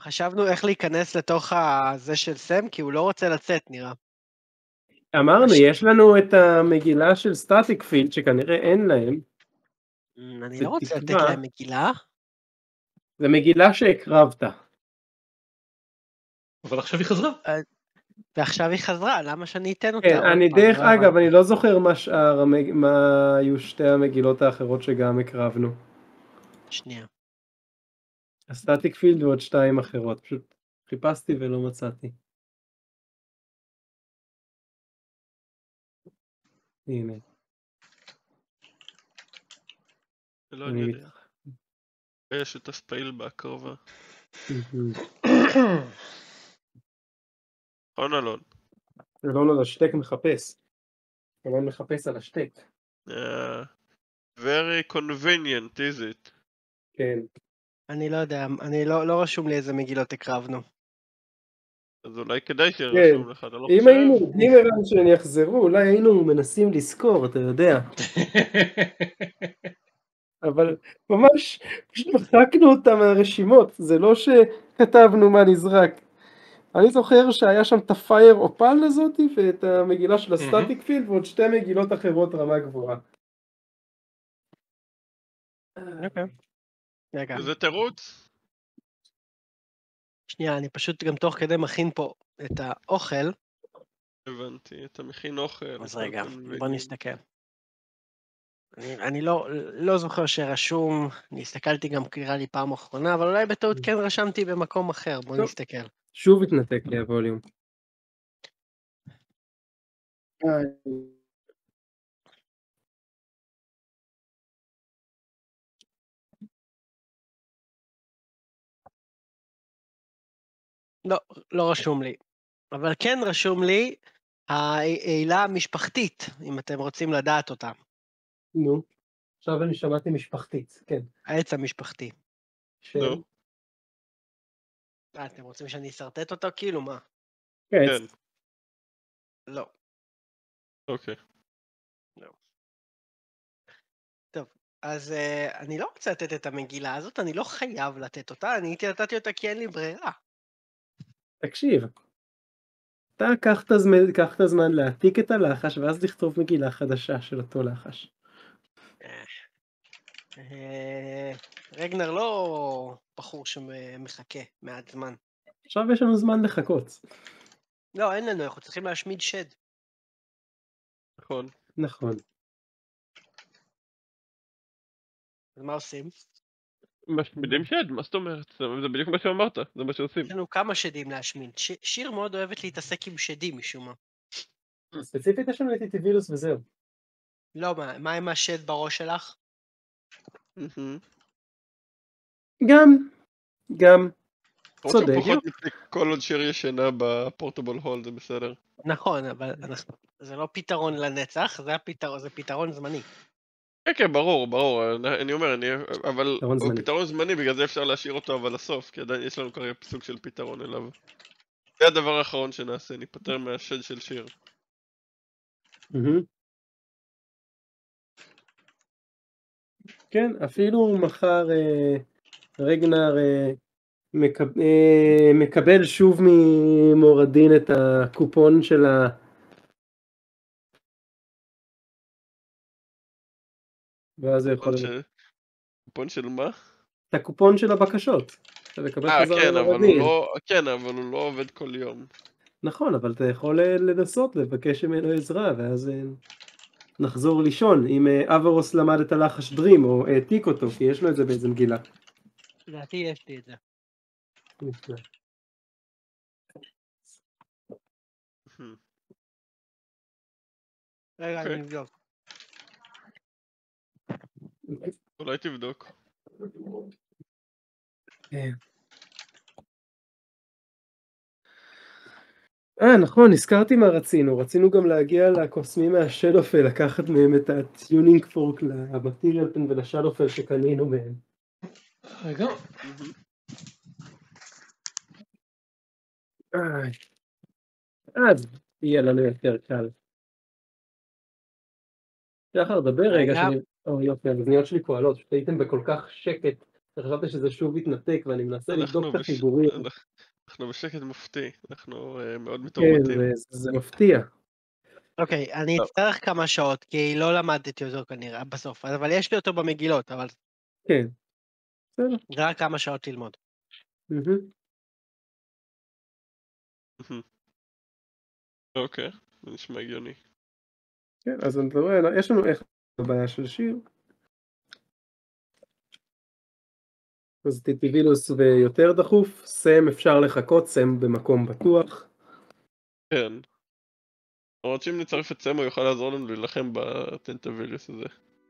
חשבנו איך להיכנס לתוך הזה של סם, כי הוא לא רוצה לצאת, נראה. אמרנו, יש לנו את המגילה של סטטיק פילד, שכנראה אין להם. אמ, אני לא רוצה לתת. להם מגילה. זה מגילה שהקרבת. אבל עכשיו היא חזרה. ועכשיו היא חזרה, למה שאני אתן אותה? כן, אני? דרך לא אגב. אני לא זוכר מה שאר, מה היו שתי המגילות האחרות שגם הקרבנו. שנייה. הסטטיק פילד ועוד שתיים אחרות, פשוט חיפשתי ולא מצאתי. הנה, לא אני יודע. היה שותף פעיל בהקרבה. נכון אלון? זה לא לא, השטק מחפש. אלון מחפש על השטק. Uh, very convenient, is it? כן. אני לא יודע, אני לא לא רשום לי איזה מגילות הקרבנו. אז אולי כדאי שירשום לך, אתה לא אם חושב? היינו יודעים ערן שהם יחזרו, אולי היינו מנסים לזכור, אתה יודע. אבל ממש פשוט מחקנו אותם מהרשימות, זה לא שכתבנו מה נזרק. אני זוכר שהיה שם את הפייר אופל הזאתי ואת המגילה של הסטטיק פילד ועוד שתי מגילות אחרות רמה גבוהה. אוקיי. רגע, וזה תירוץ? שנייה, אני פשוט גם תוך כדי מכין פה את האוכל, הבנתי, אתה מכין אוכל. אז רגע, בוא. נסתכל. אני, אני לא, לא זוכר שרשום, אני הסתכלתי גם נראה לי פעם אחרונה, אבל אולי בטעות כן רשמתי במקום אחר, בוא טוב. נסתכל. שוב התנתק לי הווליום. לא, לא רשום לי. אבל כן רשום לי העילה המשפחתית, אם אתם רוצים לדעת אותה. נו, עכשיו אני שמעתי משפחתית, כן. העץ המשפחתי. של- נו, אה, אתם רוצים שאני אשרטט אותו? כאילו, מה? כן, כן, לא. אוקיי. טוב, אז uh, אני לא רוצה לתת את המגילה הזאת, אני לא חייב לתת אותה, אני הייתי נתתי אותה כי אין לי ברירה. תקשיב, אתה קח את הזמן, קח את הזמן להעתיק את הלחש ואז לכתוב מגילה חדשה של אותו לחש. אה, רגנר לא בחור שמחכה מעט זמן. עכשיו יש לנו זמן לחכות. לא, אין לנו, אנחנו צריכים להשמיד שד. נכון. נכון. אז מה עושים? משמידים שד, מה זאת אומרת? זה בדיוק מה שאמרת, זה מה שעושים. יש לנו כמה שדים להשמיד. ש- שיר מאוד אוהבת להתעסק עם שדים משום מה. ספציפית יש לנו את איטיבילוס וזהו. לא, מה, מה עם השד בראש שלך? גם, גם, צודק. פחות כל עוד שיר ישנה בפורטבול הול זה בסדר. נכון, אבל אנחנו, זה לא פתרון לנצח, זה הפתרון, זה פתרון זמני. כן כן ברור ברור אני- אומר אני אבל פתרון הוא זמני. פתרון זמני בגלל זה אפשר להשאיר אותו אבל לסוף כי עדיין יש לנו כרגע סוג של פתרון אליו. זה הדבר האחרון שנעשה ניפטר מהשד של שיר. כן, אפילו מחר אה, רגנר אה, אה, מקבל שוב ממורדין את הקופון של ה... ואז הוא יכול... קופון של- קופון של מה? את הקופון של הבקשות. אתה מקבל אה חזרה כן אבל הוא. לא כן אבל הוא לא עובד כל יום. נכון, אבל אתה יכול אה, לנסות לבקש ממנו עזרה, ואז אה, נחזור לישון, אם אברוס למד את הלחש דרים, או העתיק אותו, כי יש לו את זה באיזה מגילה. לדעתי יש לי את זה. רגע, אוקיי. אני אבדוק. אולי תבדוק. אה, נכון, נזכרתי מה רצינו, רצינו גם להגיע לקוסמים מהשדופל, לקחת מהם את הטיונינג פורק למטריאל פן ולשדופל שקנינו מהם. רגע. איי. אז יהיה לנו יותר קל. שחר, דבר רגע. או יופי, האוזניות שלי פועלות, פשוט הייתם בכל כך שקט, חשבתי שזה שוב התנתק ואני מנסה לבדוק את החיבורים. אנחנו- בשקט מופתי, אנחנו אה, מאוד כן, מתורבתים. זה- זה מפתיע. אוקיי, אני. אצטרך כמה שעות, כי לא למדתי אותו כנראה בסוף, אבל יש לי אותו במגילות, אבל כן. בסדר. זה רק כמה שעות ללמוד. אוקיי, זה נשמע הגיוני. כן, אז אתה רואה, יש לנו איך הבעיה של שיר. אז טיטיבילוס ויותר דחוף, סם אפשר לחכות, סם במקום בטוח. כן. למרות שאם נצרף את סם הוא יוכל לעזור לנו להילחם בטנטוויליוס הזה.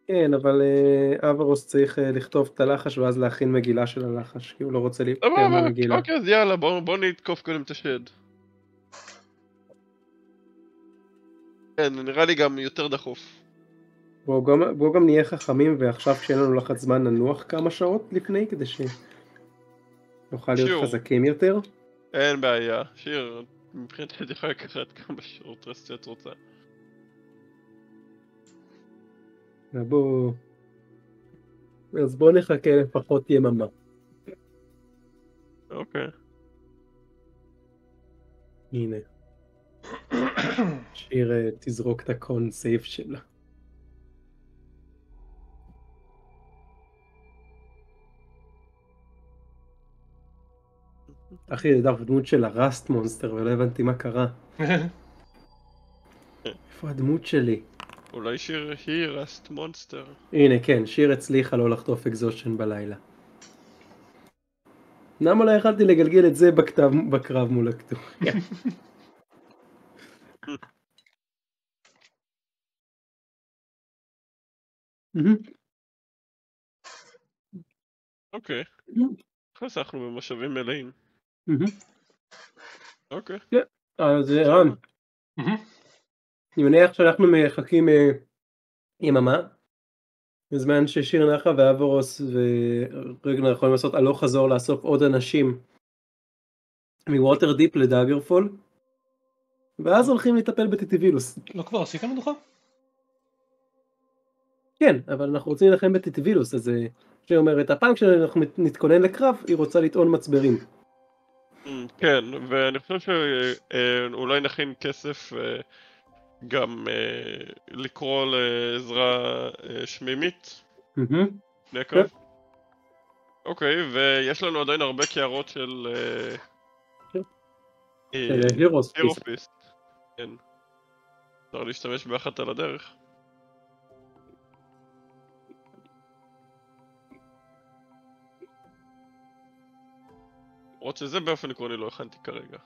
כן, אבל אה, אברוס צריך אה, לכתוב את הלחש ואז להכין מגילה של הלחש, כי הוא לא רוצה להיפטר סבבה, מהמגילה. אוקיי, אז יאללה, בוא בוא נתקוף קודם את השד. כן, נראה לי גם יותר דחוף. בואו גם, בוא גם נהיה חכמים ועכשיו כשיהיה לנו לחץ זמן ננוח כמה שעות לפני כדי שנוכל להיות שיעור. חזקים יותר. אין בעיה, שיר, מבחינתי את יכולה לקחת כמה שעות רסט שאת רוצה. ובואו... אז בואו נחכה לפחות יממה. אוקיי. הנה. שיר אה, תזרוק את הקון סייף שלה. אחי, זה דף דמות של הראסט מונסטר ולא הבנתי מה קרה. איפה הדמות שלי? אולי שיר היא רסט מונסטר. הנה כן, שיר הצליחה לא לחטוף אקזושן בלילה. למה לא יכלתי לגלגל את זה בכתב, בקרב מול הכתוב? מהמם. אוקיי. אנחנו במשאבים מלאים. מהמם. אוקיי. אז אה, רם, מהמם. אני מניח שאנחנו מחכים אה, יממה, בזמן ששיר נחה ואבורוס ורגנר יכולים לעשות הלוך חזור לאסוף עוד אנשים מ Waterdeep ל Daggerford, ואז הולכים לטפל בטיטיבילוס. לא כבר עשיתם מנוחה? כן, אבל אנחנו רוצים להילחם בטיטיבילוס, אז אה, שיר אומרת, הפעם כשאנחנו נתכונן לקרב, היא רוצה לטעון מצברים. אמ, כן, ואני חושב שאולי נכין כסף אה, גם אה, לקרוא לעזרה אה, שמימית. לפני הקרב. אוקיי, ויש לנו עדיין הרבה קערות של... אה, כן. הירופיסט. כן. אפשר להשתמש באחת על הדרך. למרות שזה באופן עקרוני לא הכנתי כרגע.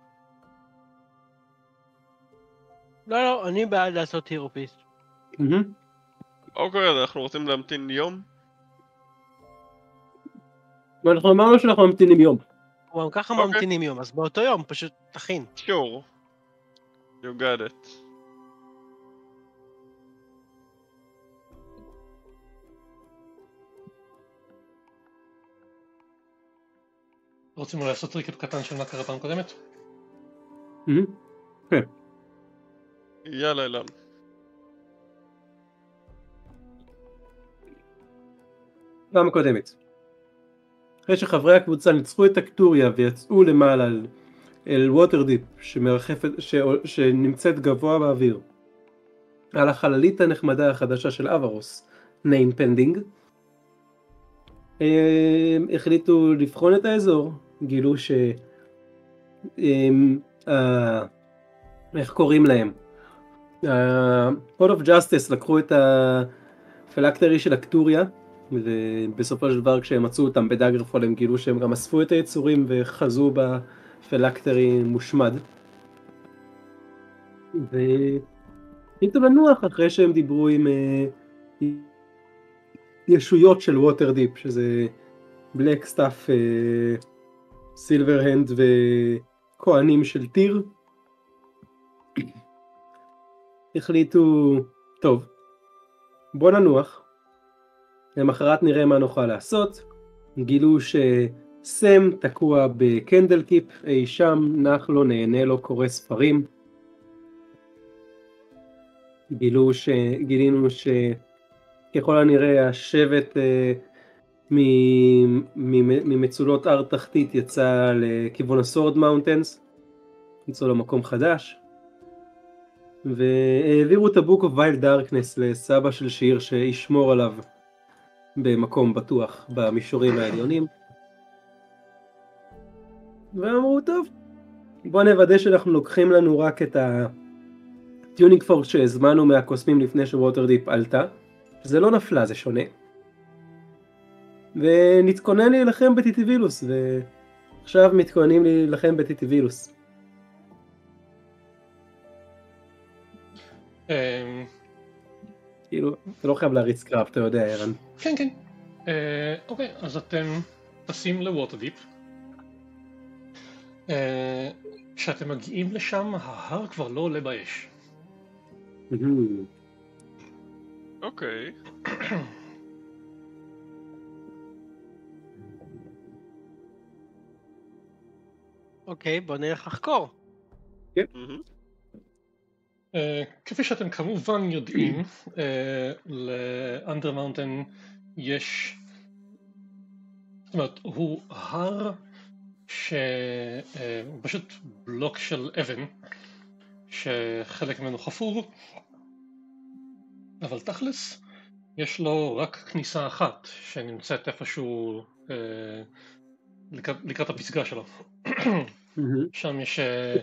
לא, לא, אני בעד לעשות הירופיסט. אוקיי, אז אנחנו רוצים להמתין יום? ואנחנו אמרנו שאנחנו ממתינים יום. הוא גם ככה אוקיי. ממתינים יום, אז באותו יום פשוט תכין. sure. You got it. רוצים אולי לעשות recap קטן של מה קרה פעם קודמת? מהמם. יאללה אילן. פעם הקודמת. אחרי שחברי הקבוצה ניצחו את ארקטוריה ויצאו למעלה אל, אל Waterdeep שמרחפת, ש, שנמצאת גבוה באוויר על החללית הנחמדה החדשה של אברוס, name pending, הם החליטו לבחון את האזור, גילו ש... אה, איך קוראים להם? ה-Code of Justice לקחו את הפלקטרי של אקטוריה ובסופו של דבר כשהם מצאו אותם בדאגרפול הם גילו שהם גם אספו את היצורים וחזו בפלקטרי מושמד. והחליטו לנוח אחרי שהם דיברו עם אה, ישויות של Waterdeep שזה Blackstaff, Silverhand וכהנים של טיר. החליטו, טוב, בוא ננוח, למחרת נראה מה נוכל לעשות. גילו שסם תקוע ב Candlekeep אי שם, נח לו, נהנה לו, קורא ספרים. גילו ש... גילינו שככל הנראה השבט אה, ממצולות הר תחתית יצא לכיוון הסורד מאונטנס, למצוא לו מקום חדש, והעבירו את ה-Book of Wild Darkness לסבא של שיר שישמור עליו במקום בטוח במישורים העליונים. ואמרו טוב, בוא נוודא שאנחנו לוקחים לנו רק את ה tuning fork שהזמנו מהקוסמים לפני ש Waterdeep עלתה, שזה לא נפלה, זה שונה. ונתכונן להילחם בטיטיבילוס, ועכשיו מתכוננים להילחם בטיטיבילוס. אמ, כאילו, אתה לא חייב להריץ קרב, אתה יודע, ערן. כן, כן. אה, אוקיי, אז אתם טסים ל Waterdeep. אה, כשאתם מגיעים לשם, ההר כבר לא עולה באש. אוקיי. אוקיי, בוא נלך לחקור. מהמם. אה, כפי שאתם כמובן יודעים, אה, ל Undermountain יש... זאת אומרת, הוא הר שהוא פשוט בלוק של אבן, שחלק ממנו חפור, אבל תכלס יש לו רק כניסה אחת שנמצאת איפשהו אה, לקראת, לקראת הפסגה שלו. מהמם. שם יש אה,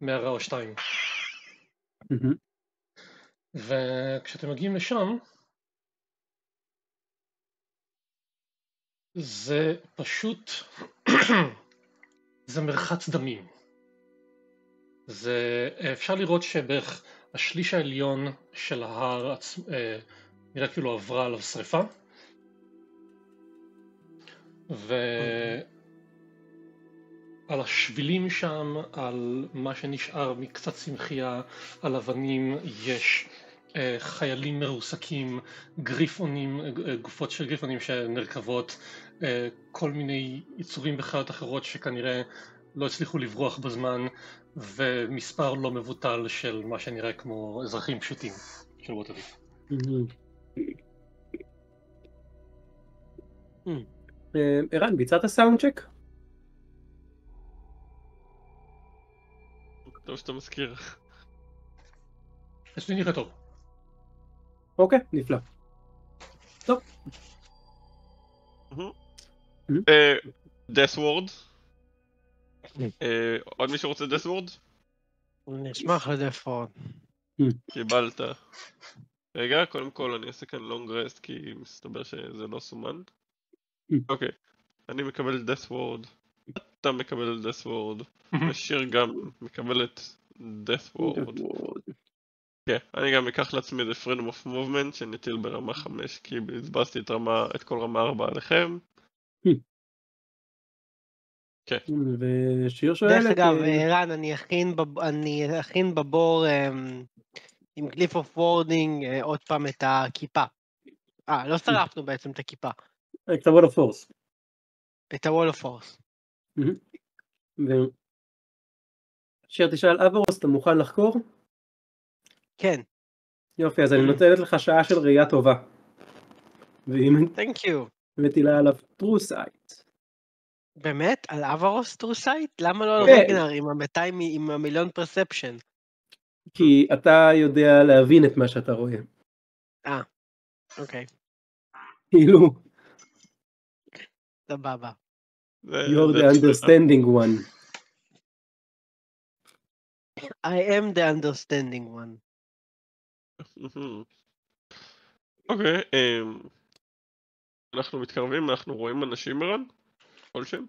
מערה או שתיים. מהמם. וכשאתם מגיעים לשם, זה פשוט, זה מרחץ דמים. זה, אפשר לראות שבערך השליש העליון של ההר עצ... אה, נראה כאילו עברה עליו שריפה. ועל השבילים שם, על מה שנשאר מקצת צמחייה, על אבנים, יש אה, חיילים מרוסקים, גריפונים, אה, גופות של גריפונים שנרקבות, אה, כל מיני יצורים וחיות אחרות שכנראה לא הצליחו לברוח בזמן, ומספר לא מבוטל של מה שנראה כמו אזרחים פשוטים של ווטרליף. מהמם. אה, ערן, ביצעת סאונד צ'ק? טוב שאתה מזכיר. אצלי נראה טוב. אוקיי, נפלא. אה, death word. אה, עוד מישהו רוצה death word? נשמח לדפון. קיבלת. רגע, קודם כל אני אעשה כאן long rest כי מסתבר שזה לא סומן. אוקיי, אני מקבל death ward, אתה מקבל death ward, ושיר גם מקבלת death ward. כן, אני גם אקח לעצמי את freedom of movement שאני אטיל ברמה 5 כי בזבזתי את רמה, את כל רמה 4 עליכם. ושיר שואלת... דרך אגב, אה, ערן, אני אכין בב- אני אכין בבוקר אמ, עם glyph of warding עוד פעם את הכיפה. אה, לא שרפנו בעצם את הכיפה. את ה-Wall of Force. את ה-Wall of Force. שיר תשאל, אברוס, אתה מוכן לחקור? כן, יופי, אז אני נותנת לך שעה של ראייה טובה. והיא thank you. מטילה עליו true sight. באמת? על אברוס true sight? למה לא על כן. רגנר עם ה-200 עם המיליון perception? כי אתה יודע להבין את מה שאתה רואה. אוקיי, כאילו, סבבה. You're the understanding one. I am the understanding one. אוקיי, אנחנו מתקרבים, אנחנו רואים אנשים ערן? כלשהם?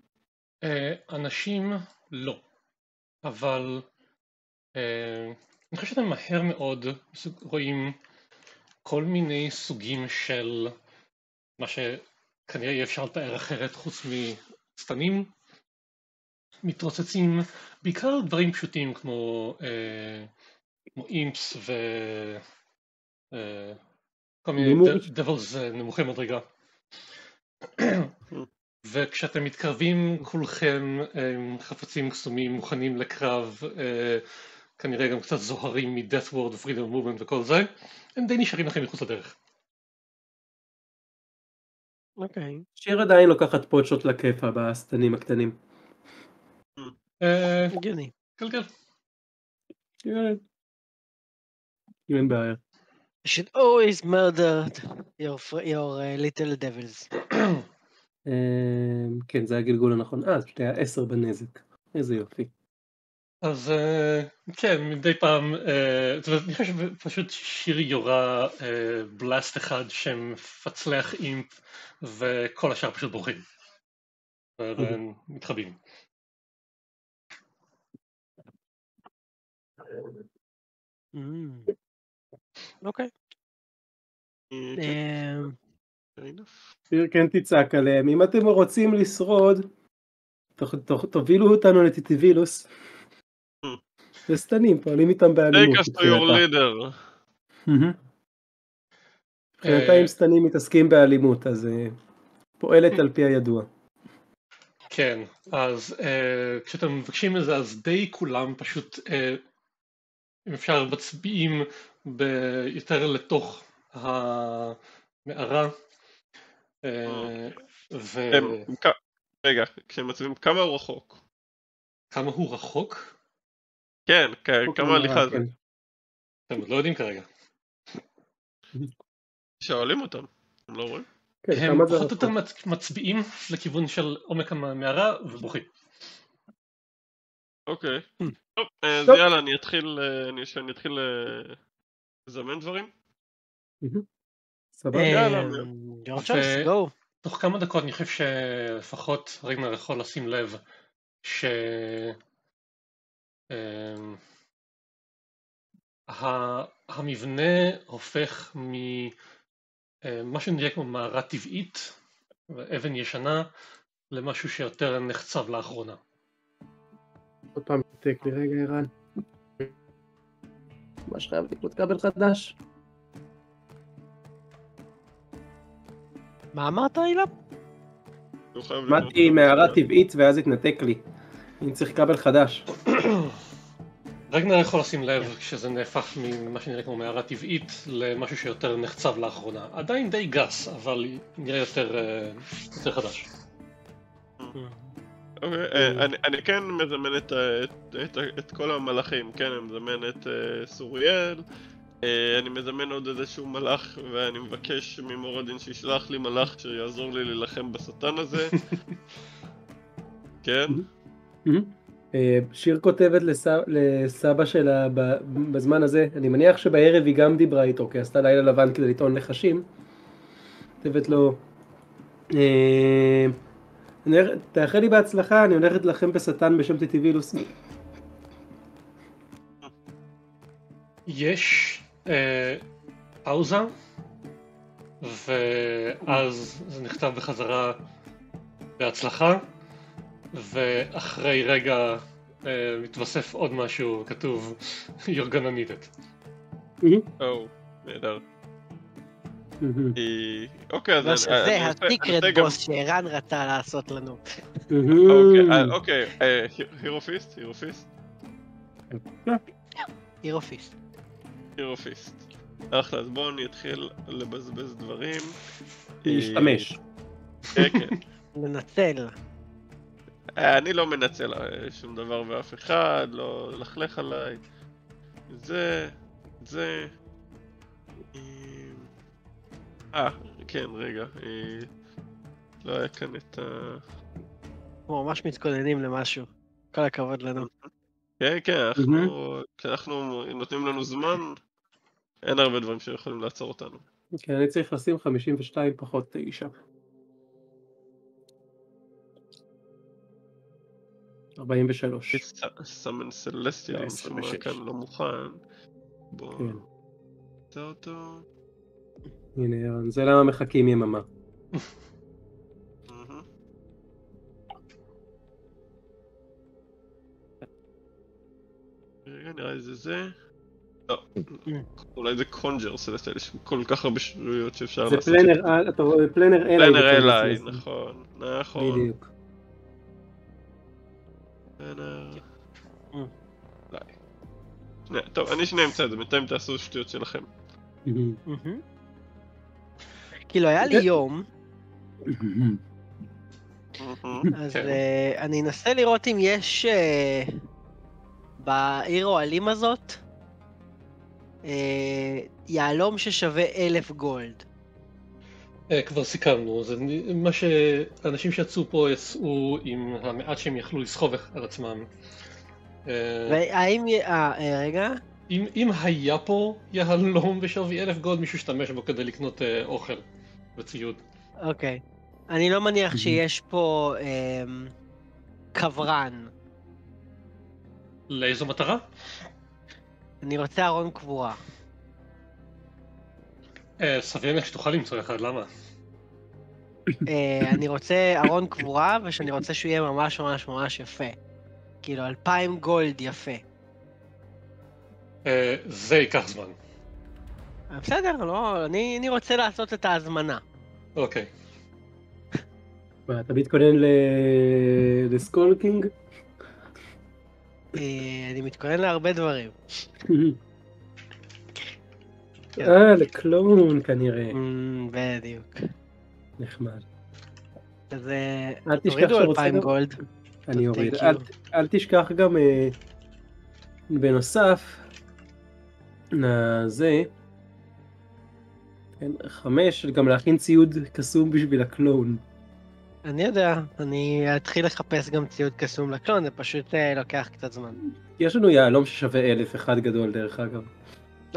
אה, אנשים לא, אבל אה, אני חושב שאתם מהר מאוד רואים כל מיני סוגים של מה שכנראה אי אפשר לתאר אחרת חוץ משטנים מתרוצצים, בעיקר דברים פשוטים כמו, אה, כמו אימפס ו... אה, מיני. דבלס נמוכי מדרגה. וכשאתם מתקרבים כולכם עם חפצים קסומים מוכנים לקרב, אה, כנראה גם קצת זוהרים מ-Death Word ו-Freedom Movement וכל זה, הם די נשארים לכם מחוץ לדרך. אוקיי. שיר עדיין לוקחת פוטשות לכיפה בסטנים הקטנים. אה, הגיוני. כן. אין בעיה. You should always murder your, your uh, little devils. אמ, כן, זה הגלגול הנכון. אה, זה פשוט היה 10 בנזק. איזה יופי. אז אה, כן, מדי פעם, אה, זאת אומרת, אני חושב שפשוט שירי יורה אה, בלאסט אחד שמפצלח אימפ וכל השאר פשוט בורחים. ומתחבאים. Mm. אוקיי. אה, כן תצעק עליהם. אם אתם רוצים לשרוד, תובילו אותנו לטיטיבילוס. זה סטנים, פועלים איתם באלימות. Take us to your leader. מבחינתה אה, אם סטנים מתעסקים באלימות, אז אה, פועלת על פי הידוע. כן, אז אה, כשאתם מבקשים את זה, אז די כולם פשוט, אה, אם אפשר, מצביעים יותר לתוך המערה. אה, הם- כ- רגע, כשהם מצביעים כמה הוא רחוק? וכמה הוא רחוק? כן, כמה הליכה זה? כן. אתם עוד לא יודעים כרגע. שואלים אותם, הם לא רואים? כן, הם פחות או יותר מצביעים לכיוון של עומק המערה ובורחים. אוקיי. Hmm. טוב, אה, אז. יאללה, אני אתחיל, אה, אני שאני אתחיל אה, לזמן דברים? סבבה? יאללה. תוך כמה דקות אני חושב שלפחות רגנר יכול לשים לב ש... אמ, המבנה הופך ממה שנראה כמו מערה טבעית, אבן ישנה, למשהו שיותר נחצב לאחרונה. עוד פעם, תק לי רגע, ערן. ממש חייב לקנות כבל חדש. מה אמרת, לבנות אמרתי את מערה. טבעית ואז התנתק לי. אני צריך כבל חדש. רגנר יכול לשים לב שזה נהפך ממה שנראה כמו מערה טבעית למשהו שיותר נחצב לאחרונה. עדיין די גס, אבל נראה יותר, אה, יותר חדש. אוקיי, אה, אני- אני כן מזמן את ה- את- כל המלאכים, כן, אני מזמן את אה, סוריאל, אה, אני מזמן עוד איזשהו מלאך, ואני מבקש ממורדין שישלח לי מלאך שיעזור לי להילחם בשטן הזה. כן? אה, שיר כותבת לס- לסבא שלה בזמן הזה, אני מניח שבערב היא גם דיברה איתו, כי עשתה לילה לבן כדי לטעון נחשים. כותבת לו, אה, תאחל לי בהצלחה, אני הולכת לכם בשטן בשם טיטיבילוס. יש אה, פאוזה, ואז זה נכתב בחזרה בהצלחה, ואחרי רגע אה, מתווסף עוד משהו, כתוב You're gonna need it. או, נהדר. אה, אוקיי, אז אני הסיקרט בוס שערן רצה לעשות לנו. אוקיי, אה, אוקיי, הירופיסט, הירופיסט, אירופיסט. הירופיסט. אחלה, אז בואו אני אתחיל לבזבז דברים. להשתמש. כן, כן. לנצל. אה, אני לא מנצל אה, שום דבר ואף אחד, לא ללכלך עליי. זה, זה. אה, אה, כן, רגע. לא היה כאן את ה... אנחנו ממש מתכוננים למשהו. כל הכבוד לנו. כן, כן, אנחנו... כשאנחנו נותנים לנו זמן, אין הרבה דברים שיכולים לעצור אותנו. כן, אני צריך לשים 52 פחות 9. 43. סאמן סלסטיאל, משום מה 26. כאן לא מוכן. בואו כן. נמצא אותו. הנה, ערן, זה למה מחכים יממה. רגע, נראה לי זה זה. לא, אולי זה קונג'ר סלסטיאל, יש כל כך הרבה שטויות שאפשר זה לעשות. פלנר, על- אתה רואה, פלנר אליי. פלנר אליי. נכון, נכון. בדיוק. פלנר... Mm. אולי. שנייה, טוב, אני שנייה אמצא את זה, בינתיים תעשו שטויות שלכם. כאילו היה לי זה- יום. אז כן. אה, אני אנסה לראות אם יש אה, בעיר אוהלים הזאת אה, יהלום ששווה אלף גולד. אה, כבר סיכמנו, זה מה שאנשים שיצאו פה יצאו עם המעט שהם יכלו לסחוב על עצמם. אה, והאם... י- אה, רגע. אם, אם היה פה יהלום בשווי אלף גולד, מישהו השתמש בו כדי לקנות אה, אוכל וציוד. אוקיי. אני לא מניח שיש פה קברן. לאיזו מטרה? אני רוצה ארון קבורה. אה, סביר להניח שתוכל למצוא אחד, למה? אה, אני רוצה ארון קבורה, ושאני רוצה שהוא יהיה ממש ממש ממש יפה. כאילו, אלפיים גולד יפה. אה, זה ייקח זמן. בסדר, לא, אני, אני רוצה לעשות את ההזמנה. אוקיי. מה, אתה מתכונן לסקולקינג? אני מתכונן להרבה דברים. אה, לקלון כנראה. אמ, בדיוק. נחמד. אז תורידו שרוצה אלפיים גם- גולד. אני אוריד. אל תשכח גם אה, בנוסף לזה, כן, חמש, גם להכין ציוד קסום בשביל הקלון. אני יודע, אני אתחיל לחפש גם ציוד קסום לקלון, זה פשוט אה, לוקח קצת זמן. יש לנו יהלום ששווה אלף, אחד גדול דרך אגב.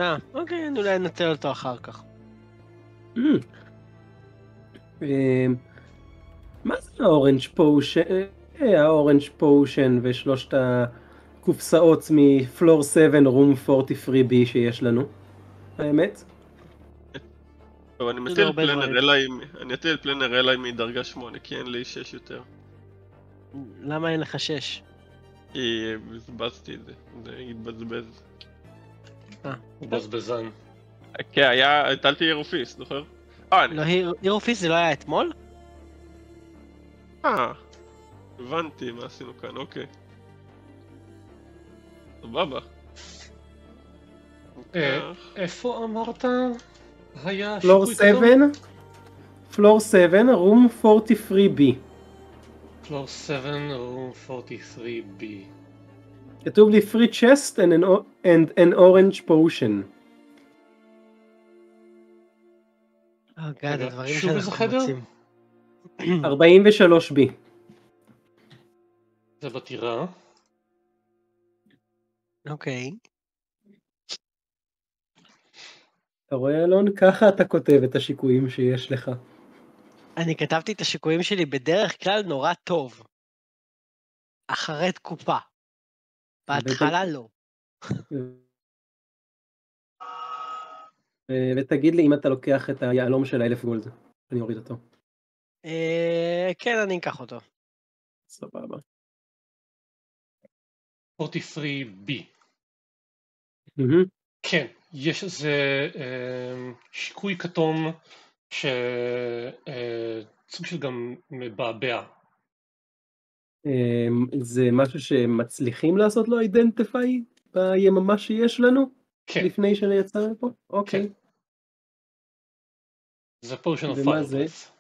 אה, אוקיי, אני אולי אנצל אותו אחר כך. אה, מה זה ה orange potion? אה, ה orange potion ושלושת הקופסאות מ floor 7 room 43B שיש לנו. האמת? טוב, אני מטיל planar דברים. ally, אני אטיל planar ally מדרגה 8, כי אין לי 6 יותר. למה אין לך שש? כי בזבזתי את זה, זה התבזבז. הוא בזבזן. כן, היה, הטלתי אירופיס, זוכר? אה, אני... לא, הירופיס זה לא היה אתמול? אה, הבנתי מה עשינו כאן, אוקיי. סבבה. אה. איפה אמרת? היה פלור שיקוי כתום? 7? פלור 7 רום 43B. פלור 7, room 43B. כתוב לי free chest and an, and an orange potion. אה, גאד, רגע, הדברים שוב איזה שאנחנו חדר? רוצים. 43B. זה בטירה. אוקיי. אתה רואה אלון? ככה אתה כותב את השיקויים שיש לך. אני כתבתי את השיקויים שלי בדרך כלל נורא טוב. אחרי תקופה. בהתחלה לא. ו- ותגיד לי אם אתה לוקח את היהלום של האלף גולד. אני אוריד אותו. אה, כן, אני אקח אותו. סבבה. 43B. מהמם. כן, יש איזה אה, שיקוי כתום שסוג של גם מבעבע. אמ, זה משהו שמצליחים לעשות לו identify ביממה שיש לנו? כן, לפני שנעצר פה? אוקיי. זה potion of ומה זה? fire breath.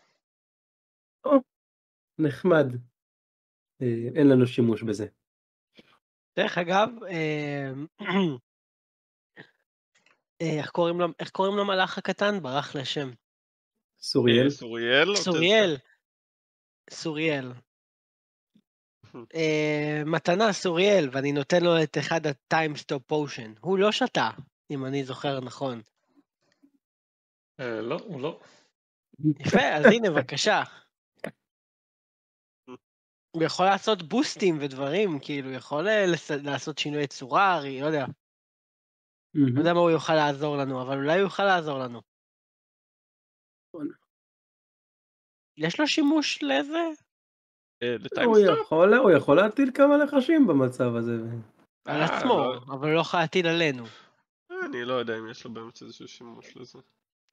נחמד. אה, אין לנו שימוש בזה. דרך אגב, אה, אה, איך קוראים לו- איך קוראים למלאך הקטן? ברח לי השם. סוריאל. סוריאל? סוריאל. סוריאל. אה, מתנה סוריאל, ואני נותן לו את אחד ה time stop potion. הוא לא שתה, אם אני זוכר נכון. אה, לא, הוא לא. יפה, אז הנה, בבקשה. הוא יכול לעשות בוסטים ודברים, כאילו, יכול אה, לס- לעשות שינוי צורה, לא יודע. לא יודע מה הוא יוכל לעזור לנו, אבל אולי הוא יוכל לעזור לנו. נכון. יש לו שימוש לזה? אה, הוא? יכול, הוא יכול להטיל כמה לחשים במצב הזה. על אה, עצמו, לא. אבל לא יכול להטיל עלינו. אני לא יודע אם יש לו באמת איזשהו שימוש לזה.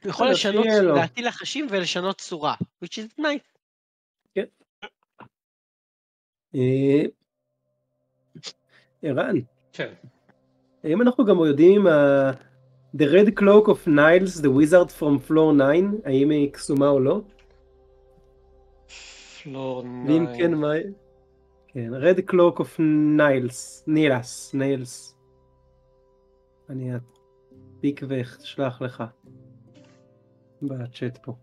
הוא יכול בסדר, לשנות. להטיל לחשים ולשנות צורה, which is nice. אה, ערן, כן. האם אנחנו גם יודעים. The Red Cloak of Niles, The Wizard from Floor 9, האם היא קסומה או לא? פלור ואם כן, מה... כן, רד קלוק אוף ניילס, נילס, ניילס. אני אדביק ואשלח לך בצ'אט פה.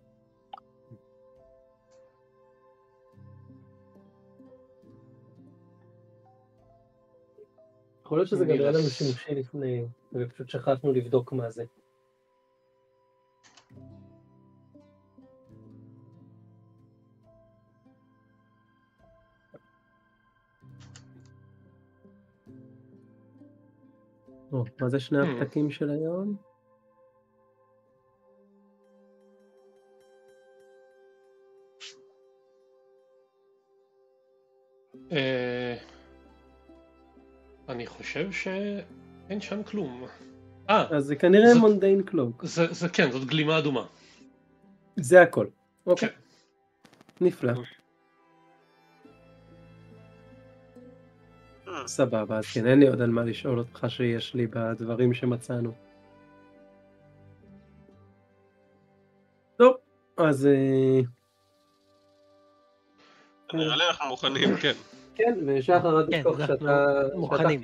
יכול להיות שזה גם היה לנו שימושי לפני, ופשוט שכחנו לבדוק מה זה. או, מה זה שני Hmm. הפתקים של היום? אה, אני חושב שאין שם כלום. אה, אז זה כנראה מונדיין קלוק. זה, זה כן, זאת גלימה אדומה. זה הכל. אוקיי. כן. נפלא. סבבה, אז כן, אין לי עוד על מה לשאול אותך שיש לי בדברים שמצאנו. טוב, אז אה, נראה לי אנחנו מוכנים, כן. כן, ושחר, אל כן, תשכח שאתה מוכנים.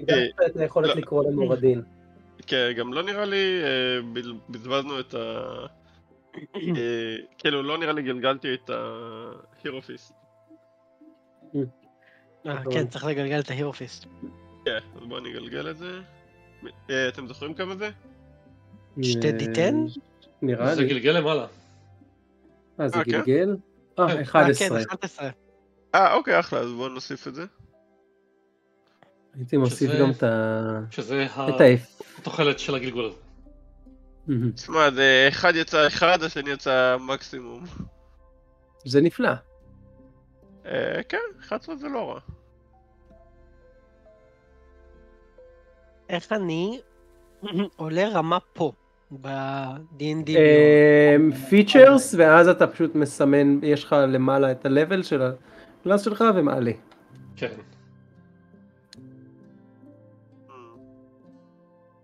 את היכולת לא. לקרוא למורדין. כן, גם לא נראה לי אה, בזבזנו את ה... אה, כאילו, לא נראה לי גלגלתי את ההירופיסט. אה, כן, צריך לגלגל את ההירופיסט. כן, אז בואו נגלגל את זה. אה, אתם זוכרים כמה זה? שתי אה, דיטן? נראה זה לי. גלגל למעלה. אה, זה אה, כן? גלגל? כן. אה, אה, 11. כן, 11. אה, אוקיי, אחלה, אז בואו נוסיף את זה. הייתי מוסיף גם את ה... שזה. התוחלת של הגלגול הזה. תשמע, זה אחד יצא אחד, השני יצא מקסימום. זה נפלא. אה, כן, 11 זה לא רע. איך אני עולה רמה פה, ב-D&D. features, ואז אתה פשוט מסמן, יש לך למעלה את ה-level של ה class שלך ומעלה. כן.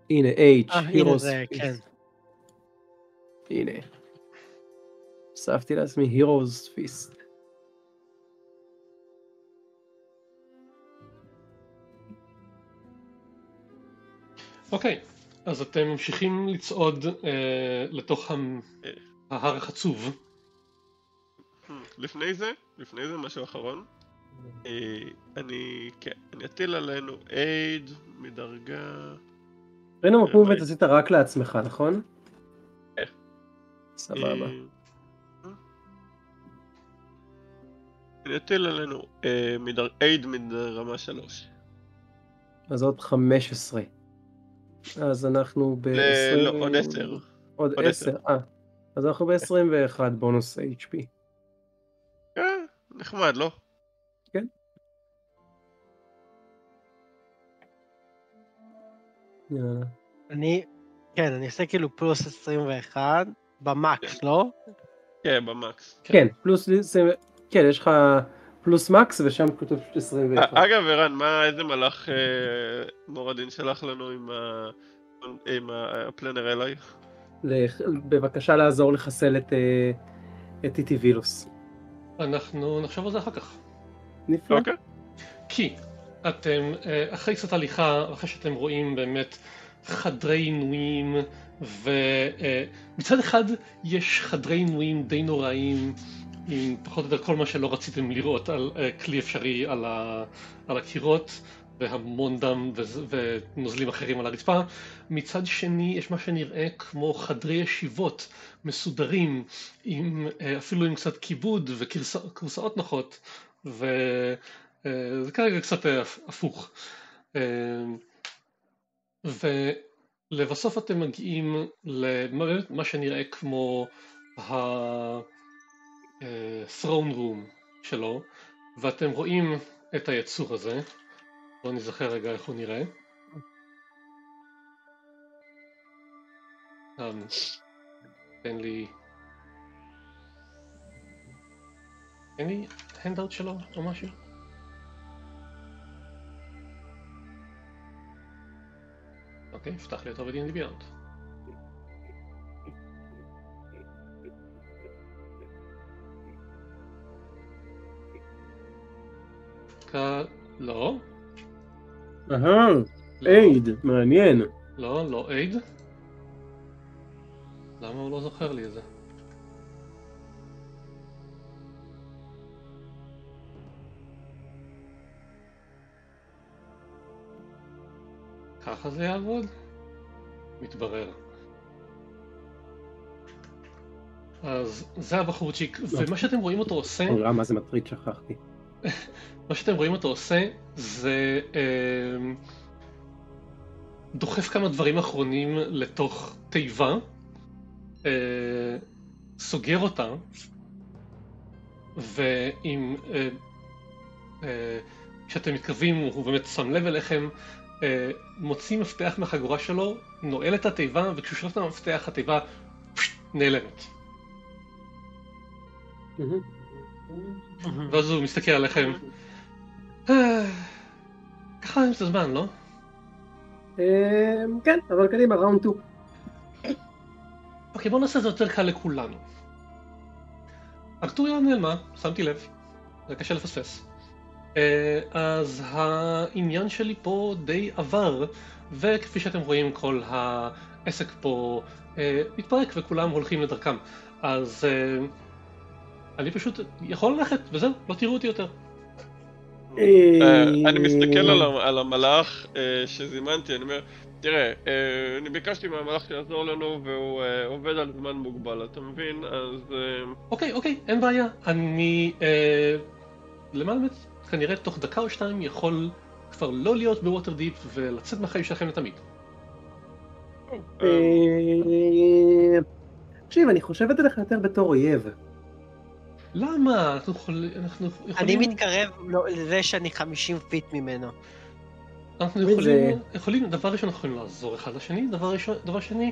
הנה, H, אה, הנה זה, Feats. כן. הנה. הוספתי לעצמי Heroes Feast. אוקיי, אז אתם ממשיכים לצעוד אה, לתוך המ- ההר החצוב. לפני זה, לפני זה משהו אחרון. אה, אני, כן, אני אטיל עלינו אייד מדרגה... ראינו אה, מקום מה- עשית רק לעצמך, נכון? כן. סבבה. אה, אני אטיל עלינו אה, מדר... אייד מרמה 3. אז עוד 15. אז אנחנו ב... ל... לא, עוד 10. עוד 10, אה. אז אנחנו ב-21 בונוס HP. כן, נחמד, לא? יאללה. אני, כן, אני עושה כאילו פלוס 21 במקס, לא? כן, במקס. כן, פלוס, כן, יש לך פלוס מקס ושם כתוב פשוט 21. אה, אגב, ערן, מה, איזה מלאך אה, מורדין שלח לנו עם הפלנר אליי? לח- בבקשה לעזור לחסל את אה, את איטי וילוס. אנחנו נחשוב על זה אחר כך. נפלא. אוקיי. כי אתם, אחרי קצת הליכה, אחרי שאתם רואים באמת חדרי עינויים, ומצד אחד יש חדרי עינויים די נוראים, עם פחות או יותר כל מה שלא רציתם לראות על אה, כלי אפשרי על, ה, על הקירות, והמון דם וז- ונוזלים אחרים על הרצפה. מצד שני יש מה שנראה כמו חדרי ישיבות מסודרים, עם, אה, אפילו עם קצת כיבוד וכורסאות נוחות, ו... אה, זה כרגע קצת אה, הפוך. אה, ולבסוף אתם מגיעים למה שנראה כמו ה-throne room שלו, ואתם רואים את היצור הזה. בואו נזכר רגע איך הוא נראה. אמ, תן לי... תן לי הנדאוט שלו או משהו? אוקיי, פתח לי אותו בדין ביונד. דווקא לא. אהה, לא. אייד, מעניין. לא, לא אייד. למה הוא לא זוכר לי את זה? ככה זה יעבוד? מתברר. אז זה הבחורצ'יק, ומה שאתם רואים אותו עושה... מה זה מטריד, שכחתי. מה שאתם רואים אותו עושה זה אה, דוחף כמה דברים אחרונים לתוך תיבה, אה, סוגר אותה, ואם אה, אה, כשאתם מתקרבים הוא באמת שם לב אליכם, מוציא מפתח מהחגורה שלו, נועל את התיבה, וכשהוא שולף את המפתח התיבה נעלמת. ואז הוא מסתכל עליכם. "אה, ככה אין את הזמן, לא? אמ, כן, אבל קדימה, ראונד 2. אוקיי, בואו נעשה את זה יותר קל לכולנו. ארתוריה נעלמה, שמתי לב, זה קשה לפספס. אה, אז העניין שלי פה די עבר, וכפי שאתם רואים כל העסק פה אה, מתפרק וכולם הולכים לדרכם. אז אה, אני פשוט יכול ללכת, וזהו, לא תראו אותי יותר. אה, אני מסתכל על המלאך אה, שזימנתי, אני אומר, תראה, אה, אני ביקשתי מהמלאך שיעזור לנו והוא עובד על זמן מוגבל, אתה מבין? אז... אוקיי, אוקיי, אין בעיה. אני למען האמת, כנראה תוך דקה או שתיים יכול כבר לא להיות בווטר דיפ ולצאת מהחיים שלכם לתמיד. תקשיב, אני חושבת עליך יותר בתור אויב. למה? אנחנו יכולים... אנחנו אני יכולים... מתקרב לא- לזה שאני 50 feet ממנו. אנחנו יכולים... יכולים... דבר ראשון, אנחנו יכולים לעזור אחד לשני, דבר ראשון... דבר שני,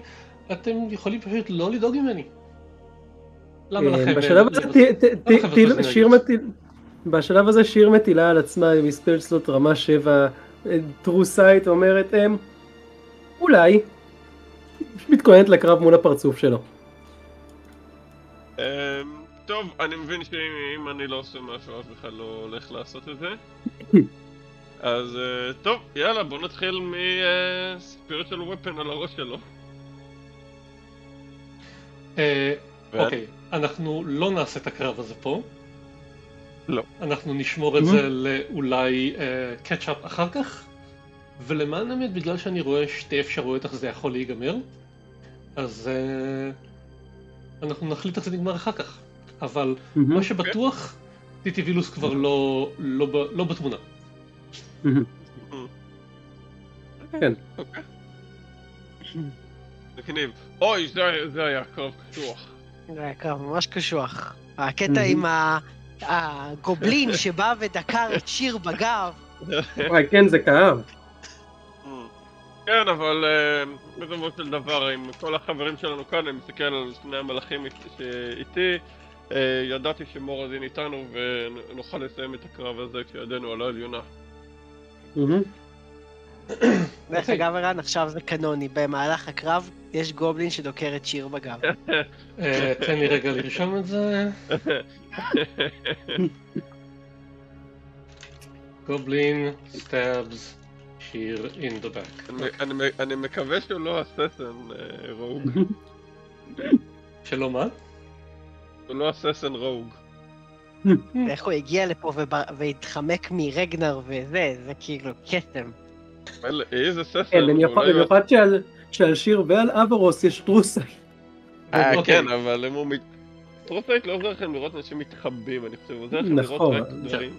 אתם יכולים פשוט לא לדאוג ממני. למה אה, לכם... בשלב אה, הזה שיר אנרגיות? מטיל... בשלב הזה שיר מטילה על עצמה עם מספר slot רמה 7 true sight אומרת הם אולי מתכוננת לקרב מול הפרצוף שלו. טוב, אני מבין שאם אני לא עושה משהו אף אחד לא הולך לעשות את זה. אז אה, טוב, יאללה, בוא נתחיל מספיריטל ופן על הראש שלו. אה, אוקיי, אנחנו לא נעשה את הקרב הזה פה. לא. אנחנו נשמור את זה לאולי קאצ'אפ אחר כך. ולמען האמת, בגלל שאני רואה שתי אפשרויות איך זה יכול להיגמר, אז אה, אנחנו נחליט איך זה נגמר אחר כך. אבל מה שבטוח, טיטי וילוס כבר לא, לא, לא בתמונה. כן. אוקיי. מגניב. אוי, זה זה היה קרב קשוח. זה היה קרב ממש קשוח. הקטע עם ה- הגובלין שבא ודקר את שיר בגב. וואי כן זה כאב. כן, אבל אה, בסופו של דבר, עם כל החברים שלנו כאן, אני מסתכל על שני המלאכים אית- שאיתי, ידעתי שמורזין איתנו ונוכל לסיים את הקרב הזה כשידנו על העליונה. דרך אגב, ערן, עכשיו זה קנוני. במהלך הקרב יש גובלין שדוקר את שיר בגב. אה, תן לי רגע לרשום את זה. goblin stabs שיר in the back. אני- אני מ- אני מקווה שהוא לא assassin אה, rogue. שלא מה? הוא לא assassin rogue. ואיך הוא הגיע לפה והתחמק מרגנר וזה, זה כאילו קסם. אבל איזה assassin. כן, במיוחד- שעל- שיר ועל אברוס יש true sight. אה, אוקיי. כן, אבל אם הוא מת... true sight לא עוזר לכם לראות אנשים מתחבאים, אני חושב, הוא עוזר לכם לראות נכון. רק דברים.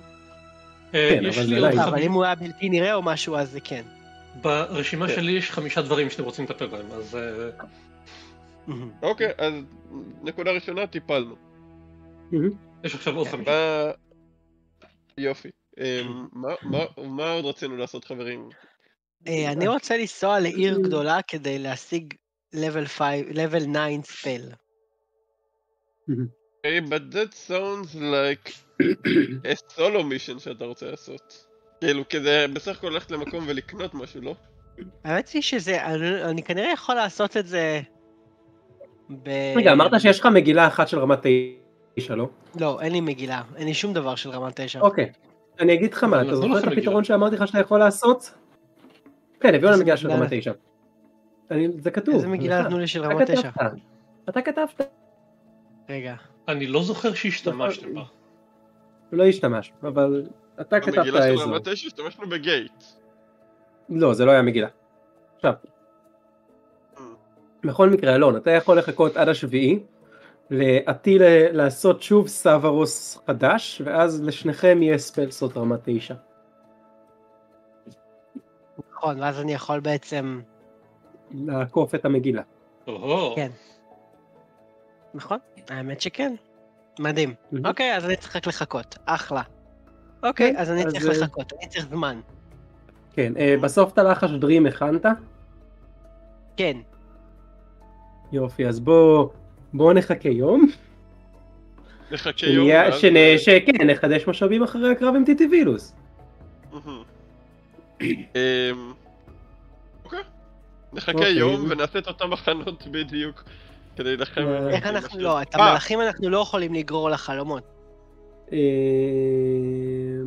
אה, כן, יש אבל אם הוא היה בלתי נראה או משהו, אז זה כן. ברשימה כן. שלי יש חמישה דברים שאתם רוצים לטפל בהם, אז אה, אוקיי, אז נקודה ראשונה, טיפלנו. יש עכשיו עוד חמישה. יופי. אמ, מה- עוד רצינו לעשות, חברים? אה, אני רוצה לנסוע לעיר גדולה כדי להשיג level 5, level 9 ספל. היי, but that sounds like a solo mission שאתה רוצה לעשות. כאילו, כדי בסך הכל ללכת למקום ולקנות משהו, לא? האמת היא שזה, אני, אני כנראה יכול לעשות את זה ב... רגע, אמרת שיש לך מגילה אחת של רמת 9, לא? לא, אין לי מגילה, אין לי שום דבר של רמת 9. אוקיי. אני אגיד לך מה, אתה נתנו זוכר את. הפתרון שאמרתי לך שאתה יכול לעשות? כן, הביאו לנו איזה מגילה של? רמה 9. אני- זה כתוב. איזה מגילה לך. נתנו לי של רמה 9? כתבת. אתה כתבת, רגע. אני לא זוכר שהשתמשתם בה. לא השתמש, אבל אתה כתבת במגילה של איזו. רמה 9 השתמשנו בגייט. לא, זה לא היה מגילה. עכשיו. בכל מקרה, אלון, אתה יכול לחכות עד השביעי, לעתיד ל- לעשות שוב סוורוס חדש, ואז לשניכם יהיה ספלסות רמה 9. נכון, ואז אני יכול בעצם... לעקוף את המגילה. כן. נכון, האמת שכן. מדהים. אוקיי, אז אני צריך רק לחכות. אחלה. אוקיי, כן, אז אני צריך אה, לחכות, אני צריך זמן. כן, אה, בסוף את הלחש דרים הכנת? כן. יופי, אז בוא, בוא נחכה יום, נחכה יום. שנהיה- ואז- שנ- שכן, נחדש משאבים אחרי הקרב עם טיטיבילוס. מהמם. אמ, אוקיי. נחכה אוקיי. יום ונעשה את אותם מחנות בדיוק כדי להילחם. אה, איך עם אנחנו השיר. לא, את אה, המלאכים אנחנו לא יכולים לגרור לחלומות. אה,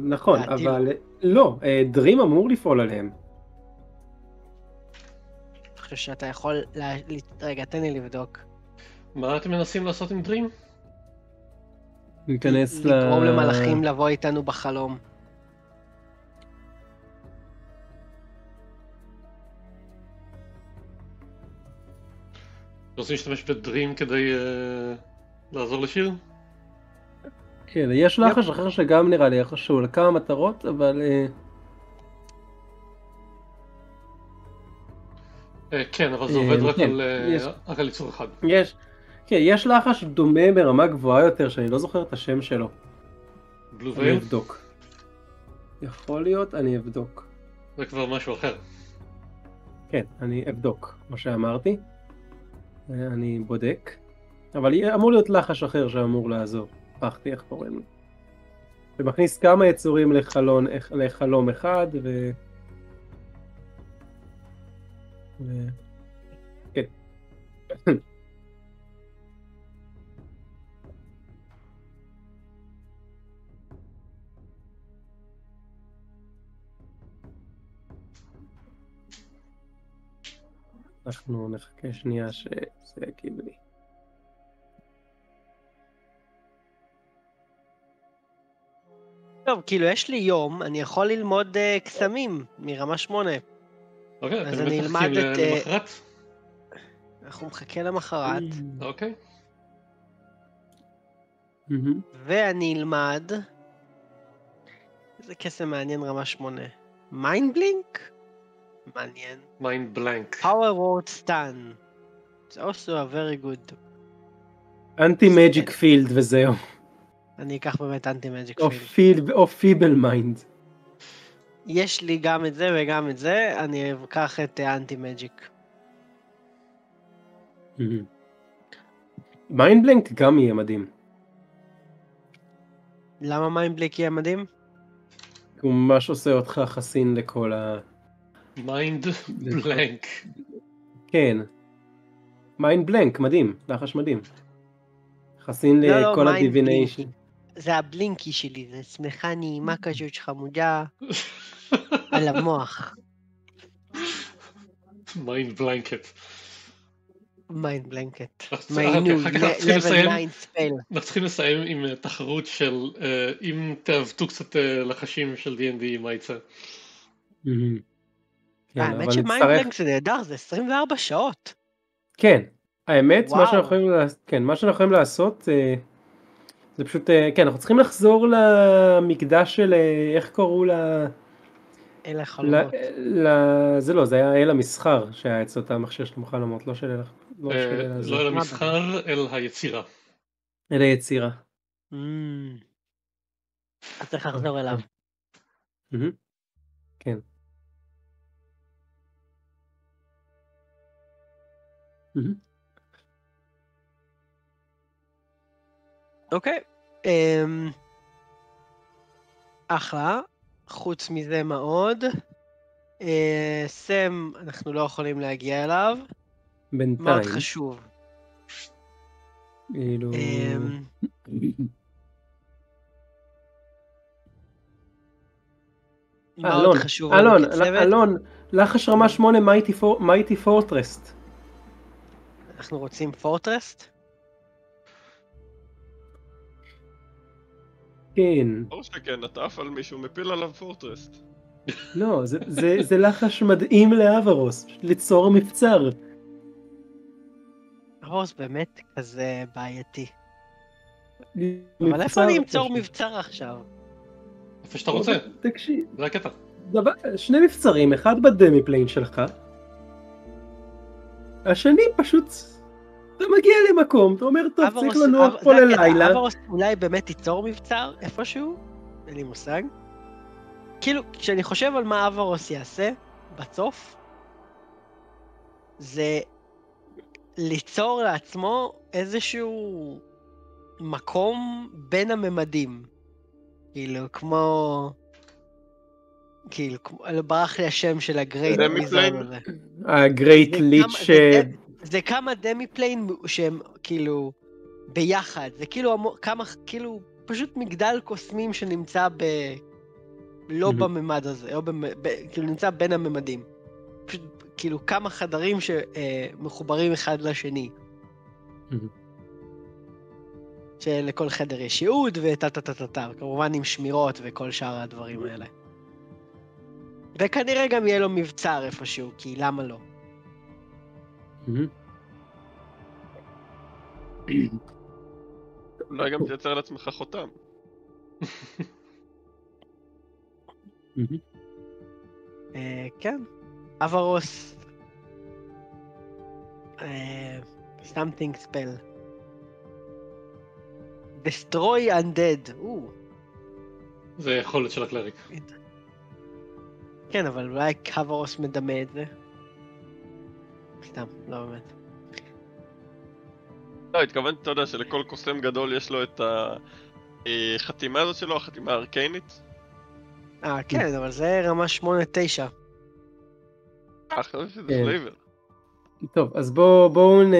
נכון, אבל לא, אה, דרים אמור לפעול עליהם. חושב שאתה יכול... לה- ל- רגע, תן לי לבדוק. מה אתם מנסים לעשות עם דרים? ניכנס ל... לגרום למלאכים לבוא איתנו בחלום. רוצים להשתמש בדרים כדי אה, לעזור לשיר? כן, יש לחש אחר שגם נראה לי חשוב לכמה מטרות, אבל אה, כן, אבל זה אה, עובד רק כן, על, אה, יצור אחד. יש, כן, יש לחש דומה ברמה גבוהה יותר, שאני לא זוכר את השם שלו. בלו אני וייל אבדוק. יכול להיות, אני אבדוק. זה כבר משהו אחר. כן, אני אבדוק, מה שאמרתי. אה, אני בודק. אבל אמור להיות לחש אחר שאמור לעזור. שכחתי איך קוראים לו. ומכניס כמה יצורים לחלון, לחלום אחד, ו... כן. אנחנו נחכה שנייה שזה יגיב לי. טוב, כאילו יש לי יום, אני יכול ללמוד אה, קסמים מרמה 8. אוקיי, אז אני אלמד מחכים את, אה, למחרת? אנחנו מחכה למחרת, אוקיי. ואני אלמד... איזה קסם מעניין רמה 8. mind blank? מעניין. mind blank. Power word stun. It's also a very good. anti magic field וזהו. אני אקח באמת anti magic. field או feeble mind. יש לי גם את זה וגם את זה, אני אקח את anti magic. mind blank גם יהיה מדהים. למה mind blank יהיה מדהים? הוא ממש עושה אותך חסין לכל ה... mind blank. כן. mind blank, מדהים, לחש מדהים. חסין לא, לא, לכל ה divination. זה ה blankie שלי, זה שמחה נעימה כזאת חמודה על המוח. mind blanket. mind blanket. אנחנו צריכים level לסיים. 9 spell. אנחנו צריכים לסיים עם אה, תחרות של אה, אם תעוותו קצת אה, לחשים של D&D מה יצא. מהמם. כן, האמת אבל ש mind נצטרך- blank זה נהדר, זה 24 שעות. כן, האמת, מה. שאנחנו יכולים לעשות, זה פשוט, אה, כן, אנחנו צריכים לחזור למקדש של, אה, איך קראו ל... אלה ל... חלומות. ל... זה לא, זה היה אל המסחר שהיה אצל אותה מכשיר של חלומות, לא של אל... לא אה, של אל. לא אל המסחר, אל היצירה. אל היצירה. Mm. אז צריך לחזור אליו. מהמם. כן. מהמם. אוקיי. אמ, אחלה. חוץ מזה מה עוד? אה, סם, אנחנו לא יכולים להגיע אליו. מאוד בינתיים, חשוב. כאילו... אמ, מאוד אלון, חשוב לנו אלון, כצוות. אלון, לחש רמה 8 מייטי פורטרסט. אנחנו רוצים פורטרסט? כן. ברור שכן, אתה עף על מישהו, מפיל עליו fortress. לא, זה- זה- זה לחש מדהים לאברוס, ליצור מבצר. אברוס באמת כזה בעייתי. אבל איפה אני אצור. מבצר עכשיו? איפה שאתה רוצה, תקשיב, זה הקטע. דבר, שני מבצרים, אחד ב demi plane שלך, השני פשוט, אתה מגיע למקום, אתה אומר, טוב, צריך לנוח אב- פה ללילה, אברוס אולי באמת ייצור מבצר איפשהו? אין לי מושג. כאילו, כשאני חושב על מה אברוס יעשה בסוף, זה ליצור לעצמו איזשהו מקום בין הממדים. כאילו, כמו... כאילו. ברח לי השם של ה great plane? הזה. ה great lich, זה- כמה demi plane שהם כאילו ביחד, זה כאילו המו- כמה, כאילו פשוט מגדל קוסמים שנמצא ב... לא מהמם. בממד הזה, או במ... ב... כאילו נמצא בין הממדים. פשוט כאילו כמה חדרים שמחוברים אחד לשני. מהמם. שלכל חדר יש ייעוד וטה טה טה טה טה, כמובן עם שמירות וכל שאר הדברים האלה. וכנראה גם יהיה לו מבצר איפשהו, כי למה לא? מהמם. אולי גם תייצר לעצמך חותם. מהמם. אה, כן, אברוס. something spell. destroy undead. או, זה יכולת של ה cleric. כן, אבל אולי אברוס מדמה את זה. סתם, לא באמת. לא, התכוונתי, אתה יודע, שלכל קוסם גדול יש לו את החתימה הזאת שלו, החתימה הארקיינית. אה, כן, אבל זה רמה 8-9. אה, חשבתי שזה. flavor. טוב, אז בואו בואו נ...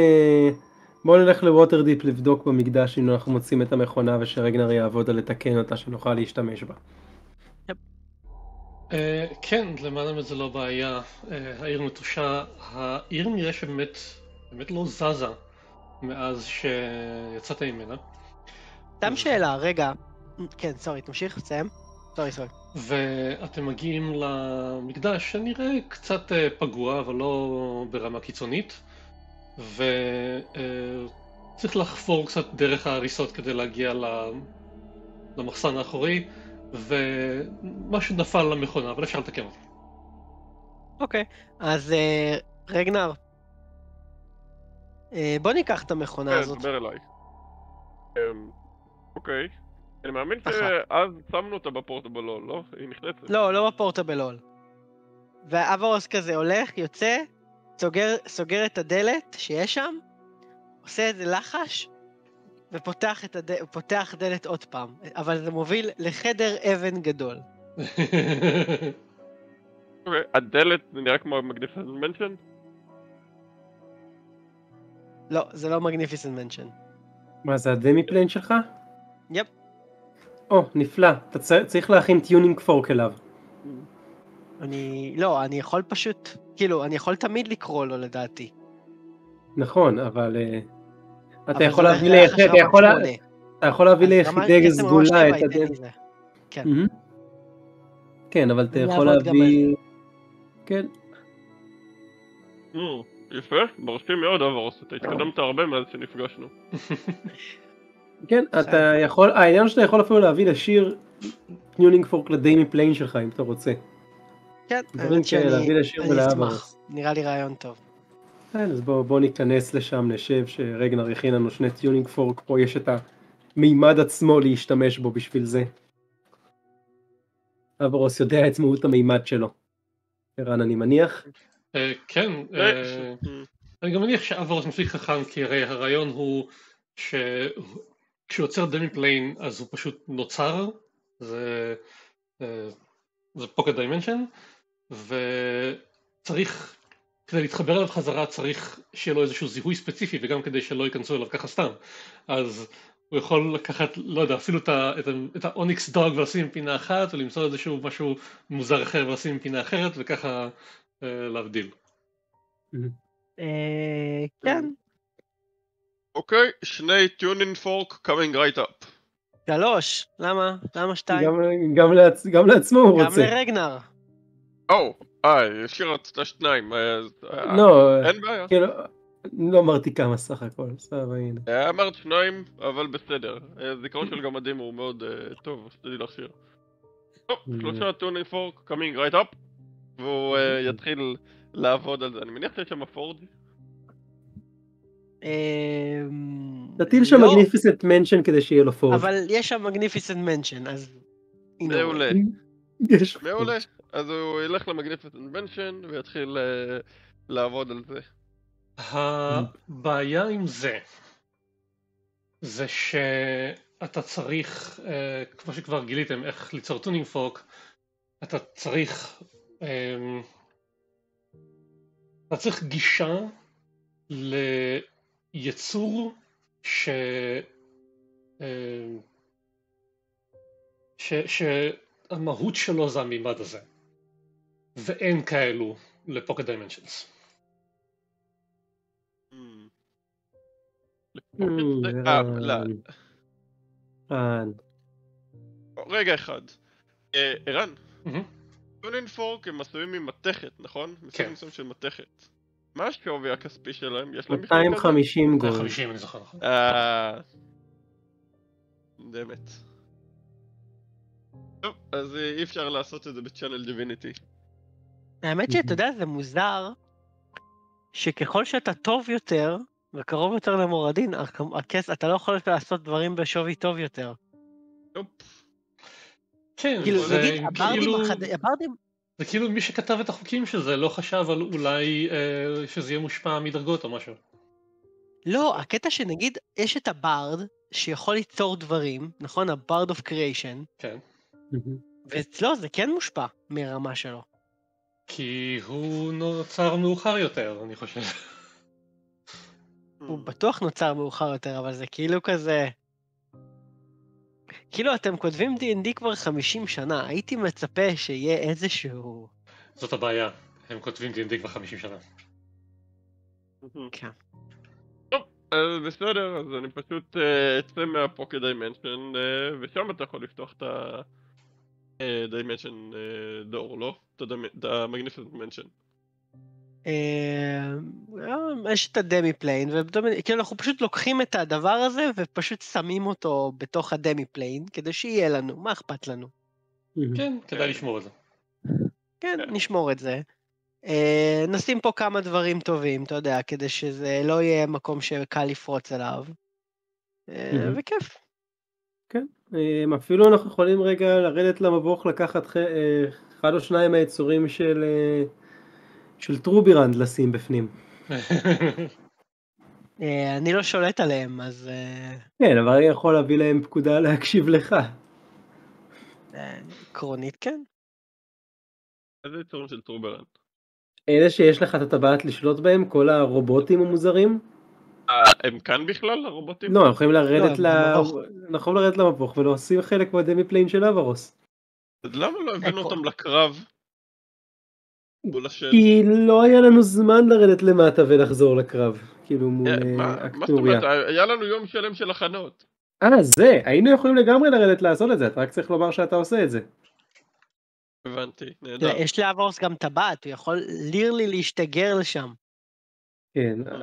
בואו נלך לווטרדיפ לבדוק במקדש אם אנחנו מוצאים את המכונה ושרגנר יעבוד על לתקן אותה שנוכל להשתמש בה. אה, כן, למען האמת זה לא בעיה. אה, העיר נטושה. העיר נראה שבאמת באמת לא זזה מאז שיצאת ממנה. סתם שאלה, רגע. כן, סורי, תמשיך, תסיים. סורי, סורי. ואתם מגיעים למקדש שנראה קצת אה, פגוע, אבל לא ברמה קיצונית. וצריך לחפור קצת דרך ההריסות כדי להגיע למחסן האחורי, ומשהו נפל למכונה, אבל אפשר לתקן אותו. אוקיי, אז אה, רגנר. אה, בוא ניקח את המכונה כן, הזאת. דבר אליי. אמ, אוקיי. אני מאמין. שאז שמנו אותה בפורטבל, לא? לא? היא נכנסת. לא, לא בפורטבל הול. והאברוס כזה הולך, יוצא, סוגר, סוגר את הדלת שיש שם, עושה איזה לחש, ופותח את הד... פותח דלת עוד פעם. אבל זה מוביל לחדר אבן גדול. אוקיי, הדלת זה נראה כמו magnificent mansion? לא, זה לא magnificent mansion. מה זה ה demi plane שלך? yep. או, נפלא. אתה צריך להכין tuning fork אליו. אני... לא, אני יכול פשוט... כאילו, אני יכול תמיד לקרוא לו לדעתי. נכון, אבל... אתה יכול להביא ליחיד, אתה יכול. אתה יכול להביא ליחידי סגולה את זה. כן. כן, אבל אתה יכול להביא... כן, יפה, מרשים מאוד אברוס, אתה התקדמת הרבה מאז שנפגשנו. כן, אתה יכול... העניין שאתה יכול אפילו להביא לשיר tuning fork ל demi plane שלך אם אתה רוצה. כן, האמת שאני אני. אשמח. נראה לי רעיון טוב. כן, אז בואו בוא ניכנס לשם, נשב, שרגנר הכין לנו שני tuning fork, פה יש את המימד עצמו להשתמש בו בשביל זה. אברוס יודע את מהות המימד שלו. ערן, אני מניח? אה, כן, אה, אמ, אני גם מניח שאברוס מספיק חכם, כי הרי הרעיון הוא שכשהוא יוצר demiplane אז הוא פשוט נוצר, זה, אה, זה pocket dimension, וצריך, כדי להתחבר אליו חזרה צריך שיהיה לו איזשהו זיהוי ספציפי, וגם כדי שלא ייכנסו אליו ככה סתם. אז הוא יכול לקחת, לא יודע, אפילו את ה- את ה- את ה onyx dog ולשים פינה אחת, ולמצוא איזשהו משהו מוזר אחר ולשים פינה אחרת, וככה אה, להבדיל. אה, כן, אוקיי, שני tuning fork coming right up. שלוש. למה? למה שתיים? גם- גם לעצ- גם לעצמו הוא גם רוצה. לרגנר. או, אה, שיר רצתה שניים. אה, אה, לא, אין בעיה. כאילו, לא אמרתי כמה סך הכל, סבבה הנה. אה, אמרת שניים, אבל בסדר. אה, זיכרון של גמדים הוא מאוד אה, טוב, שתדעי להכשיר. טוב. שלושה tuning fork coming right up. והוא אה, יתחיל לעבוד על זה. אני מניח שיש שם forge. אמ, תטיל שם לא, magnificent mansion כדי שיהיה לו forge. אבל יש שם magnificent mansion, אז... מעולה. יש מעולה. אז הוא ילך ל magnificent mansion ויתחיל אה, לעבוד על זה. הבעיה עם זה, זה שאתה צריך, אה, כמו שכבר גיליתם, איך ליצור tuning fork, אתה צריך, אתה צריך גישה ליצור ש... אה, ש... שהמהות שלו זה המימד הזה, ואין כאלו לפוקט דיימנשנס. Hmm. Hmm, אה, לא. רגע אחד. אה, ערן, מהמם. tuning fork הם עשויים ממתכת, נכון? מסוג כן. מסוים של מתכת. מה השווי הכספי שלהם? יש להם בכלל כזה? 250 gold. 150 אני זוכר נכון. אה... באמת. טוב, אז אה, אי אפשר לעשות את זה ב channel divinity. האמת שאתה יודע, זה מוזר, שככל שאתה טוב יותר, וקרוב יותר למורדין, הכ- הכס, אתה לא יכול לעשות דברים בשווי טוב יותר. כן, כאילו, זה נגיד, כאילו, החד... הברדים, זה כאילו מי שכתב את החוקים של זה לא חשב על אולי אה, שזה יהיה מושפע מדרגות או משהו. לא, הקטע שנגיד, יש את הברד, שיכול ליצור דברים, נכון? הברד אוף קריאיישן, כן. ואצלו זה כן מושפע מהרמה שלו. כי הוא נוצר מאוחר יותר, אני חושב. הוא בטוח נוצר מאוחר יותר, אבל זה כאילו כזה... כאילו אתם כותבים D&D כבר 50 שנה, הייתי מצפה שיהיה איזשהו... זאת הבעיה, הם כותבים D&D כבר 50 שנה. כן. אז בסדר, אז אני פשוט אה, אצא מה pocket dimension, אה, ושם אתה יכול לפתוח את ה dimension door, לא? את ה magnificent mansion. אה, יש את ה demiplane, וכאילו אנחנו פשוט לוקחים את הדבר הזה ופשוט שמים אותו בתוך ה demiplane, כדי שיהיה לנו, מה אכפת לנו? כן, כדאי לשמור את זה. כן, כן. נשמור את זה. אה, נשים פה כמה דברים טובים, אתה יודע, כדי שזה לא יהיה מקום שקל לפרוץ אליו. אה. וכיף. אמ, אפילו אנחנו יכולים רגע לרדת למבוך לקחת אחד או שניים מהיצורים של של טרובריאנד לשים בפנים. אה, אני לא שולט עליהם, אז אה, כן, אבל אני יכול להביא להם פקודה להקשיב לך. אה, עקרונית כן. איזה יצורים של טרובריאנד? אלה שיש לך את הטבעת לשלוט בהם, כל הרובוטים המוזרים. הם כאן בכלל, הרובוטים? לא, אנחנו יכולים לרדת הם ל... במבוך. אנחנו יכולים לרדת למבוך ולהוסיף חלק מה demiplane של אברוס. אז למה לא הבאנו. אותם לקרב? מול השד. כי לא היה לנו זמן לרדת למטה ולחזור לקרב, כאילו מול אה, אה, מה זאת אקטוריה. אומרת? היה לנו יום שלם של הכנות. אה, זה, היינו יכולים לגמרי לרדת לעשות את זה, אתה רק צריך לומר שאתה עושה את זה. הבנתי, נהדר. יש לאברוס גם טבעת, הוא יכול לירלי להשתגר לשם. כן. אה.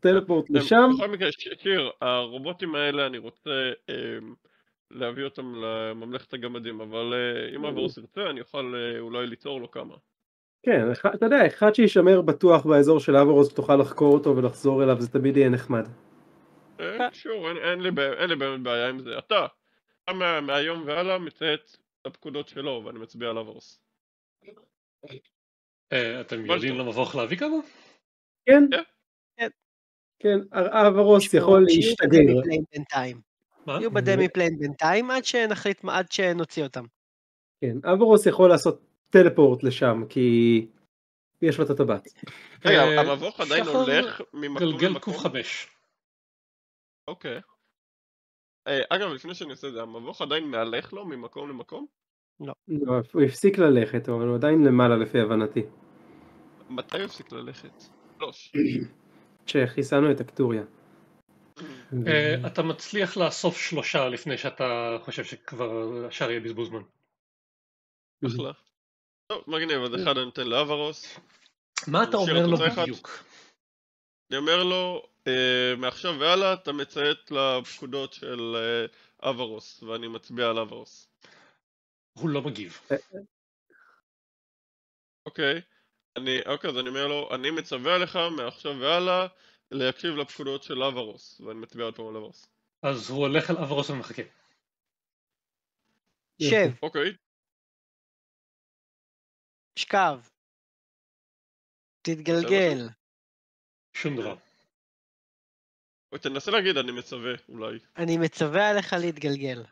טלפורט הם- לשם. בכל מקרה, שיר, הרובוטים האלה, אני רוצה להביא אותם לממלכת הגמדים, אבל אה, אם אברוס ירצה, אני יכול אה, אולי ליצור לו כמה. כן, אתה יודע, אחד שישמר בטוח באזור של אברוס ותוכל לחקור אותו ולחזור אליו, זה תמיד יהיה נחמד. אה, שור, אין- לי באמת בעיה עם זה. אתה, אתה מה- מהיום והלאה מציית לפקודות שלו, ואני מצביע על אברוס. אה, אתם יודעים למבוך להביא כמה? כן? כן. כן. כן, אברוס יכול להשתגר. יהיו ב demiplane בינתיים עד שנחליט, מה- עד שנוציא אותם. כן, אברוס יכול לעשות teleport לשם, כי יש לו את הטבעת. רגע, אה, המבוך עדיין הולך ממקום גלגל למקום? קוף חמש. אוקיי. אה, אגב, לפני שאני עושה את זה, המבוך עדיין מהלך לו ממקום למקום? לא, הוא הפסיק ללכת, אבל הוא עדיין למעלה לפי הבנתי. מתי הוא הפסיק ללכת? שלוש. כשחיסלנו את אקטוריה. אה, אתה מצליח לאסוף שלושה לפני שאתה חושב שכבר השאר יהיה בזבוז זמן. אחלה. טוב, מגניב, אז אחד אני נותן לאברוס. מה אתה אומר לו. בדיוק? אני אומר לו, אה, מעכשיו והלאה אתה מציית לפקודות של אה, אברוס, ואני מצביע על אברוס. הוא לא מגיב. אוקיי. אני, אוקיי, אז אני אומר לו, אני מצווה עליך מעכשיו והלאה להקשיב לפקודות של אברוס, ואני מצביע עוד פעם על אברוס. אז הוא הולך אל אברוס ומחכה. שב, אוקיי, שכב. תתגלגל. שום דבר. או תנסה להגיד אני מצווה, אולי. אני מצווה עליך להתגלגל.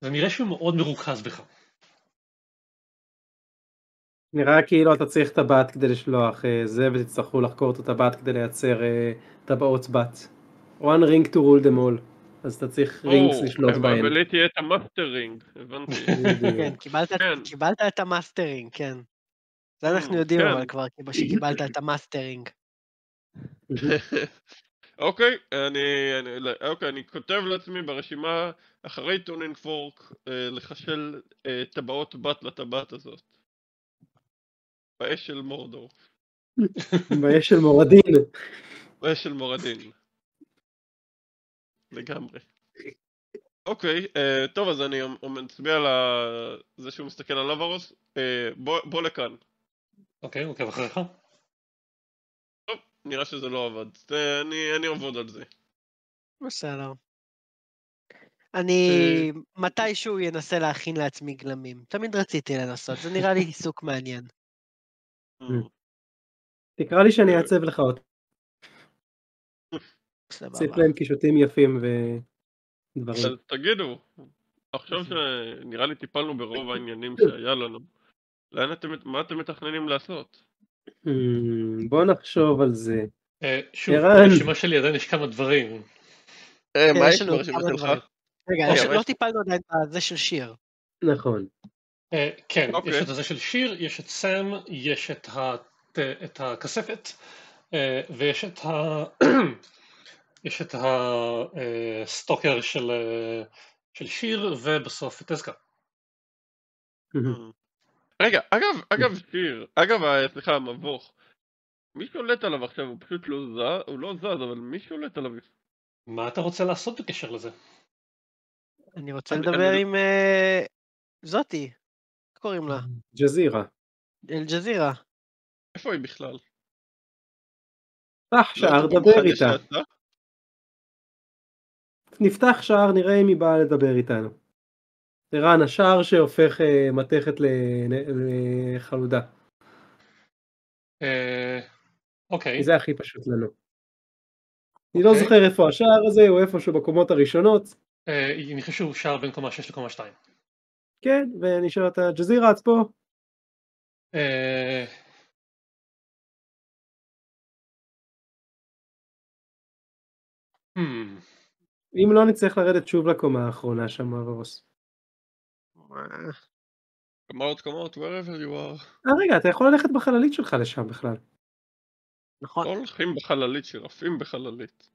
זה נראה שהוא מאוד מרוכז בך. נראה כאילו אתה צריך טבעת כדי לשלוח אה, זה ותצטרכו לחקור את הטבעת כדי לייצר אה, טבעות בת. one ring to rule them all. אז אתה צריך rings לשלוט בהן. אבל תהיה את ה master ring, הבנתי. כן, קיבלת- כן. קיבלת את ה master ring, כן. זה אנחנו יודעים כן. אבל כבר, כי שקיבלת את ה master ring. אוקיי, אני, אני, לא, אוקיי, אני כותב לעצמי ברשימה אחרי tuning fork אה, לחשל אה, טבעות בת לטבעת הזאת. באש של מורדור. באש של מורדין. באש של מורדין. לגמרי. אוקיי, אה, טוב אז אני מצביע על זה שהוא מסתכל על אברוס. אה, בוא, בוא לכאן. אוקיי, הוא עוקב אחריך? נראה שזה לא עבד. זה, אני, אני אעבוד על זה. בסדר. אני מתישהו אנסה להכין לעצמי גלמים. תמיד רציתי לנסות, זה נראה לי עיסוק מעניין. Mm. תקרא לי שאני אעצב לך אותה. תוסיף להם קישוטים יפים ודברים. תגידו, עכשיו שנראה לי טיפלנו ברוב העניינים שהיה לנו, לאן אתם, מה אתם מתכננים לעשות? Hmm, בוא נחשוב על זה. אה, שוב. ברשימה שלי עדיין יש כמה דברים. אה, כן, מה יש לנו ברשימה שלך? רגע, אוקיי, לא טיפלנו עדיין בזה של שיר. נכון. אה, כן, אוקיי. יש את הזה של שיר, יש את סם, יש את הכספת, ויש את ה... יש את הסטוקר של אה, של שיר, ובסוף את אזכר. Mm. רגע, אגב, אגב שיר, אגב, ה- סליחה, המבוך, מי שולט עליו עכשיו? הוא פשוט לא זז, הוא לא זז, אבל מי שולט עליו? מה אתה רוצה לעשות בקשר לזה? אני רוצה אני- לדבר אני- עם אה, זאתי, איך קוראים לה? ג'זירה. אל-ג'זירה. איפה היא בכלל? פתח לא שער, דבר איתה. נפתח שער, נראה אם היא באה לדבר איתנו. ערן, השער שהופך אה, מתכת לחלודה. אה, אוקיי, זה הכי פשוט לנו. אני לא אוקיי. זוכר איפה השער הזה, הוא איפשהו בקומות הראשונות. אה, אני חושב שהוא שער בין קומה 6 לקומה 2. כן, ואני שואל אותה, ג'זירה, את פה? אה, hmm, אם לא, נצטרך לרדת שוב לקומה האחרונה שם, אברוס. קומות, קומות, wherever you are. אה, רגע, אתה יכול ללכת בחללית שלך לשם בכלל. נכון. לא הולכים בחללית, שרפים בחללית.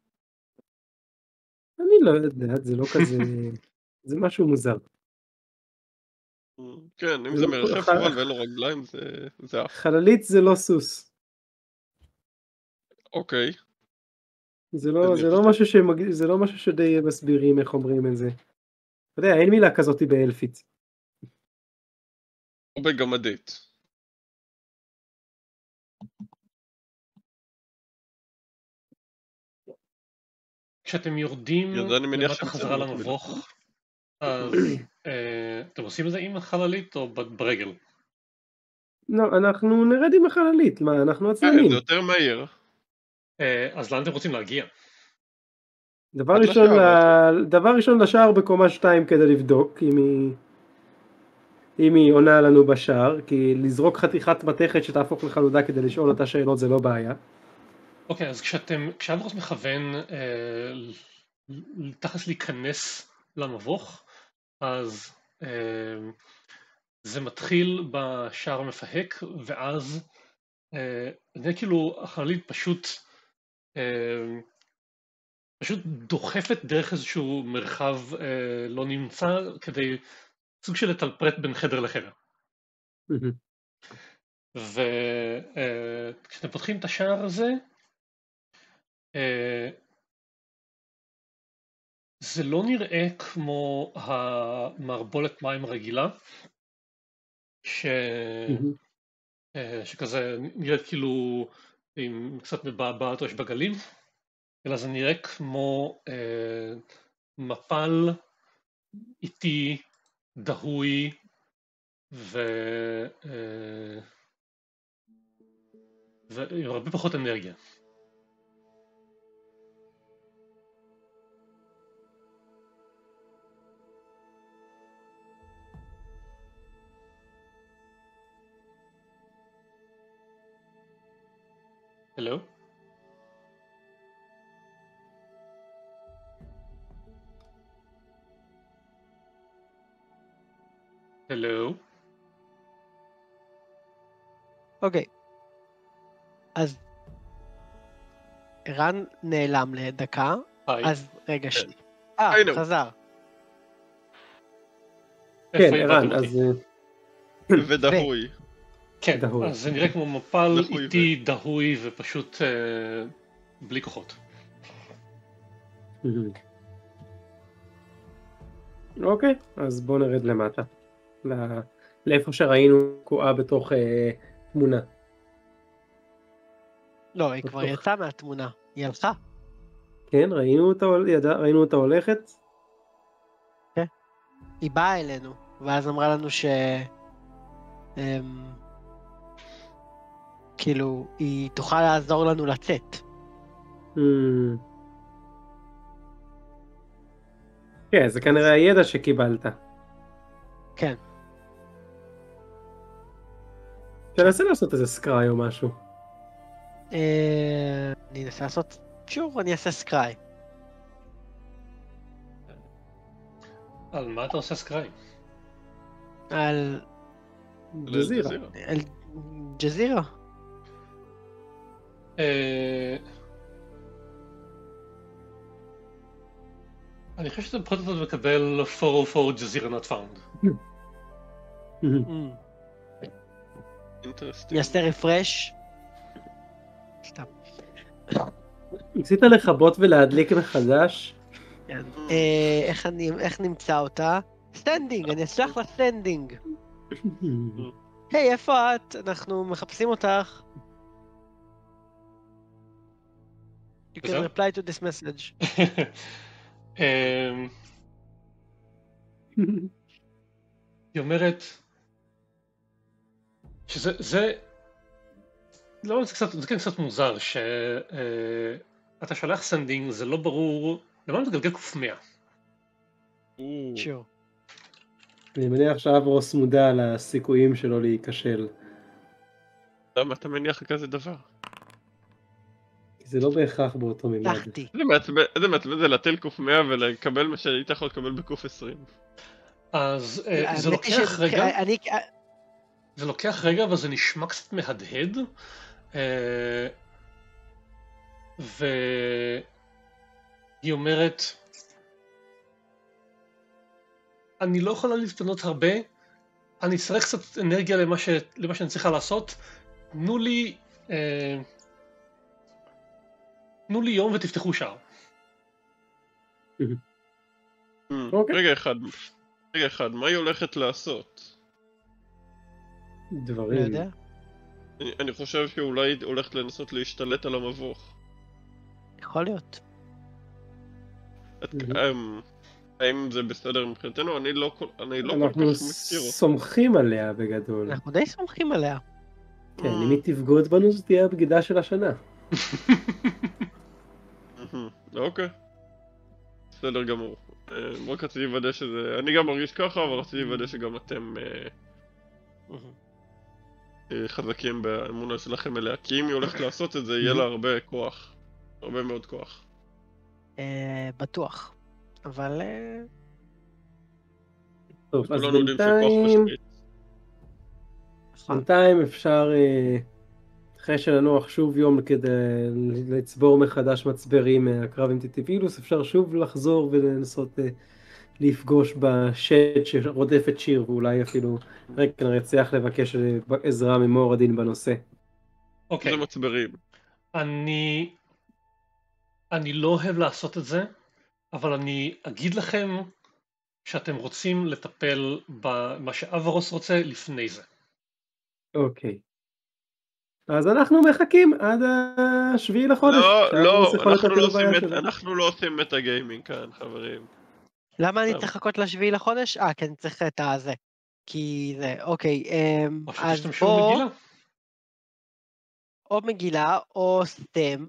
אני לא יודע, זה לא כזה... זה משהו מוזר. כן, אם זה לא מרחף אבל ואין לו רגליים, זה... זה אף. חללית זה לא סוס. אוקיי. זה לא, זה לא משהו שמג... זה לא משהו שדי מסבירים איך אומרים את זה. אתה יודע, אין מילה כזאת באלפית. או בגמדית. כשאתם יורדים למטה חזרה למבוך, אז אה, אתם עושים את זה עם החללית או ברגל? לא, אנחנו נרד עם החללית, מה, אנחנו אה, עצלנים. זה יותר מהיר. אה, אז לאן אתם רוצים להגיע? דבר ראשון, לשער, ל... דבר ראשון לשער בקומה 2 כדי לבדוק אם היא... אם היא עונה לנו בשער, כי לזרוק חתיכת מתכת שתהפוך לחלודה כדי לשאול אותה שאלות זה לא בעיה. אוקיי, אז כשאתם, כשאברוס מכוון אה, תכלס להיכנס למבוך, אז אה, זה מתחיל בשער המפהק, ואז אה, זה כאילו החללית פשוט אה, פשוט דוחפת דרך איזשהו מרחב אה, לא נמצא כדי סוג של לטלפרט בין חדר לחדר. וכשאתם פותחים את השער הזה, אה, זה לא נראה כמו המערבולת מים הרגילה, ש... אה, שכזה נראית כאילו עם קצת מבעבעת יש בגלים, אלא זה נראה כמו אה, מפל איטי, דהוי, ו... אה, ועם הרבה פחות אנרגיה. Hello? Hello? אוקיי. אז ערן נעלם לדקה, היי. אז רגע שנייה. אה. חזר. כן, ערן, אז? אה, ודהוי. כן, דהוי. אז זה נראה כמו מפל דהוי איטי, דהוי ופשוט אה, בלי כוחות. אוקיי, אז בואו נרד למטה. ל- לאיפה שראינו תקועה בתוך אה, תמונה. לא, היא כבר. יצאה מהתמונה. היא הלכה. כן, ראינו אותה, ידע, ראינו אותה הולכת? היא באה אלינו, ואז אמרה לנו ש... אמ, כאילו, היא תוכל לעזור לנו לצאת. Hmm. כן, זה כנראה הידע שקיבלת. כן. תנסה לעשות איזה סקריי או משהו. אה, אני אנסה לעשות... שוב, אני אעשה סקריי. על מה אתה עושה סקריי? על... ג'זירה. על ג'זירה. אה, אני חושב שזה פחות או יותר מקבל 404 ג'זירה not found. interesting. אני אעשה refresh. סתם. ניסית לכבות ולהדליק מחדש? כן. אה, איך אני... איך נמצא אותה? sending, אני אשלח לה sending. היי, איפה את? אנחנו מחפשים אותך. You can וזהו? reply to this message. אמ, היא אומרת שזה, זה, לא, זה קצת, זה כן קצת מוזר שאתה שולח sending, זה לא ברור, למה אתה ק"מאה? או, sure. אני מניח שאברוס מודע לסיכויים שלו להיכשל. למה אתה מניח כזה דבר? זה לא בהכרח באותו מימד. איזה מעצבן זה להטיל קוף 100 ולקבל מה שהיית יכול לקבל בקוף 20. אז אה, זה האמת היא לוקח רגע, אני... זה לוקח רגע אבל זה נשמע קצת מהדהד. אה, והיא אומרת, אני לא יכולה להתפנות הרבה, אני אצטרך קצת אנרגיה למה, ש... למה שאני צריכה לעשות, תנו לי, אה, תנו לי יום ותפתחו שער. אוקיי. רגע אחד, רגע אחד, מה היא הולכת לעשות? לא דברים. יודע. אני, אני חושב שאולי היא הולכת לנסות להשתלט על המבוך. יכול להיות. את, Mhm. אמ, האם זה בסדר מבחינתנו? אני לא, כל- אני לא כך אנחנו מכיר אותה. סומכים עליה בגדול. אנחנו די סומכים עליה. כן, אם היא תבגוד בנו זו תהיה הבגידה של השנה. אוקיי. בסדר גמור. אה, רק רציתי לוודא שזה... אני גם מרגיש ככה, אבל רציתי לוודא שגם אתם אה, אה, חזקים באמונה שלכם אליה. כי אם היא הולכת לעשות את זה, יהיה לה הרבה כוח. הרבה מאוד כוח. אה, בטוח. אבל... אה, טוב, אז בינתיים. בינתיים אפשר, אה, אחרי שננוח שוב יום כדי לצבור מחדש מצברים מהקרב עם טיטיבילוס, אפשר שוב לחזור ולנסות אה, לפגוש בשד שרודף את שיר, ואולי אפילו רקנר יצליח לבקש אה, עזרה ממורדין בנושא. אוקיי, זה מצברים. אני... אני לא אוהב לעשות את זה, אבל אני אגיד לכם שאתם רוצים לטפל במה שאברוס רוצה לפני זה. אוקיי. אז אנחנו מחכים עד השביעי לחודש. לא, לא, יכול אנחנו לא עושים. את- אנחנו לא עושים מטה גיימינג כאן, חברים. למה אני. צריך לחכות לשביעי לחודש? אה, כי אני צריך את הזה. כי זה, אוקיי, אמ, אז שתשתמשו בוא, במגילה. או מגילה או סם.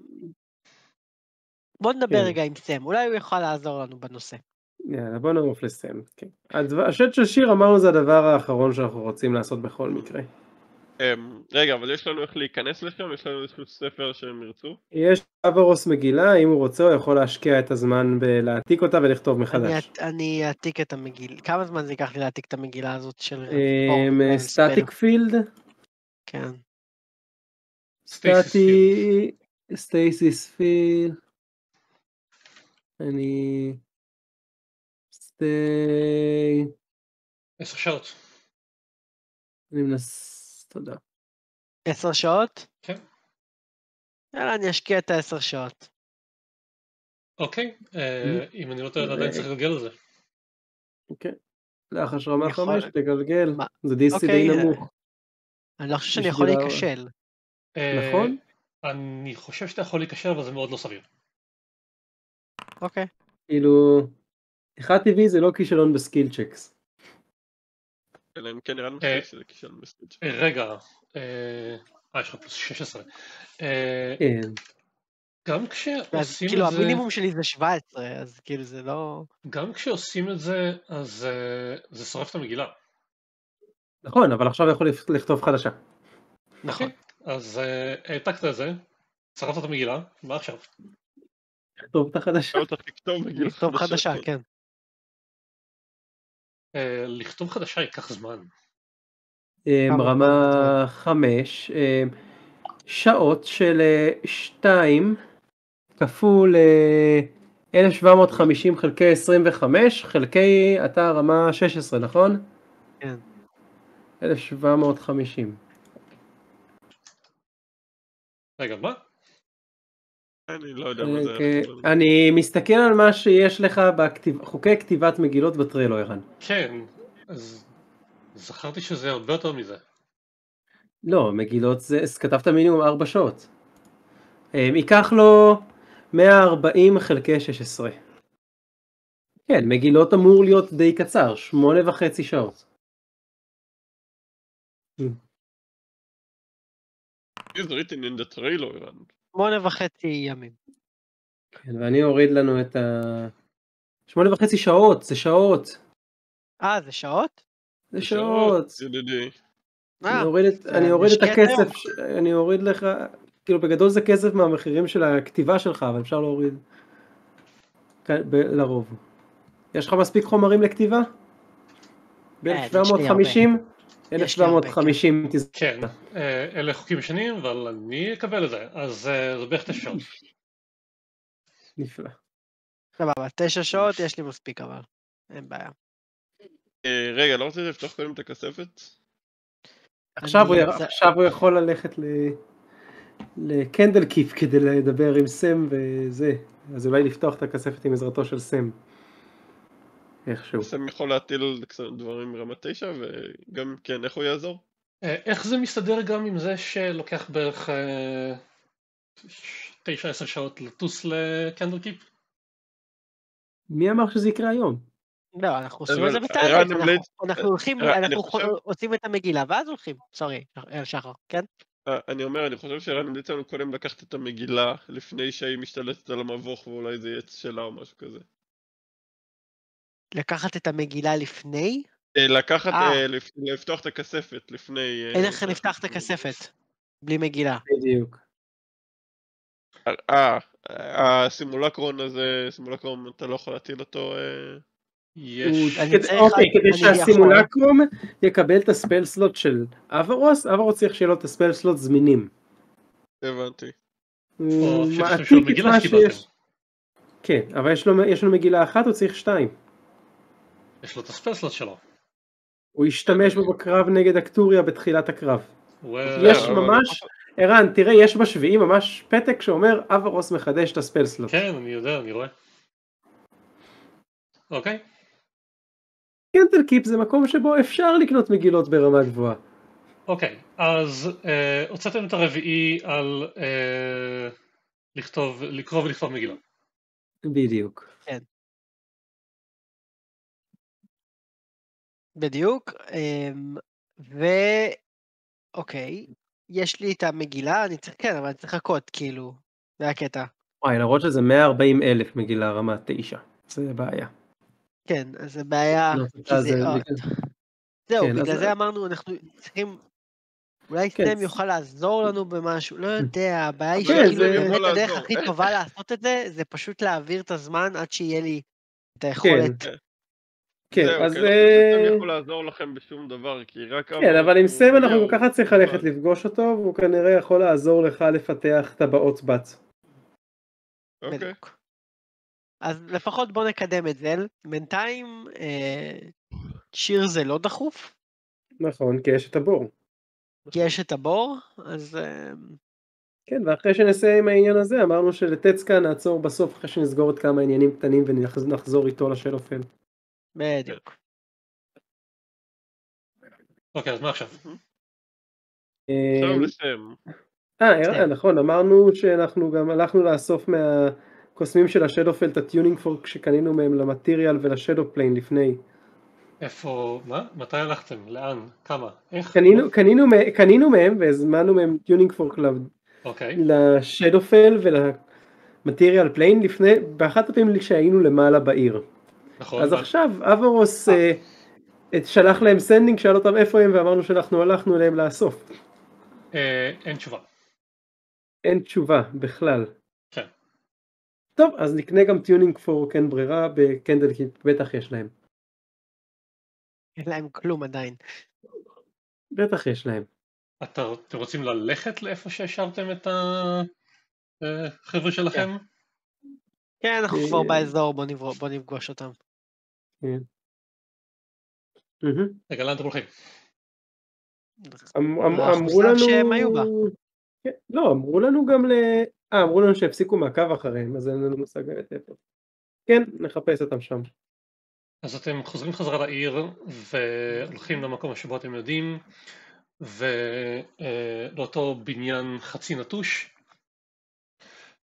בוא נדבר כן. רגע עם סם, אולי הוא יוכל לעזור לנו בנושא. יאללה, בוא נעוף לסיים. כן. השד של שיר אמרנו זה הדבר האחרון שאנחנו רוצים לעשות בכל מקרה. אמ, רגע, אבל יש לנו איך להיכנס לשם? יש לנו איזשהו ספר שהם ירצו? יש אברוס מגילה, אם הוא רוצה הוא יכול להשקיע את הזמן בלהעתיק אותה ולכתוב מחדש. אני אעתיק את המגילה. כמה זמן זה ייקח לי להעתיק את המגילה הזאת של... אמ, אור, static spell? field, כן. stasis סטטי, stasis field, אני... סטי... עשר שעות. אני מנס... תודה. עשר שעות? כן. יאללה, אני אשקיע את העשר שעות. אוקיי, אה, אם אני לא טועה, אתה עדיין צריך לגלגל על זה. אוקיי. לחש רמה יכול- חמש, תגלגל. זה DC די אוקיי, נמוך. אני לא חושב שאני יכול להיכשל. אה, נכון? אני חושב שאתה יכול להיכשל, אבל זה מאוד לא סביר. אוקיי. כאילו... אחד טבעי זה לא כישלון בסקיל צ'קס. אלא אם כן נראה לי אה. שזה כישלון בסקיץ'. אה, רגע, אה, אה, יש לך פלוס 16. אה, כן. גם כשעושים כאילו את זה, המינימום שלי זה 17, אז כאילו זה לא... גם כשעושים את זה, אז זה שורף את המגילה. נכון, אבל עכשיו יכול לכ- לכתוב חדשה. נכון. אז העתקת את זה, שרפת את המגילה, מה עכשיו? לכתוב את החדשה. לכתוב חדשה, כן. אה, לכתוב חדשה ייקח זמן. אמ, כמה רמה זמן חמש, אמ, שעות של אה, שתיים כפול אה, 1750 חלקי 25 חלקי אתה רמה 16 נכון? כן. 1750. רגע, מה? אני לא יודע מה זה. אני מסתכל על מה שיש לך בחוקי כתיבת מגילות בטרילו ערן. כן, אז זכרתי שזה הרבה יותר מזה. לא, מגילות זה, כתבת מינימום 4 שעות. אמ, ייקח לו 140 חלקי 16. כן, מגילות אמור להיות די קצר, שמונה וחצי שעות. Is written in the trailer. שמונה וחצי ימים. כן, ואני אוריד לנו את ה... שמונה וחצי שעות, זה שעות. אה, זה שעות? זה שעות. אה, אני אוריד את הכסף, אני אוריד לך, כאילו בגדול זה כסף מהמחירים של הכתיבה שלך, אבל אפשר להוריד לרוב. יש לך מספיק חומרים לכתיבה? אה, בין 750? 1750 תז... כן, אה, אלה חוקים שונים, אבל אני אקבל את זה, אז אה, זה בערך תשע שעות. נפלא. סבבה, תשע שעות יש לי מספיק אבל. אין בעיה. אה, רגע, לא רוצה לפתוח קודם את הכספת? עכשיו הוא, רוצה- עכשיו הוא יכול ללכת ל... לקנדל קיפ כדי לדבר עם סם וזה, אז אולי לפתוח את הכספת עם עזרתו של סם. איכשהו. סם יכול להטיל דברים מרמה 9, וגם כן, איך הוא יעזור? אה, איך זה מסתדר גם עם זה שלוקח בערך אה, תשע עשר שעות לטוס לקנדל קיפ? מי אמר שזה יקרה היום? לא, אנחנו עושים את זה בתהליך. אנחנו- הולכים, אנחנו עושים את המגילה ואז הולכים. סורי, אה, שחר, כן? אה, אני אומר, אני חושב שערן המליץ לנו קודם לקחת את המגילה לפני שהיא משתלטת על המבוך ואולי זה יהיה שלה או משהו כזה. לקחת את המגילה לפני? אה, לקחת, אה. אה, לפ- לפתוח את הכספת לפני... אין איך נפתח את הכספת. בלי מגילה. בדיוק. אה, הסימולקרון הזה, סימולקרון, אתה לא יכול להטיל אותו... יש... אוקיי, כדי. שהסימולקרום יקבל את הספל סלוט של אברוס, אברוס צריך שיהיה לו את הספל סלוט זמינים. הבנתי. או הוא מעתיק את מגילה מה. שיש. כן, אבל יש לו, יש לו מגילה אחת, הוא צריך שתיים. יש לו את הספייסלוט שלו. הוא ישתמש בו בקרב נגד אקטוריה בתחילת הקרב. יש ממש, ערן, תראה, יש בשביעי ממש פתק שאומר אברוס מחדש את הספל סלוט. כן, אני יודע, אני רואה. אוקיי. קנטל קיפ זה מקום שבו אפשר לקנות מגילות ברמה גבוהה. אוקיי, אז אה, הוצאתם את הרביעי על אה, לכתוב, לקרוא ולכתוב מגילה. בדיוק. בדיוק. אמ, ו... אוקיי, יש לי את המגילה, אני צריך, כן, אבל אני צריך לחכות, כאילו, זה הקטע. וואי, למרות שזה 140 אלף מגילה רמה 9. זה בעיה. כן, אז זה בעיה, לא. זהו, כן, בגלל זה אמרנו, אנחנו צריכים... אולי כן, סטם יוכל לעזור לנו במשהו, לא יודע, הבעיה היא כן, שכאילו הדרך. הכי טובה לעשות את זה, זה פשוט להעביר את הזמן עד שיהיה לי את היכולת. כן, זהו, אז... כי לא אה, חושב שאני יכול לעזור לכם בשום דבר, כי רק... כן, אבל עם סם אנחנו גם ככה הוא- צריך ללכת לפגוש אותו, והוא כנראה יכול לעזור לך לפתח טבעות בת. אוקיי. אז לפחות בוא נקדם את זה. בינתיים, אה, שיר זה לא דחוף, נכון, כי יש את הבור. כי יש את הבור, אז אה, כן, ואחרי שנסיים עם העניין הזה, אמרנו שלטצקה נעצור בסוף אחרי שנסגור עוד כמה עניינים קטנים ונחזור איתו לשלופל. בדיוק. אוקיי, אז מה עכשיו? עכשיו אה, לסם. אה, ערן, נכון, אמרנו שאנחנו גם הלכנו לאסוף מהקוסמים של ה Shadowfell את ה tuning fork שקנינו מהם ל material ול shadow plane לפני. איפה, מה? מתי הלכתם? לאן? כמה? איך? קנינו, קנינו, קנינו מהם והזמנו מהם tuning fork אוקיי, ל Shadowfell ול material plane לפני, באחת הפעמים שהיינו למעלה בעיר. נכון. אז עכשיו אברוס אה, את- שלח להם sending, שאל אותם איפה הם ואמרנו שאנחנו הלכנו אליהם לאסוף. אה, אין תשובה. אין תשובה בכלל. כן. טוב, אז נקנה גם tuning fork אין ברירה ב Candlekeep, בטח יש להם. אין להם כלום עדיין. בטח יש להם. אתה- אתם רוצים ללכת לאיפה שהשארתם את החבר'ה שלכם? כן, אנחנו אה, כבר באזור, בוא נפגוש אותם. מהמם. רגע, לאן אתם הולכים? אמ- אמ- לאחוסה אמרו לנו... שהם היו בה. כן, לא, אמרו לנו גם ל... אה, אמרו לנו שהפסיקו מעקב אחריהם, אז אין לנו מושג באמת איפה. כן, נחפש אותם שם. אז אתם חוזרים חזרה לעיר והולכים למקום שבו אתם יודעים ולאותו בניין חצי נטוש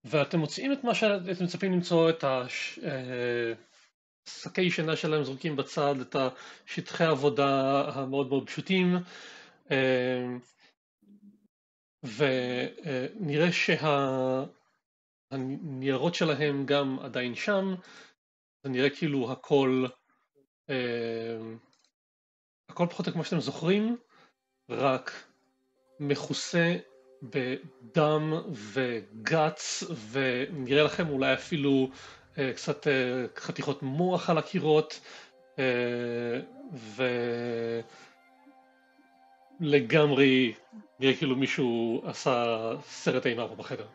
ואתם מוצאים את מה שאתם מצפים למצוא את השקי שינה שלהם זרוקים בצד, את השטחי העבודה המאוד מאוד פשוטים. אה, ונראה שהניירות שלהם גם עדיין שם. זה נראה כאילו הכל, אה, הכל פחות או כמו שאתם זוכרים, רק מכוסה בדם וגץ, ונראה לכם אולי אפילו קצת אה, חתיכות מוח על הקירות, אה, ולגמרי נראה כאילו מישהו עשה סרט אימה פה בחדר.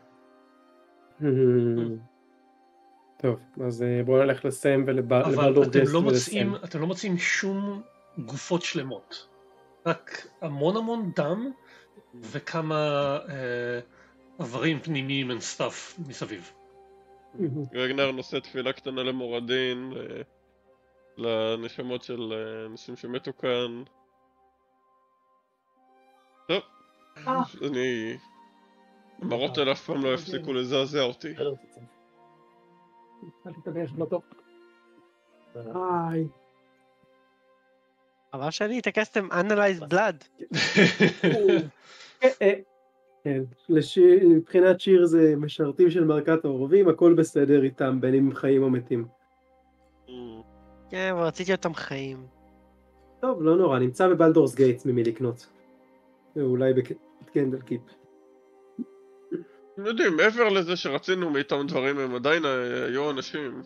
טוב, אז אה, בואו נלך לסיים אבל ולבלדור אתם גסט לא. מוצאים, אתם לא מוצאים שום גופות שלמות. רק המון המון דם וכמה אה, איברים פנימיים and stuff מסביב. רגנר נושא תפילה קטנה למורדין, ל- לנשמות של אה, אנשים שמתו כאן. טוב, אני... המראות האלה אף פעם לא הפסיקו לזעזע אותי. התחלתי לדבר, לא טוב. היי. חבל שאני התעקסתם Analyze Blood. כן, לשיר- מבחינת שיר זה משרתים של מלכת העורבים, הכל בסדר איתם, בין אם הם חיים או מתים. כן, אבל רציתי אותם חיים. טוב, לא נורא, נמצא בבלדורס גייטס ממי לקנות. ואולי בקנדל קיפ. אתם יודעים, מעבר לזה שרצינו מאיתם דברים, הם עדיין אה, היו אנשים.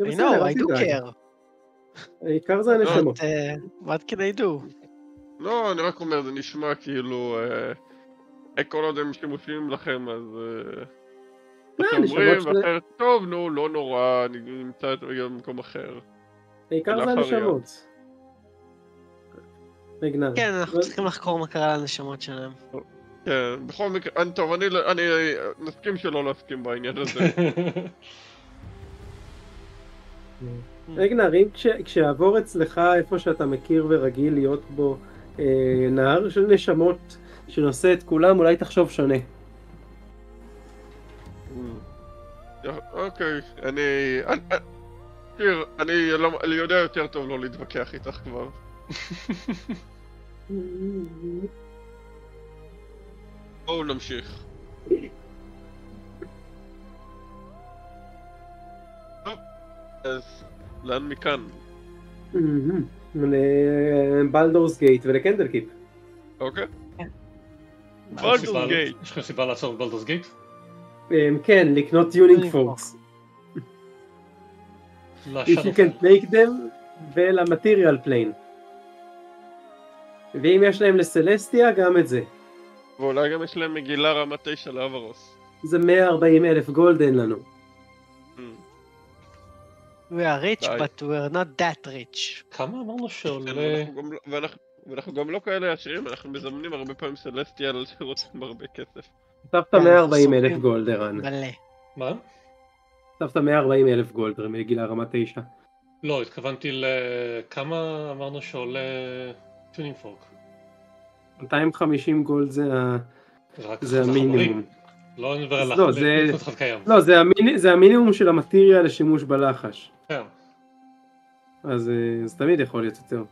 I know, I do care. העיקר זה הנשמות. But, uh, what can I do? לא, אני רק אומר, זה נשמע כאילו... אה, כל עוד הם שימושיים לכם, אז... אה, לא, אתם נשמות אומרים, שזה- ואחרת, טוב, נו, לא נורא, אני נמצא במקום אחר. העיקר זה הנשמות. כן, אנחנו צריכים לחקור מה קרה לנשמות שלהם. כן, בכל מקרה, טוב, אני, לא- אני נסכים שלא להסכים בעניין הזה. רגנר, אם כש- כשיעבור אצלך איפה שאתה מכיר ורגיל להיות בו אה, נהר של נשמות שנושא את כולם, אולי תחשוב שונה. אוקיי, אני... תראה, אני לא- אני יודע יותר טוב לא להתווכח איתך כבר. בואו נמשיך. טוב, אז לאן מכאן? ל Baldur's Gate ול Candlekeep. אוקיי? יש לכם סיבה- Gate. יש לכם סיבה לעצור ב Baldur's Gate? כן, לקנות tuning forks. If you can take them ול material plane. ואם יש להם ל Celestia, גם את זה. ואולי גם יש להם מגילה רמה 9 לאברוס. זה 140 אלף gold אין לנו. We are rich, but we're not that rich. כמה אמרנו שעולה... כן, ואנחנו לא- ואנחנו- גם לא כאלה עשירים, אנחנו מזמנים הרבה פעמים celestial שרוצים הרבה כסף. כן, 140 אלף סופרים. gold, ערן. מלא. מה? הוספת 140 אלף gold, מגילה רמה 9. לא, התכוונתי לכמה אמרנו שעולה tuning fork. 250 gold זה ה... זה. המינימום. לא אני מדבר על אז לא, זה- קיים. לא, זה, המיני, זה המינימום של ה material לשימוש בלחש. כן. אז אה, זה תמיד יכול להיות יותר.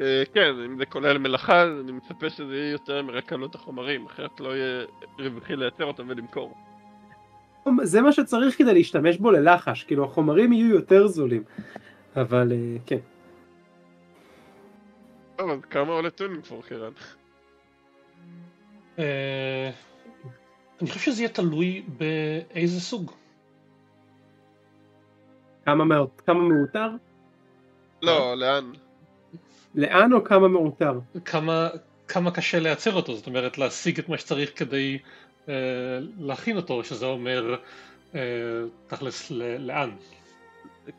אה, כן, אם זה כולל מלאכה, אני מצפה שזה יהיה יותר מרק עלות החומרים, אחרת לא יהיה רווחי לייצר אותם ולמכור. זה מה שצריך כדי להשתמש בו ללחש, כאילו החומרים יהיו יותר זולים. אבל אה, כן. טוב, אז כמה עולה tuning fork ערן? אה, אני חושב שזה יהיה תלוי באיזה סוג. כמה, מא- כמה מעוטר? לא, לאן? לאן או כמה מעוטר? כמה, כמה קשה לייצר אותו, זאת אומרת להשיג את מה שצריך כדי אה, להכין אותו, שזה אומר אה, תכלס ל- לאן.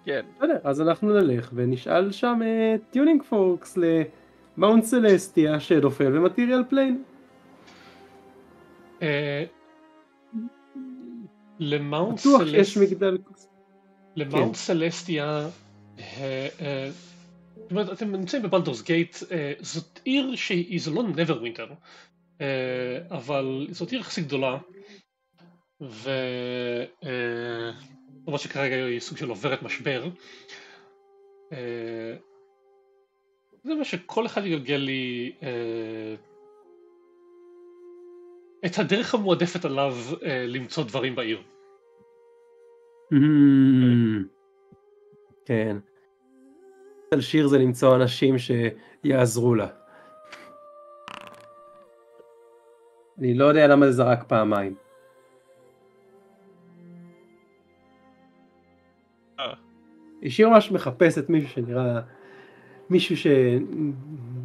כן. בסדר, אז אנחנו נלך ונשאל שם tuning forks ל Mount Celestia, Shadowfell ו material plane. אה, ל Mount. Celestia, אה, אה, זאת אומרת, אתם נמצאים בבלדורס גייט, אה, זאת עיר שהיא, זה לא neverwinter, אה, אבל זאת עיר יחסית גדולה, ו... אה, למרות שכרגע היא סוג של עוברת משבר. זה מה שכל אחד יגלגל לי את הדרך המועדפת עליו למצוא דברים בעיר. כן. על שיר זה למצוא אנשים שיעזרו לה. אני לא יודע למה זה זרק פעמיים. אה. השיר ממש מחפשת מישהו שנראה... מישהו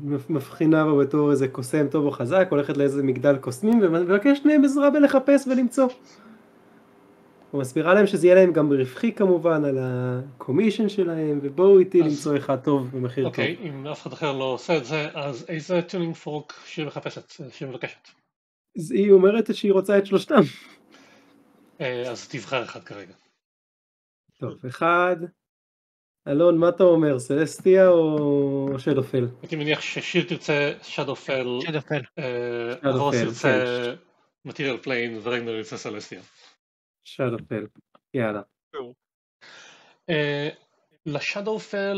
שמבחינה בו בתור איזה קוסם טוב או חזק, הולכת לאיזה מגדל קוסמים ומבקשת מהם עזרה בלחפש ולמצוא. ומסבירה להם שזה יהיה להם גם רווחי כמובן על ה commission שלהם, ובואו איתי אז- למצוא אחד טוב במחיר אוקיי, טוב. אם אף אחד אחר לא עושה את זה, אז איזה tuning fork שהיא מחפשת, שהיא מבקשת? אז היא אומרת שהיא רוצה את שלושתם. אה, אז תבחר אחד כרגע. טוב, אחד. אלון, מה אתה אומר, Celestia או Shadowfell? הייתי מניח ששיר תרצה Shadowfell, Shadowfell. ירצה כן. material plane ורגנר ירצה Celestia. Shadowfell. יאללה. ל Shadowfell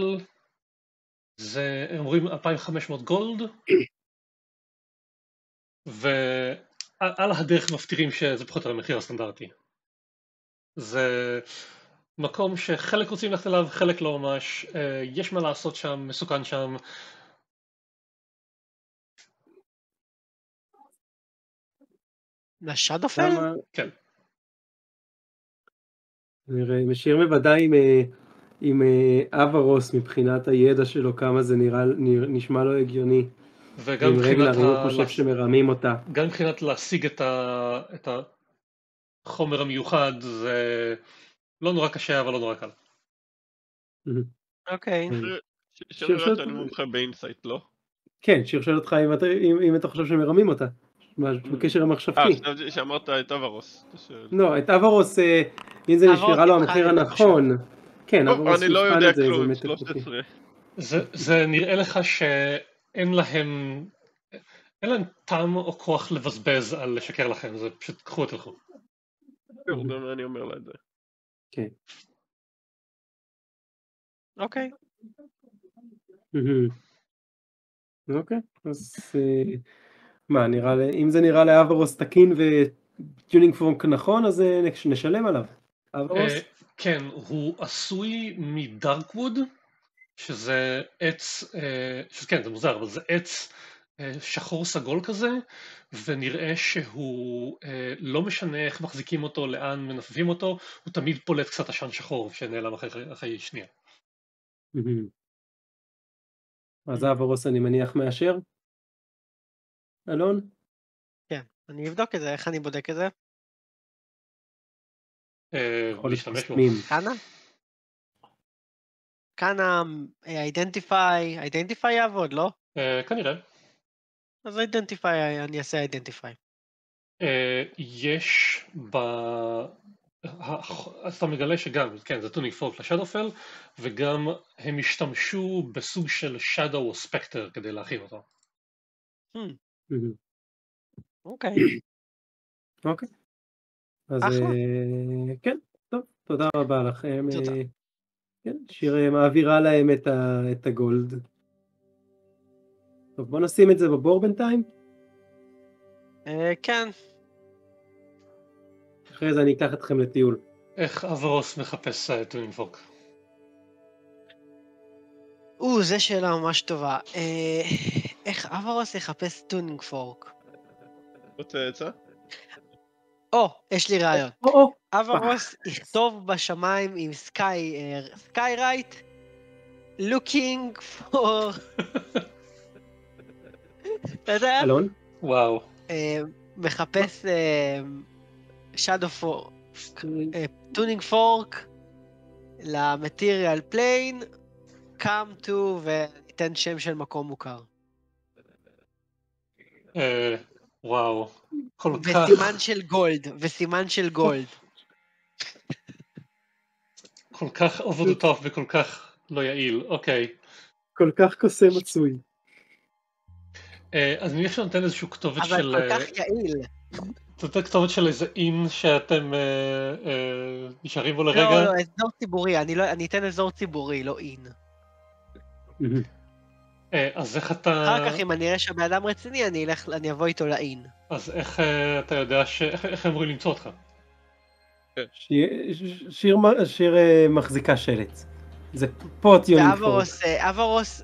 זה, הם אומרים 2500 gold, ועל הדרך מפטירים שזה פחות או יותר המחיר הסטנדרטי. זה מקום שחלק רוצים ללכת אליו, חלק לא ממש, אה, יש מה לעשות שם, מסוכן שם. ל Shadowfell? למה? כן. נראה, ששיר מוודא עם, אה, עם אה, אברוס מבחינת הידע שלו, כמה זה נראה, נרא- נשמע לו הגיוני. וגם מבחינת, רגלר, הוא ה... חושב שמרמים אותה. גם מבחינת להשיג את, ה... את החומר המיוחד זה לא נורא קשה אבל לא נורא קל. אוקיי. ש- שיר שאני מומחה ב insight, לא? כן, שיר שואל אותך אם אתה חושב שמרמים אותה. מה, בקשר אה, המחשבתי. חשבתי שאמרת את אברוס. לא, את אברוס, אה, אם זה אברוס נשארה לו המחיר את זה הנכון. כן, אברוס אני לא יודע את זה, זה כלום, מתק אותי. 13. זה, זה נראה לך שאין להם, אין להם טעם או כוח לבזבז על לשקר לכם, זה פשוט קחו ותלכו. גם אני אומר לה את זה. כן. אוקיי. אוקיי, אז אה, מה, נראה לי, אם זה נראה לאברוס תקין ו tuning fork נכון, אז אה, נש- נשלם עליו. אברוס? אה, כן, הוא עשוי מ darkwood, שזה עץ, אה, כן זה מוזר, אבל זה עץ שחור סגול כזה, ונראה שהוא לא משנה איך מחזיקים אותו, לאן מנופפים אותו, הוא תמיד פולט קצת עשן שחור שנעלם אחרי, אחרי שנייה. אז אברוס אני מניח מאשר? אלון? כן. אני אבדוק את זה, איך אני בודק את זה? אה, יכול להשתמש בו. identify, identify יעבוד, לא? אה, כנראה. אז identify, אני אעשה identify. אה, יש ב... אז אתה מגלה שגם, כן, זה tuning fork ל Shadowfell, וגם הם השתמשו בסוג של shadow או specter כדי להכין אותו. אוקיי. אוקיי. אז אחלה. אה, כן, טוב, תודה רבה לכם. תודה. אה, כן, שיר אה, מעבירה להם את ה- את הגולד. טוב, בוא נשים את זה בבור בינתיים, אה, כן. אחרי זה אני אקח אתכם לטיול. איך אברוס מחפש אה, tuning fork? או, זו שאלה ממש טובה. אה, איך אברוס יחפש tuning fork? רוצה עצה? או, יש לי רעיון. אברוס יכתוב בשמיים עם sky, sky write, looking for... אתה יודע? אלון? וואו. אה, מחפש shadow for tuning fork ל material plane, come to וניתן שם של מקום מוכר. אה, וואו. כל כך, וסימן של gold, וסימן של gold. כל כך over the top וכל כך לא יעיל. אוקיי. כל כך קוסם מצוי. אה, אז אני חושב נותן איזושהי כתובת אבל של... כל אה, כך יעיל. אתה נותן כתובת של איזה אין שאתם אה, אה, נשארים בו לא, לרגע? לא, אזור ציבורי, אני לא- אני אתן אזור ציבורי, לא אין. אה, אז איך אתה... אחר כך אם אני אראה שהבן אדם רציני, אני אלך, אני אבוא איתו לאין. אז איך אה, אתה יודע ש... איך הם אמורים למצוא אותך? שיר, אה, מחזיקה שלט. זה פה fork. ואברוס אברוס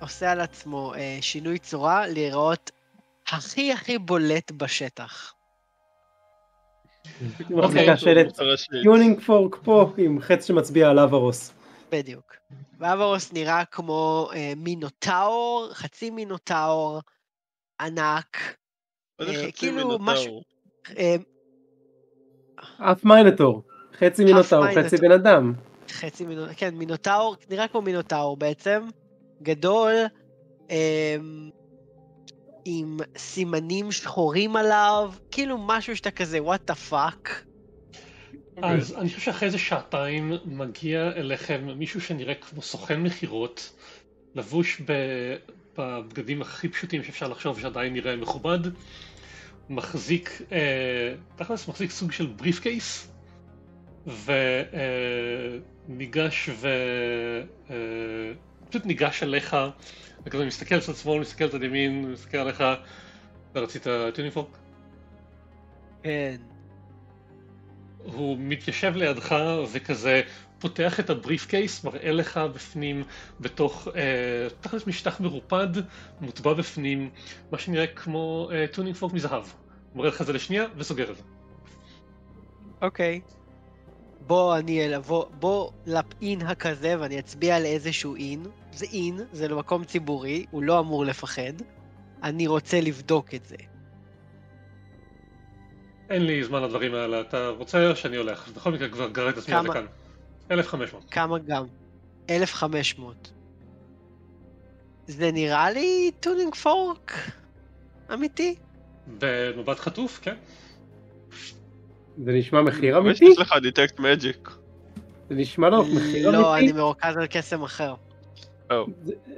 עושה על עצמו שינוי צורה להיראות הכי הכי בולט בשטח. מחזיקה שלט. הראשית. tuning fork פה עם חץ שמצביע על אברוס. בדיוק. ואברוס נראה כמו אה, מינוטאור, חצי מינוטאור, ענק, מה זה אה, חצי כאילו מינוטאור? משהו- אה, half minotaur. חצי מינוטור, חצי. בן אדם. חצי מינוטאור, כן, מינוטאור, נראה כמו מינוטאור בעצם, גדול, אה, עם סימנים שחורים עליו, כאילו משהו שאתה כזה, what the fuck. אז אני חושב שאחרי איזה שעתיים מגיע אליכם מישהו שנראה כמו סוכן מכירות, לבוש בבגדים הכי פשוטים שאפשר לחשוב שעדיין נראה מכובד, מחזיק, אה, תכלס מחזיק סוג של briefcase, וניגש ו... אה, פשוט ניגש אליך, וכזה מסתכל צד שמאל, מסתכל צד ימין, מסתכל עליך, אתה רצית tuning fork? כן. הוא מתיישב לידך וכזה פותח את ה briefcase, מראה לך בפנים בתוך אה, תכלס משטח מרופד, מוטבע בפנים, מה שנראה כמו אה, tuning fork מזהב. מוריד לך את זה לשנייה וסוגר את זה. אוקיי. בוא אני אבוא, בוא ל inn הכזה ואני אצביע על איזשהו inn. זה inn, זה למקום ציבורי, הוא לא אמור לפחד. אני רוצה לבדוק את זה. אין לי זמן לדברים האלה, אתה רוצה או שאני הולך? בכל מקרה כבר גרר את עצמי עד? לכאן. 1500. כמה גם? 1500. זה נראה לי tuning fork אמיתי? במבט חטוף, כן? זה נשמע מחיר אמיתי? לך detect magic. זה נשמע לו מחיר לא, אני אמיתי? מרוכז על קסם אחר.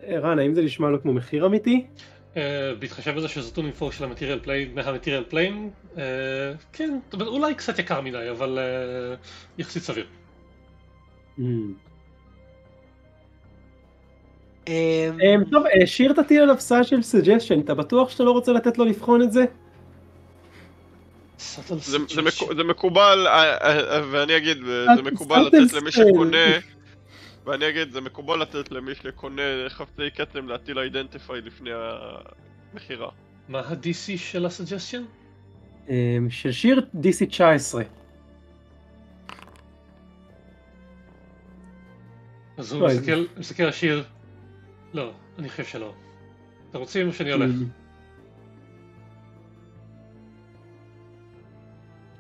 ערן, האם זה נשמע לו כמו מחיר אמיתי? אה, בהתחשב בזה שזה tuning fork של ה material plane, מה material plane, אה, כן, זאת אומרת, אולי קצת יקר מדי, אבל אה, יחסית סביר. Hmm. אמ, אמ, טוב, שיר תטיל עליו סל של סג'שן, אתה בטוח שאתה לא רוצה לתת לו לבחון את זה? זה- זה מקו- זה מקובל, ואני אגיד, זה מקובל. לתת למי שקונה, ואני אגיד, זה מקובל לתת למי שקונה חפצי כתם להטיל אידנטיפיי לפני המכירה. מה ה-DC של הסג'סטיון? אמ, של שיר DC 19. אז הוא. מסתכל, מסתכל על השיר, לא, אני חושב שלא. אתם רוצים או שאני הולך?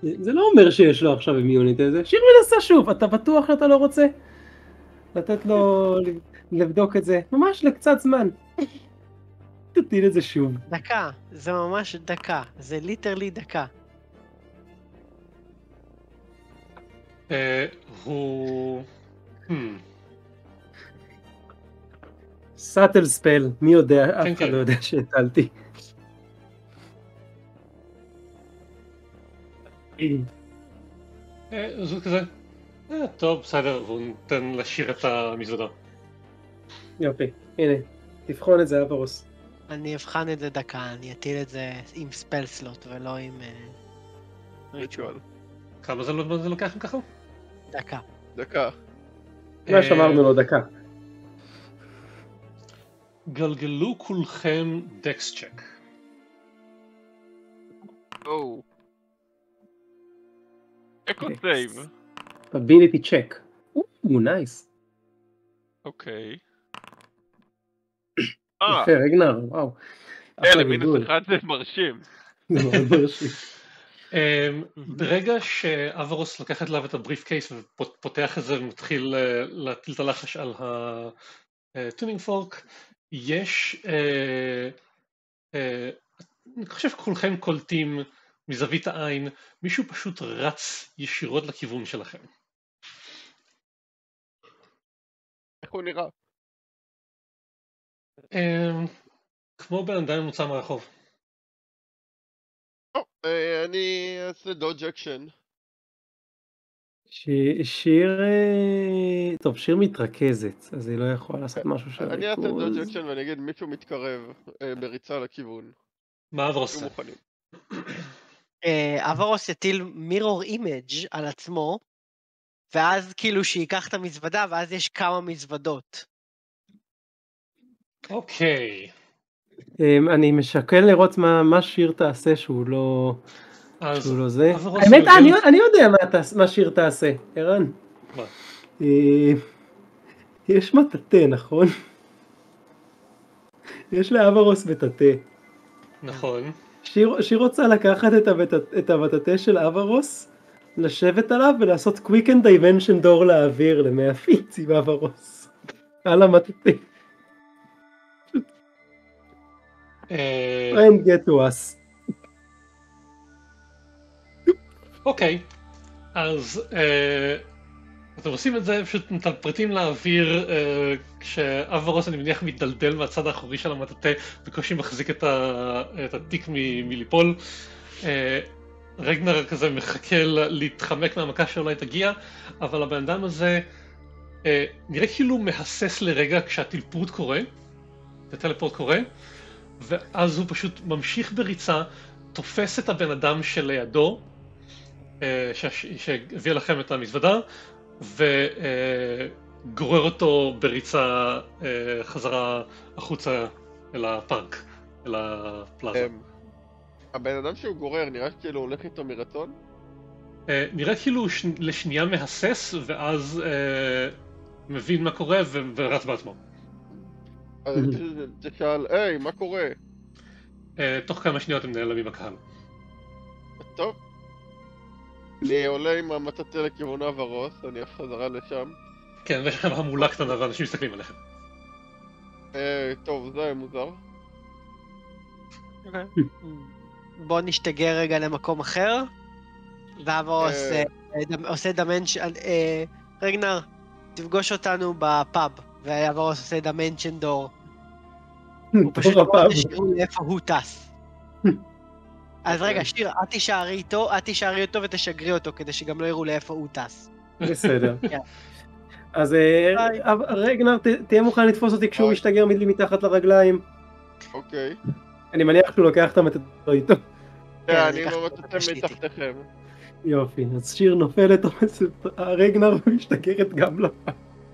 זה לא אומר שיש לו עכשיו אימיוניטי הזה. שיר מנסה שוב, אתה בטוח שאתה לא רוצה? לתת לו לבדוק את זה, ממש לקצת זמן. תטיל את זה שוב. דקה, זה ממש דקה, זה ליטרלי דקה. אה, הוא... Hmm, סאטל ספל, מי יודע, כן, אף אחד כן. לא יודע שהטלתי. אה, אז הוא כזה, אה, טוב, בסדר, נותן לשיר את המזוודה. יופי, הנה, תבחון את זה אברוס. אני אבחן את זה דקה, אני אטיל את זה עם spell slot ולא עם אה, ritual. כמה זמן זה לוקח ככה? דקה. דקה. מה שאמרנו לו דקה. גלגלו כולכם dex check. או. אקו. save. Ability check. או, nice. אוקיי. אה, יפה, רגנר, וואו. אלה, מינוס. אחד זה מרשים. זה מאוד מרשים. אמ, ברגע שאברוס לקחת אליו את ה briefcase ופותח את זה ומתחיל אה, להטיל את הלחש על ה tuning fork, יש, אה, אה, אני חושב שכולכם קולטים מזווית העין, מישהו פשוט רץ ישירות לכיוון שלכם. איך הוא נראה? אמ, כמו בן אדם ממוצע מהרחוב. אה, אני אעשה dodge action. שיר, אה, טוב, שיר מתרכזת, אז היא לא יכולה לעשות משהו של אני אעשה. דודג' אקשן ואני אגיד מישהו מתקרב אה, בריצה לכיוון. מה אברוס עושה? אברוס יטיל mirror image על עצמו, ואז כאילו שייקח את המזוודה, ואז יש כמה מזוודות. אוקיי, אמ, אני משקל לראות מה מה שיר תעשה שהוא לא אז שהוא לא זה. אברוס האמת, אני- אני יודע מה תעש- מה שיר תעשה, ערן. אה, יש מטאטא, נכון? יש לאברוס מטאטא. נכון, שיר שיר רוצה לקחת את המטאטא של אברוס, לשבת עליו ולעשות quick and dimension door לאוויר למאה פיץ עם אברוס. על המטאטא. אה, try and get to us. אוקיי, אז אה, אתם עושים את זה, פשוט מטלפרטים לאוויר, אה, כשאברוס אני מניח מתדלדל מהצד האחורי של המטאטא, בקושי מחזיק את, ה, את התיק מ, מליפול. אה, רגנר כזה מחכה להתחמק מהמכה שאולי תגיע, אבל הבן אדם הזה אה, נראה כאילו מהסס לרגע כשהטלפורט קורה, הטלפורט קורה, ואז הוא פשוט ממשיך בריצה, תופס את הבן אדם שלידו, אה, שהביא לכם את המזוודה, וגורר אותו בריצה אה, חזרה החוצה אל הפארק, אל הפלאזה. הבן אדם שהוא גורר נראה כאילו הוא הולך איתו מרצון? אה, נראה כאילו הוא ש... לשנייה מהסס, ואז אה, מבין מה קורה ו... ורץ בעצמו. אז תשאל, היי, מה קורה? אה, תוך כמה שניות הם נעלמים בקהל. טוב. אני עולה עם המטאטה לכיוון אברוס, אני עף חזרה לשם. כן, ויש לכם המולה קטנה ואנשים מסתכלים עליכם. אה, טוב, זה היה מוזר. בוא נשתגר רגע למקום אחר, ואברוס אה. אה, עושה דמנשן... אה, רגנר, תפגוש אותנו בפאב, ואברוס עושה דמנשן דור. הוא פשוט לא לאיפה הוא טס. אז רגע, שיר, את תישארי איתו, את תישארי איתו ותשגרי אותו, כדי שגם לא יראו לאיפה הוא טס. בסדר. כן. אז אה, רגנר, תהיה מוכן לתפוס אותי כשהוא. משתגר לי מתחת לרגליים. אוקיי. אני מניח שהוא לוקח את המטאטה איתו. כן, אה, אני אני אקח לא. מתחתיכם. יופי, אז שיר נופלת, רגנר משתגרת גם לה.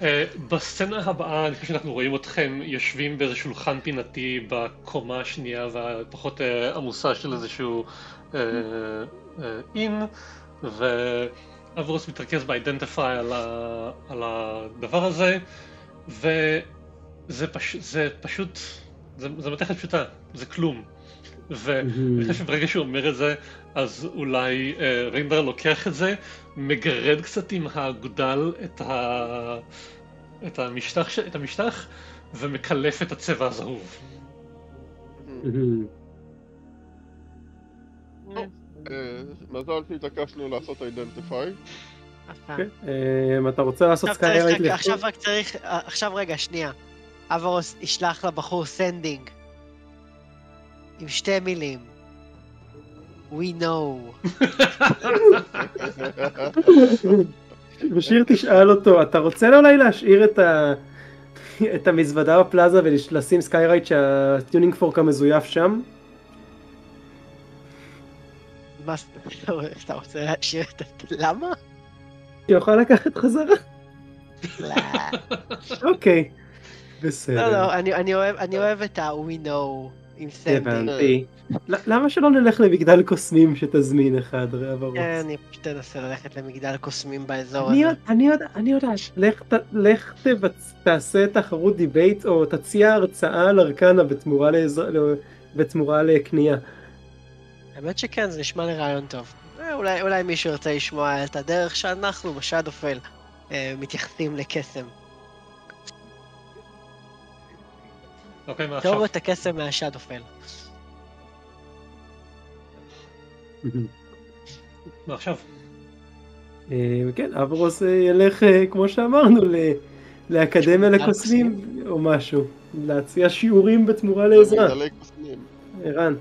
אה, בסצנה הבאה, לפני שאנחנו רואים אתכם יושבים באיזה שולחן פינתי בקומה השנייה והפחות אה, עמוסה של איזשהו אה, אין, ואברוס מתרכז באידנטיפיי על, הדבר הזה, וזה פש, זה פשוט, זה, זה מתכת פשוטה, זה כלום. ואני חושב שברגע שהוא אומר את זה, אז אולי אה, ריינדר לוקח את זה, מגרד קצת עם האגודל את, ה... את, המשטח, ש... את המשטח, ומקלף את הצבע הזהוב. אה, מזל שהתעקשנו לעשות identify. כן, אה, אתה רוצה לעשות skywrite עכשיו רק צריך, אה, עכשיו רגע, שנייה. אברוס ישלח לבחור sending. עם שתי מילים. We know. ושיר תשאל אותו, אתה רוצה אולי להשאיר את ה... את המזוודה בפלאזה ולשים skywrite שה tuning fork המזויף שם? מה, אתה רוצה להשאיר את ה... למה? שיוכל לקחת חזרה? אוקיי. לא, בסדר. לא, אני אני אוהב- אני אוהב את ה-We know עם. הבנתי. ל- למה שלא נלך למגדל קוסמים שתזמין אחד, רב הרוץ? כן, אני פשוט אנסה ללכת למגדל קוסמים באזור אני הזה. יודע, אני יודע, אני יודעת. לך ת- לך תבצ- תעשה תחרות debate או תציע הרצאה על arcana בתמורה לעזר- ל- בתמורה לקנייה. האמת שכן, זה נשמע לי רעיון טוב. אה, אולי אולי מישהו ירצה לשמוע את הדרך שאנחנו בשאדופל אה, מתייחסים לקסם. אוקיי, מה עכשיו? תיאוריות הקסם מהשאדופל. מה עכשיו? אה, כן, אברוס אה, ילך, אה, כמו שאמרנו, לאקדמיה לקוסמים או משהו. להציע שיעורים בתמורה לעזרה. ערן.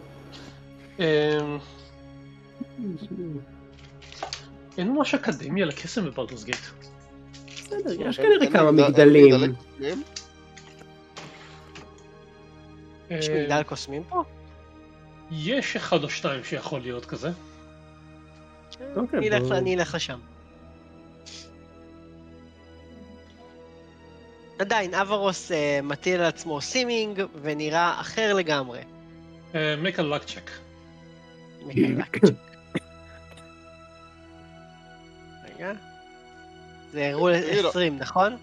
אמ, אין ממש אקדמיה לקסם בבלדוס גייט. בסדר, יש כנראה כמה מגדל- מגדלים. יש אה, מגדל קוסמים פה? יש אחד או שתיים שיכול להיות כזה. אוקיי, אני אלך- לשם. עדיין, אברוס אה, מטיל על עצמו סימינג ונראה אחר לגמרי. אה, make a luck check. רגע. זה רול לו. 20, נכון?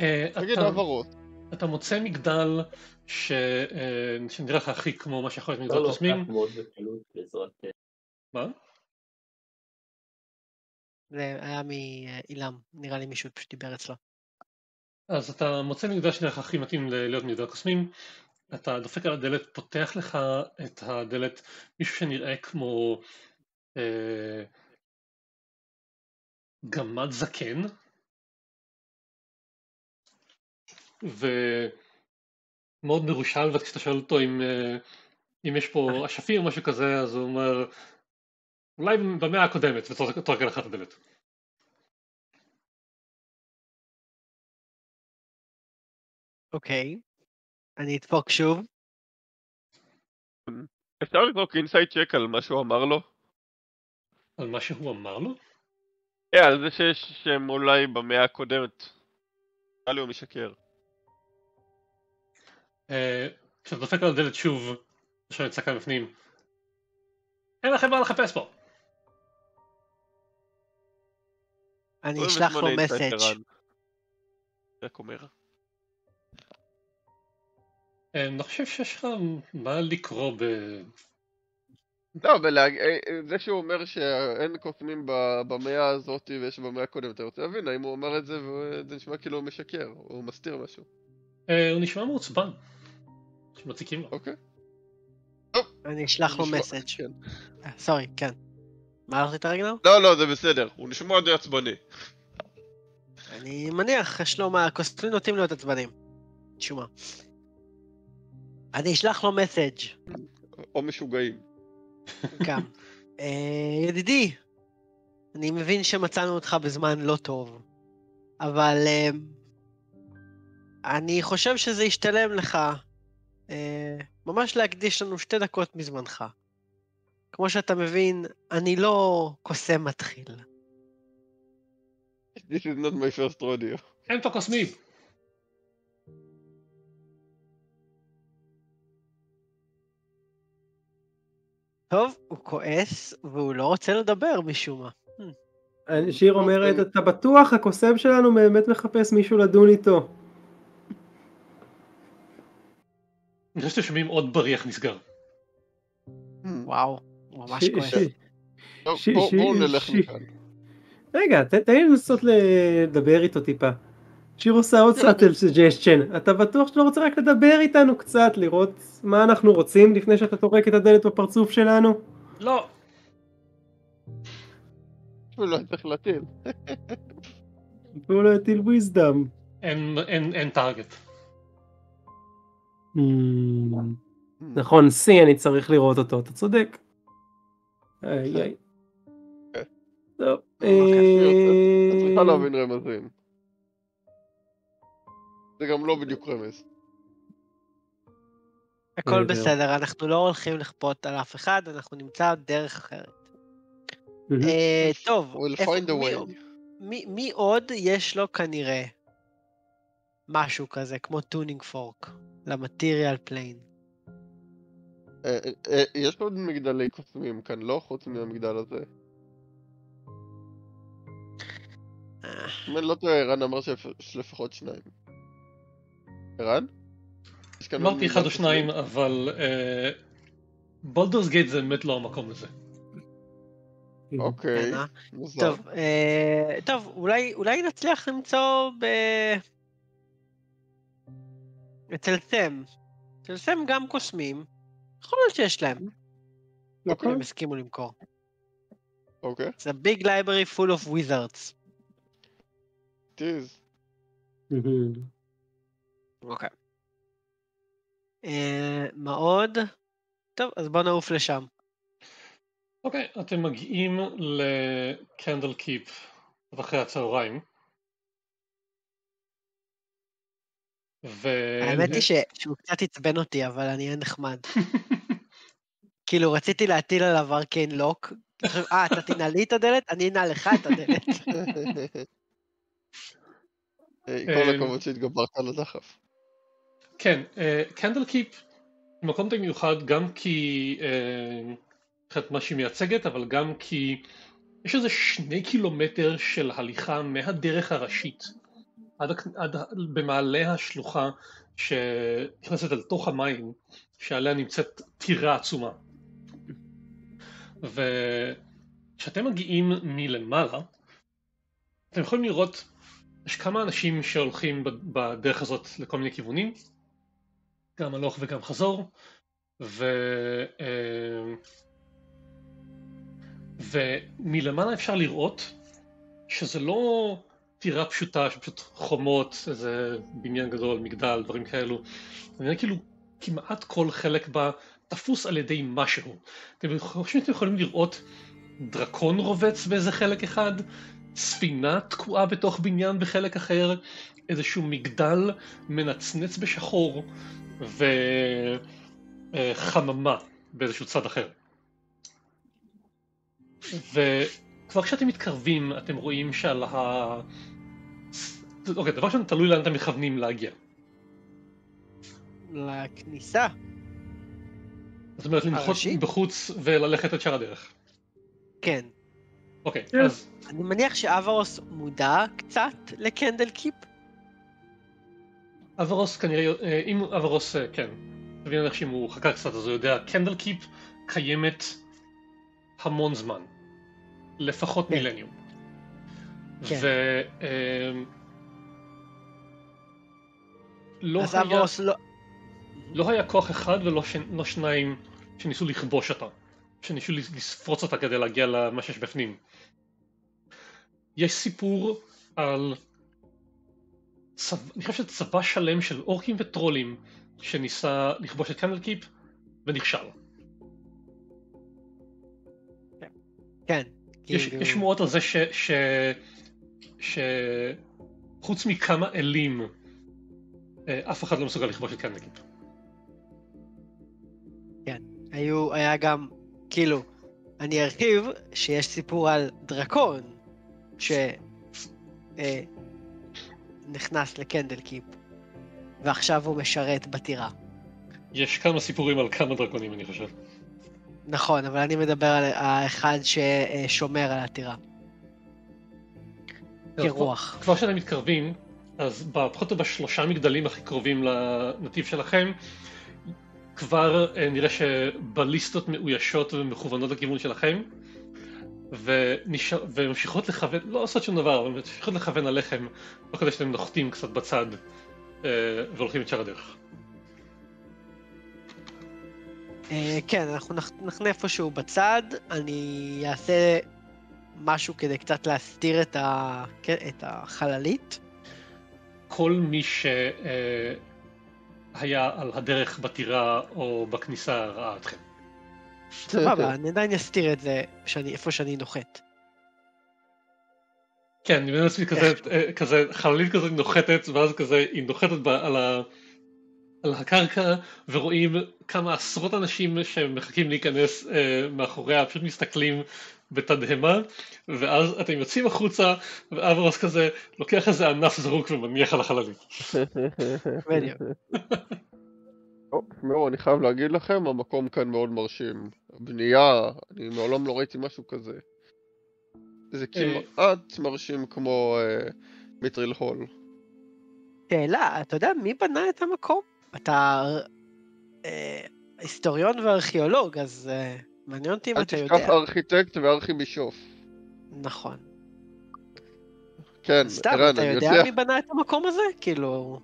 אה, תגיד אברוס. אתה מוצא מגדל ש- אה, שנראה לך הכי כמו מה שיכול להיות מגדל לא, לא, קוסמים. בקלות בעזרת... אה, מה? זה היה מעילם, נראה לי מישהו פשוט דיבר אצלו. אז אתה מוצא מגדל שנראה לך הכי מתאים להיות מגדל קוסמים, אתה דופק על הדלת, פותח לך את הדלת מישהו שנראה כמו אה, גמד זקן, ומאוד מרושל, וכשאתה שואל אותו אם, אה, אם יש פה אשפים או משהו כזה, אז הוא אומר, אולי במאה הקודמת, וטורק לך את הדלת. אוקיי. אני אדפוק שוב. אפשר לזרוק אינסייד צ'ק על מה שהוא אמר לו? על מה שהוא אמר לו? כן, על זה שיש שהם אולי במאה הקודמת. נראה לי הוא משקר. אה, כשאתה דופק על הדלת שוב, יצא כאן בפנים. אין לכם מה לחפש פה. אני אשלח לו 28 יצא מסאג'. רק אומר. אה, אני לא חושב שיש לך מה לקרוא ב... לא, אבל אה, זה שהוא אומר שאין קוסמים ב- במאה הזאת ויש במאה הקודמת, אתה רוצה להבין האם הוא אמר את זה וזה נשמע כאילו הוא משקר, או הוא מסתיר משהו. הוא נשמע מעוצבן. שמציקים לו. אוקיי? אני אשלח לו מסאג'. אה, סורי, כן. מה רצית רגע? לא, לא, זה בסדר, הוא נשמע די עצבני. אני מניח, יש לו מה, הקוסמים נוטים להיות עצבנים. מה. אני אשלח לו מסאג' או משוגעים. גם. אה, ידידי, אני מבין שמצאנו אותך בזמן לא טוב, אבל אה, אני חושב שזה ישתלם לך אה, ממש להקדיש לנו שתי דקות מזמנך. כמו שאתה מבין, אני לא קוסם מתחיל. This is not my first rodeo. אין פה קוסמים. טוב, הוא כועס, והוא לא רוצה לדבר משום מה. שיר אומרת, אתה בטוח הקוסם שלנו באמת מחפש מישהו לדון איתו. אני חושב שאתם שומעים עוד בריח נסגר. וואו, הוא ממש ש- בואו נלך מכאן. רגע, ת- תן לי לנסות לדבר איתו טיפה. שיר עושה עוד subtle suggestion. אתה בטוח שאתה לא רוצה רק לדבר איתנו קצת, לראות מה אנחנו רוצים לפני שאתה טורק את הדלת בפרצוף שלנו? לא, הוא לא צריך להטיל. והוא לא יטיל וויזדם. אין אין טארגט. נכון, שיא אני צריך לראות אותו, אתה צודק. איי איי. טוב. את צריכה אה, להבין רמזים. זה גם לא בדיוק רמז. הכל בסדר. אנחנו לא הולכים לכפות על אף אחד, אנחנו נמצא דרך אחרת. אה, טוב, מי עוד יש לו כנראה משהו כזה, כמו tuning fork, ל material plane? אה, אה, אה, יש עוד מגדלי קוסמים כאן, לא? חוץ מהמגדל הזה. אם אני לא טועה, ערן אמר שיש לפחות שניים. ערן? אמרתי אחד או שניים? אבל Baldur's Gate זה באמת לא המקום לזה. אוקיי? מוזר. טוב, טוב, אולי אולי נצליח למצוא ב... אצל סם. אצל סם גם קוסמים. יכול להיות שיש להם, אוקיי, הם הסכימו למכור. אוקיי. זה big library full of wizards. טיז. מהמם. אוקיי. מה עוד? טוב, אז בוא נעוף לשם. אוקיי, אתם מגיעים לקנדל קיפ אחרי הצהריים. ו... האמת היא ש- שהוא קצת עצבן אותי, אבל אני אהיה נחמד. כאילו, רציתי להטיל עליו ארקיין לוק. אה, אתה תנעל לי את הדלת? אני אנעל לך את הדלת. אה, כל הכבוד שהתגברת על הדחף. כן, קנדל קיפ הוא מקום די מיוחד גם כי אה, מבחינת מה שהיא מייצגת, אבל גם כי יש איזה שני קילומטר של הליכה מהדרך הראשית עד, עד במעלה השלוחה שנכנסת אל תוך המים, שעליה נמצאת טירה עצומה. וכשאתם מגיעים מלמעלה, אתם יכולים לראות, יש כמה אנשים שהולכים בדרך הזאת לכל מיני כיוונים, גם הלוך וגם חזור, ו... אה, ומלמעלה אפשר לראות שזה לא טירה פשוטה, שפשוט חומות, איזה בניין גדול, מגדל, דברים כאלו. זה נראה כאילו כמעט כל חלק בה תפוס על ידי משהו. אתם חושבים שאתם יכולים לראות דרקון רובץ באיזה חלק אחד, ספינה תקועה בתוך בניין בחלק אחר, איזשהו מגדל מנצנץ בשחור, וחממה באיזשהו צד אחר. וכבר כשאתם מתקרבים אתם רואים שעל ה... אוקיי, דבר ראשון תלוי לאן אתם מכוונים להגיע. לכניסה. זאת אומרת לנחות? בחוץ וללכת את שאר הדרך. כן. אוקיי, כן. אז אני מניח שאברוס מודע קצת לקנדל קיפ. אברוס כנראה, אה, אם אברוס, אה, כן, תבין איך שאם הוא חקר קצת אז הוא יודע, קנדל קיפ קיימת המון זמן, לפחות כן. מילניום. כן. ו... אה, לא אז היה, לא... לא היה כוח אחד ולא ש... לא שניים שניסו לכבוש אותה, שניסו לפרוץ אותה כדי להגיע למה שיש בפנים. יש סיפור על צבא, אני חושב שצבא שלם של אורקים וטרולים שניסה לכבוש את קנדל קיפ ונכשל. כן. יש, כאילו- יש שמועות על זה ש... ש... ש... חוץ מכמה אלים, אה, אף אחד לא מסוגל לכבוש את קנדל קיפ. היו, היה גם, כאילו, אני ארחיב שיש סיפור על דרקון ש... אה, לקנדל קיפ, ועכשיו הוא משרת בטירה. יש כמה סיפורים על כמה דרקונים אני חושב. נכון, אבל אני מדבר על האחד ששומר על הטירה. כרוח. כבר שאתם מתקרבים, אז פחות או בשלושה מגדלים הכי קרובים לנתיב שלכם, כבר אה, נראה שבליסטות מאוישות ומכוונות לכיוון שלכם, ונשאר, וממשיכות לכוון, לא עושות שום דבר, אבל ממשיכות לכוון עליכם, לא כדי שאתם נוחתים קצת בצד אה, והולכים את שאר הדרך. אה, כן, אנחנו נח- נחנה איפשהו בצד, אני אעשה משהו כדי קצת להסתיר את, ה... כן, את החללית. כל מי שהיה על הדרך בטירה או בכניסה ראה אתכם. סבבה, אני עדיין אסתיר את זה שאני, איפה שאני נוחת. כן, אני מבין לעצמי כזה, אה, כזה חללית כזאת נוחתת, ואז כזה היא נוחתת על, ה, על הקרקע, ורואים כמה עשרות אנשים שמחכים להיכנס אה, מאחוריה, פשוט מסתכלים בתדהמה, ואז אתם יוצאים החוצה, ואברוס כזה לוקח איזה ענף זרוק ומניח על החללית. טוב, תשמעו, אני חייב להגיד לכם, המקום כאן מאוד מרשים. הבנייה, אני מעולם לא ראיתי משהו כזה. זה כמעט מרשים כמו אה, מיטריל הול. שאלה, אתה יודע מי בנה את המקום? אתה אה, היסטוריון וארכיאולוג, אז אה, מעניין אותי אם אל אתה תשכח יודע. ארכיטקט וארכיבישוף. נכון. כן, סתם, ערן, אתה אני יודע יודע, מי בנה את המקום הזה? כאילו...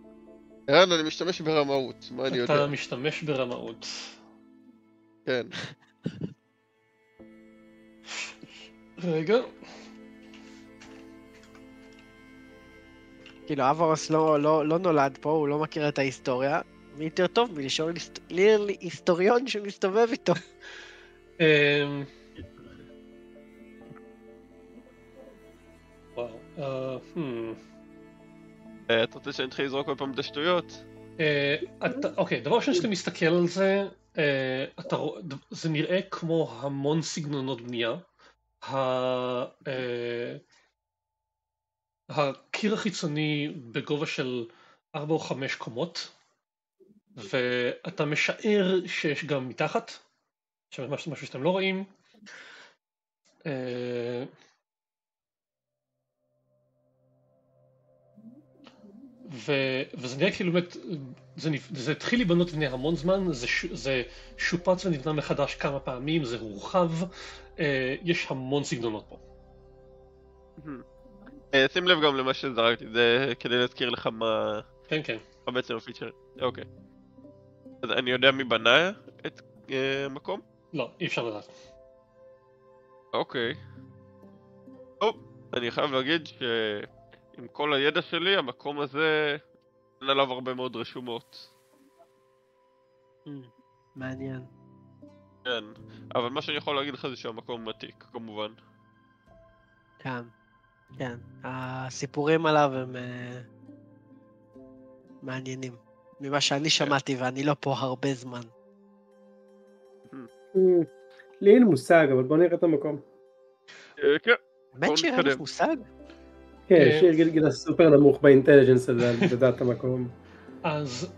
ערן, אני משתמש ברמאות, מה אני אתה יודע? משתמש ברמאות. כן. רגע, כאילו אברוס לא, לא, לא נולד פה, הוא לא מכיר את ההיסטוריה. מי יותר טוב מלשאול היסטוריון שמסתובב איתו. אמ, וואו, אה, hmm. אה, אתה רוצה שאני אתחיל לזרוק כל פעם את השטויות? אה, אוקיי, דבר ראשון שאתה מסתכל על זה, אה, זה נראה כמו המון סגנונות בנייה. אה, הקיר החיצוני בגובה של 4 או 5 קומות, ואתה משער שיש גם מתחת, משהו משהו שאתם לא רואים. אה, ו, וזה נראה כאילו באמת, זה, זה התחיל להיבנות לפני המון זמן, זה, זה שופץ ונבנה מחדש כמה פעמים, זה הורחב, אה, יש המון סגנונות פה. אה, שים לב גם למה שזרקתי, זה כדי להזכיר לך מה כן, כן. מה בעצם הפיצ'ר. אוקיי. אני יודע מי בנה את אה, המקום? לא, אי אפשר לדעת. אוקיי. טוב, אני חייב להגיד שעם כל הידע שלי, המקום הזה, אין עליו הרבה מאוד רשומות. מעניין. כן. אבל מה שאני יכול להגיד לך זה שהמקום עתיק, כמובן. כן, כן. הסיפורים עליו הם אה, מעניינים. ממה שאני שמעתי, ואני לא פה הרבה זמן. אה, לי אין מושג, אבל בוא נראה את המקום. אה, כן. באמת שאין לך. מושג? כן, אה, שיר גילגיל הסופר נמוך באינטליג'נס הזה, לדעת המקום. אז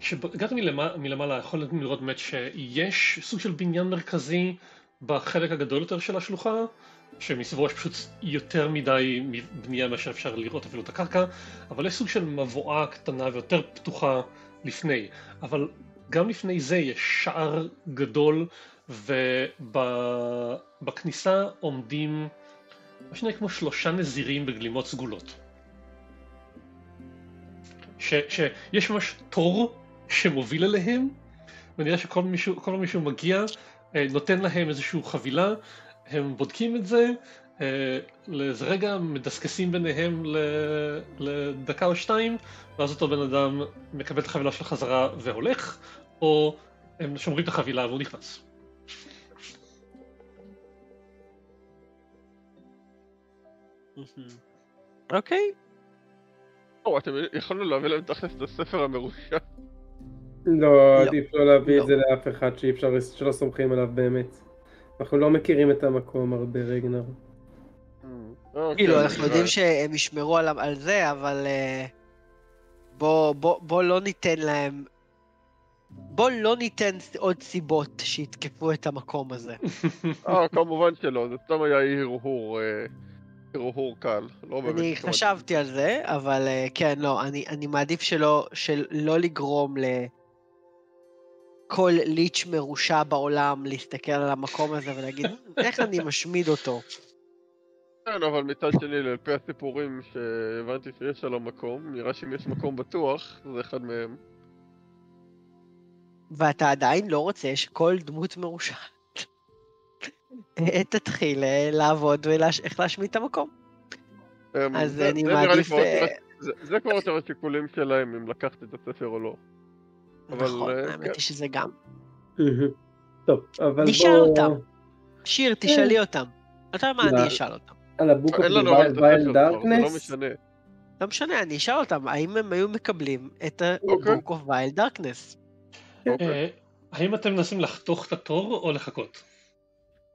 כשהגעתם מלמעלה, מלמעלה יכולתם לראות באמת שיש סוג של בניין מרכזי בחלק הגדול יותר של השלוחה, שמסביבו יש פשוט יותר מדי בנייה מאשר אפשר לראות אפילו את הקרקע, אבל יש סוג של מבואה קטנה ויותר פתוחה לפני. אבל גם לפני זה יש שער גדול, ובכניסה עומדים מה שנראה כמו שלושה נזירים בגלימות סגולות. ש, שיש ממש תור שמוביל אליהם, ונראה שכל מישהו, מישהו מגיע, אה, נותן להם איזושהי חבילה, הם בודקים את זה, אה, לאיזה רגע מדסקסים ביניהם לדקה או שתיים, ואז אותו בן אדם מקבל את החבילה של חזרה והולך, או הם שומרים את החבילה והוא נכנס. אוקיי. או, אתם יכולנו להביא להם תכלס את הספר המרושע. לא, עדיף לא להביא את זה לאף אחד שאי אפשר, שלא סומכים עליו באמת. אנחנו לא מכירים את המקום הרבה, רגנר. אוקיי, כאילו, אנחנו יודעים שהם ישמרו על זה, אבל אה, בוא- לא ניתן להם... בוא לא ניתן עוד סיבות שיתקפו את המקום הזה. אה, כמובן שלא, זה סתם היה הרהור, אה, הרהור קל. לא באמת אני. חשבתי על זה, אבל אה, כן, לא, אני, אני מעדיף שלא, שלא לגרום לכל ליץ' מרושע בעולם להסתכל על המקום הזה ולהגיד, איך אני משמיד אותו? כן, אבל מצד שני, לפי הסיפורים שהבנתי שיש על המקום, נראה שאם יש מקום בטוח, זה אחד מהם. ואתה עדיין לא רוצה שכל דמות מרושעת תתחיל אה, לעבוד ואיך להשמיד את המקום. אמ, אז אני מעדיף... אה, זה כבר יותר השיקולים שלהם, אם לקחת את הספר או לא. אבל, נכון, אה, האמת כן. היא שזה גם. טוב, אבל נשאל. אותם. שיר, תשאלי אותם. אתה יודע מה? אני אשאל אותם. על הבוק זה לא דארקנס? משנה. לא משנה, אני אשאל אותם, האם הם היו מקבלים את. ה-Book of Wild Darkness? אוקיי. אה, האם אתם מנסים לחתוך את התור או לחכות?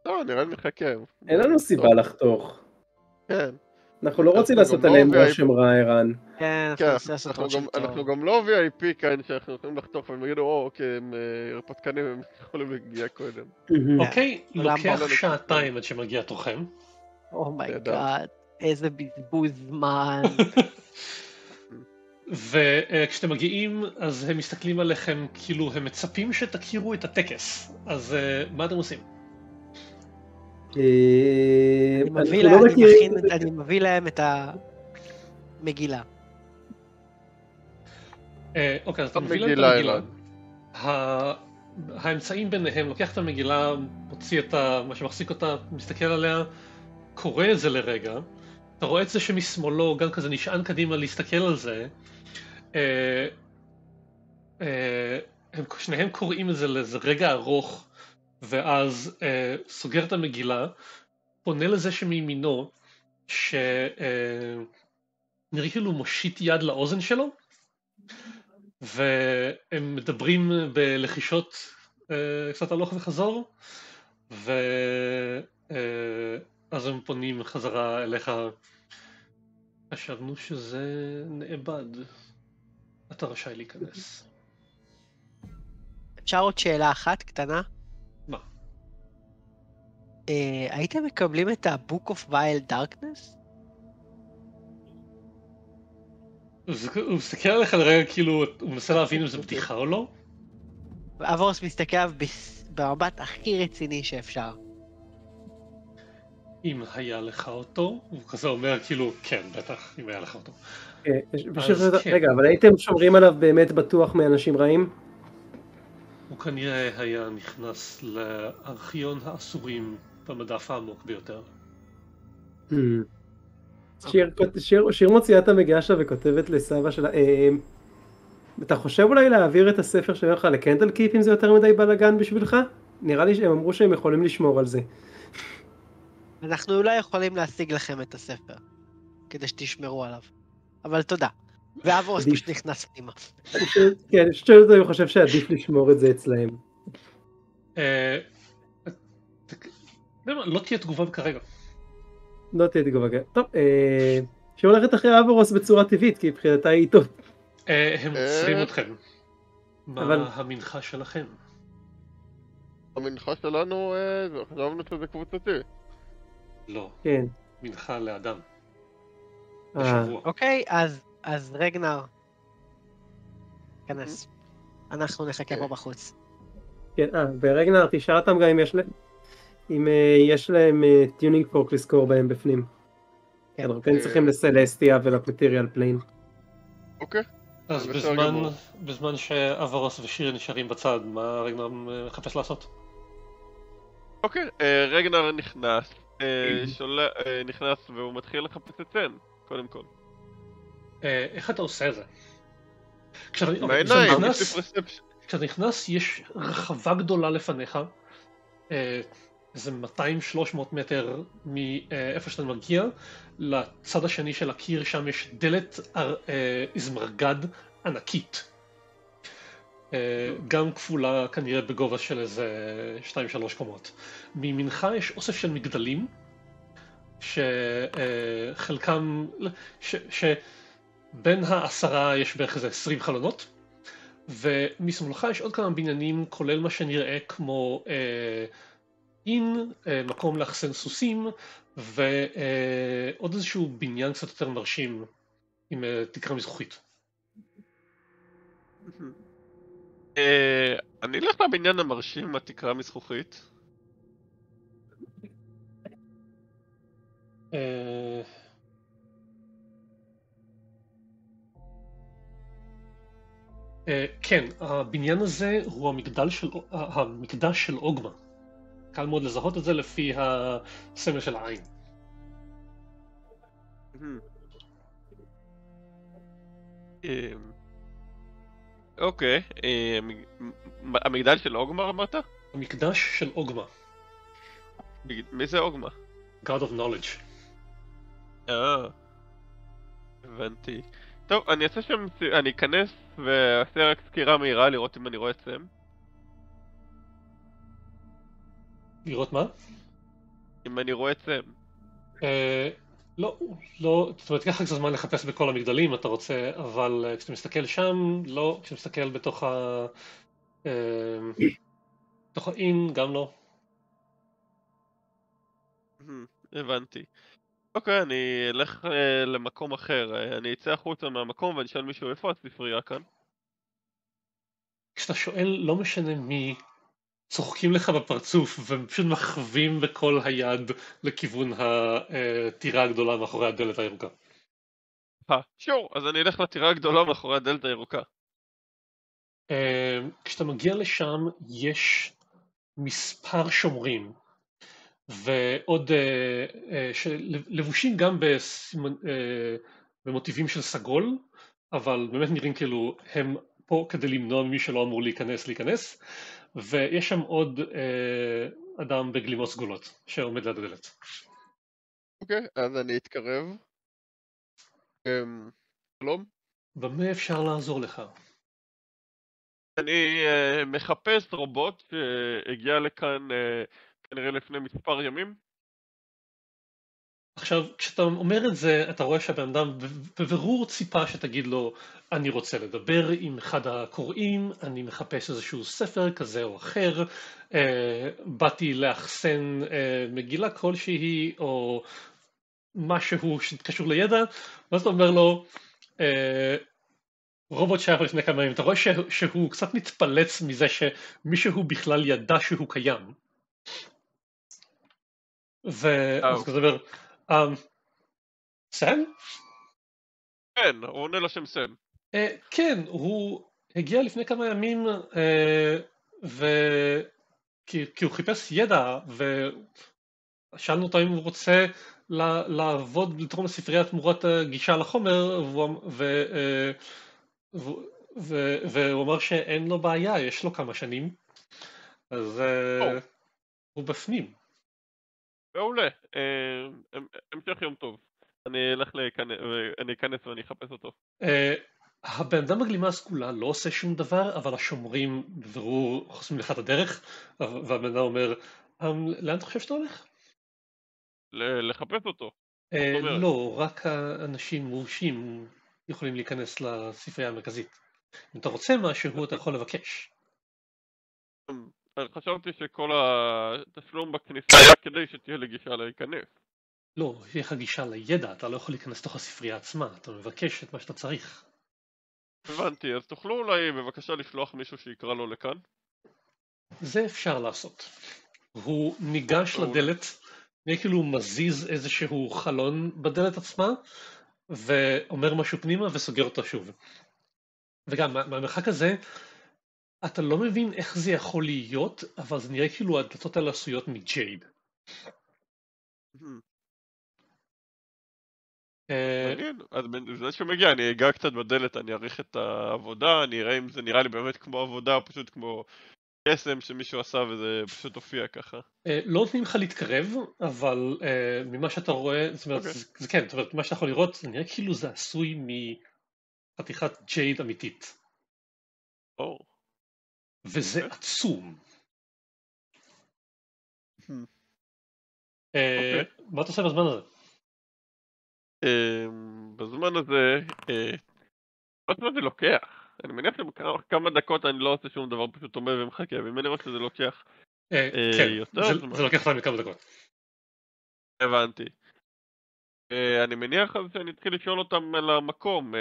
לא, נראה לי מחכה. אין לנו סיבה לחתוך. כן. אנחנו לא רוצים לעשות לא עליהם. רושם רע, ערן. כן, אנחנו כן, אנחנו גם- לא VIP כאלה שאנחנו יכולים לחתוך והם יגידו, או, אוקיי, הם אה, הרפתקנים, הם יכולים להגיע קודם. אוקיי, עולם לוקח בעולם. שעתיים עד שמגיע תורכם. אומייגאד, Oh איזה בזבוז זמן. וכשאתם מגיעים, אז הם מסתכלים עליכם כאילו הם מצפים שתכירו את הטקס. אז אה, מה אתם עושים? אה, אני מביא אנחנו להם- לא אני מביא להם את המגילה. אה, אוקיי, אז אתה מביא להם את מגילה המגילה. האמצעים ביניהם, לוקח את המגילה, מוציא את מה שמחזיק אותה, מסתכל עליה, קורא את זה לרגע. אתה רואה את זה שמשמאלו גם כזה נשען קדימה להסתכל על זה. אה, אה, הם שניהם קוראים את זה לאיזה רגע ארוך, ואז אה, סוגר את המגילה, פונה לזה שמימינו, שנראה כאילו הוא מושיט יד לאוזן שלו, והם מדברים בלחישות אה, קצת הלוך וחזור, ואז הם פונים חזרה אליך. חשבנו שזה נאבד. אתה רשאי להיכנס. אפשר עוד שאלה אחת קטנה? אה, הייתם מקבלים את ה-Book of Wild Darkness? הוא מסתכל- עליך לרגע כאילו הוא מנסה להבין אם זה בדיחה או לא. ואברוס מסתכל עליו במבט הכי רציני שאפשר. אם היה לך אותו, הוא כזה אומר כאילו כן בטח אם היה לך אותו. אה, כן. רגע, אבל הייתם שומרים עליו באמת בטוח מאנשים רעים? הוא כנראה היה נכנס לארכיון האסורים במדף העמוק ביותר. Hmm. שיר, מוציאה את המגיעה שלה וכותבת לסבא שלה, אה, אתה חושב אולי להעביר את הספר שלך לקנדל קיפ אם זה יותר מדי בלאגן בשבילך? נראה לי שהם אמרו שהם יכולים לשמור על זה. אנחנו אולי יכולים להשיג לכם את הספר, כדי שתשמרו עליו. אבל תודה. ואברוס. פשוט נכנס פנימה. כן, אני חושב שעדיף לשמור את זה אצלהם. לא תהיה תגובה כרגע. לא תהיה תגובה כזאת. טוב, אה, שהיא הולכת אחרי אברוס בצורה טבעית, כי מבחינתה היא איתו. אה, הם אה. עוצרים אתכם. מה אבל- המנחה שלכם? המנחה שלנו, אה, חשבנו שזה קבוצתי. לא, כן. מנחה לאדם. אה. אוקיי, אז, אז רגנר, כנס. אנחנו נחכה פה בחוץ. כן, אה, ורגנר, תשאל אותם גם אם יש להם, אם אה, יש להם tuning fork לזכור בהם בפנים. כן. אנחנו כן צריכים ל Celestia ול material plane. אוקיי? אז בזמן. בזמן שאברוס ושיר נשארים בצד, מה רגנר מחפש לעשות? אוקיי, אה, רגנר נכנס, אה, שולה- אה, נכנס והוא מתחיל לחפש את סן, קודם כל. אה, איך אתה עושה את זה? כשאתה אוקיי, נכנס- יש לי פרספשן. כשאתה נכנס יש רחבה גדולה לפניך, אה, איזה 200-300 מטר מאיפה שאתה מגיע, לצד השני של הקיר שם יש דלת אה, זמרגד ענקית. אה, גם כפולה כנראה בגובה של איזה 2-3 קומות. מימינך יש אוסף של מגדלים, שחלקם, ש, שבין העשרה יש בערך איזה 20 חלונות. ומשמאלך יש עוד כמה בניינים, כולל מה שנראה כמו אה, אין, אה, מקום לאחסן סוסים, ועוד איזשהו בניין קצת יותר מרשים עם אה, תקרה מזכוכית. אה, אני אלך לבניין המרשים, התקרה מזכוכית. אה, אה, כן, הבניין הזה הוא המקדש של אוגמה. קל מאוד לזהות את זה לפי הסמל של העין. אה, אוקיי, אה, המג- מ- המגדל של אוגמר אמרת? המקדש של אוגמה, מי זה אוגמה? God of Knowledge. אה, הבנתי. טוב, אני אעשה שם, אני אכנס ואעשה רק סקירה מהירה לראות אם אני רואה סם. לראות מה? אם אני רואה את סם. אה, לא, לא, זאת אומרת, ייקח לך זמן לחפש בכל המגדלים, אתה רוצה, אבל אה, כשאתה מסתכל שם, לא, כשאתה מסתכל בתוך ה... אה, בתוך האין, גם לא. מהמם, הבנתי. אוקיי, אני אלך למקום אחר. אני אצא החוצה מהמקום ואני אשאל מישהו איפה הספרייה כאן. כשאתה שואל, לא משנה מי, צוחקים לך בפרצוף ופשוט מכווים בכל היד לכיוון הטירה הגדולה מאחורי הדלת הירוקה. אה, שור, אז אני אלך לטירה הגדולה מאחורי הדלת הירוקה. אה, כשאתה מגיע לשם יש מספר שומרים ועוד אה, אה, לבושים גם במוטיבים של סגול אבל באמת נראים כאילו הם פה כדי למנוע ממי שלא אמור להיכנס להיכנס ויש שם עוד אה, אדם בגלימות סגולות שעומד ליד הדלת. אוקיי, אז אני אתקרב. אמ, שלום. במה אפשר לעזור לך? אני אה, מחפש רובוט שהגיע לכאן אה, כנראה לפני מספר ימים. עכשיו, כשאתה אומר את זה, אתה רואה שהבן אדם בבירור ציפה שתגיד לו, אני רוצה לדבר עם אחד הקוראים, אני מחפש איזשהו ספר כזה או אחר, אה, באתי לאחסן אה, מגילה כלשהי, או משהו שקשור לידע, ואז אתה אומר לו, אה, רובוט שהיה פה לפני כמה ימים, אתה רואה ש- שהוא קצת מתפלץ מזה שמישהו בכלל ידע שהוא קיים. ואז. כזה אומר, אמ, סם? כן, הוא עונה לו שם סם. אה, כן, הוא הגיע לפני כמה ימים אה, ו... כי, כי הוא חיפש ידע ושאלנו אותו אם הוא רוצה ל- לעבוד, לתרום לספרייה תמורת גישה לחומר והוא, אמ- ו, אה, והוא- ו, והוא אמר שאין לו בעיה, יש לו כמה שנים אז או. הוא בפנים. מעולה. אה, המ- המשך יום טוב. אני אלך להיכנס, אני אכנס ואני אחפש אותו. אה, הבן אדם בגלימה הסגולה לא עושה שום דבר, אבל השומרים בבירור חוסמים לך את הדרך, והבן אדם אומר, "אמ, לאן אתה חושב שאתה הולך? לחפש אותו. "אה? לא, רק האנשים מורשים יכולים להיכנס לספרייה המרכזית. אם אתה רוצה משהו, אתה יכול לבקש. חשבתי שכל התשלום בכניסה היה כדי שתהיה לי גישה להיכנס. לא, יש לך גישה לידע, אתה לא יכול להיכנס לתוך הספרייה עצמה, אתה מבקש את מה שאתה צריך. הבנתי, אז תוכלו אולי בבקשה לשלוח מישהו שיקרא לו לכאן? זה אפשר לעשות. הוא ניגש. לדלת, נראה כאילו הוא מזיז איזשהו חלון בדלת עצמה, ואומר משהו פנימה וסוגר אותו שוב. וגם מה- מהמרחק הזה, אתה לא מבין איך זה יכול להיות, אבל זה נראה כאילו הדלתות האלה עשויות מג'ייד. אה, מעניין, אז בזמן שהוא מגיע אני אגע קצת בדלת, אני אעריך את העבודה, אני אראה אם זה נראה לי באמת כמו עבודה פשוט כמו קסם שמישהו עשה וזה פשוט הופיע ככה. אה, לא נותנים לך להתקרב, אבל אה, ממה שאתה רואה, זאת אומרת, אוקיי. זה, כן, זאת אומרת, מה שאתה יכול לראות, זה נראה כאילו זה עשוי מחתיכת ג'ייד אמיתית, או, וזה אוקיי. עצום. Hmm. אה, אוקיי. מה אתה עושה בזמן הזה? אמ, בזמן הזה, מה זמן זה לוקח? אני מניח שכמה דקות אני לא עושה שום דבר, פשוט עומד ומחכה, וממני מה שזה לוקח, אה, אה, כן, יותר זה- זמן. זה לוקח לך מכמה דקות. הבנתי. אני מניח אז שאני אתחיל לשאול אותם על המקום,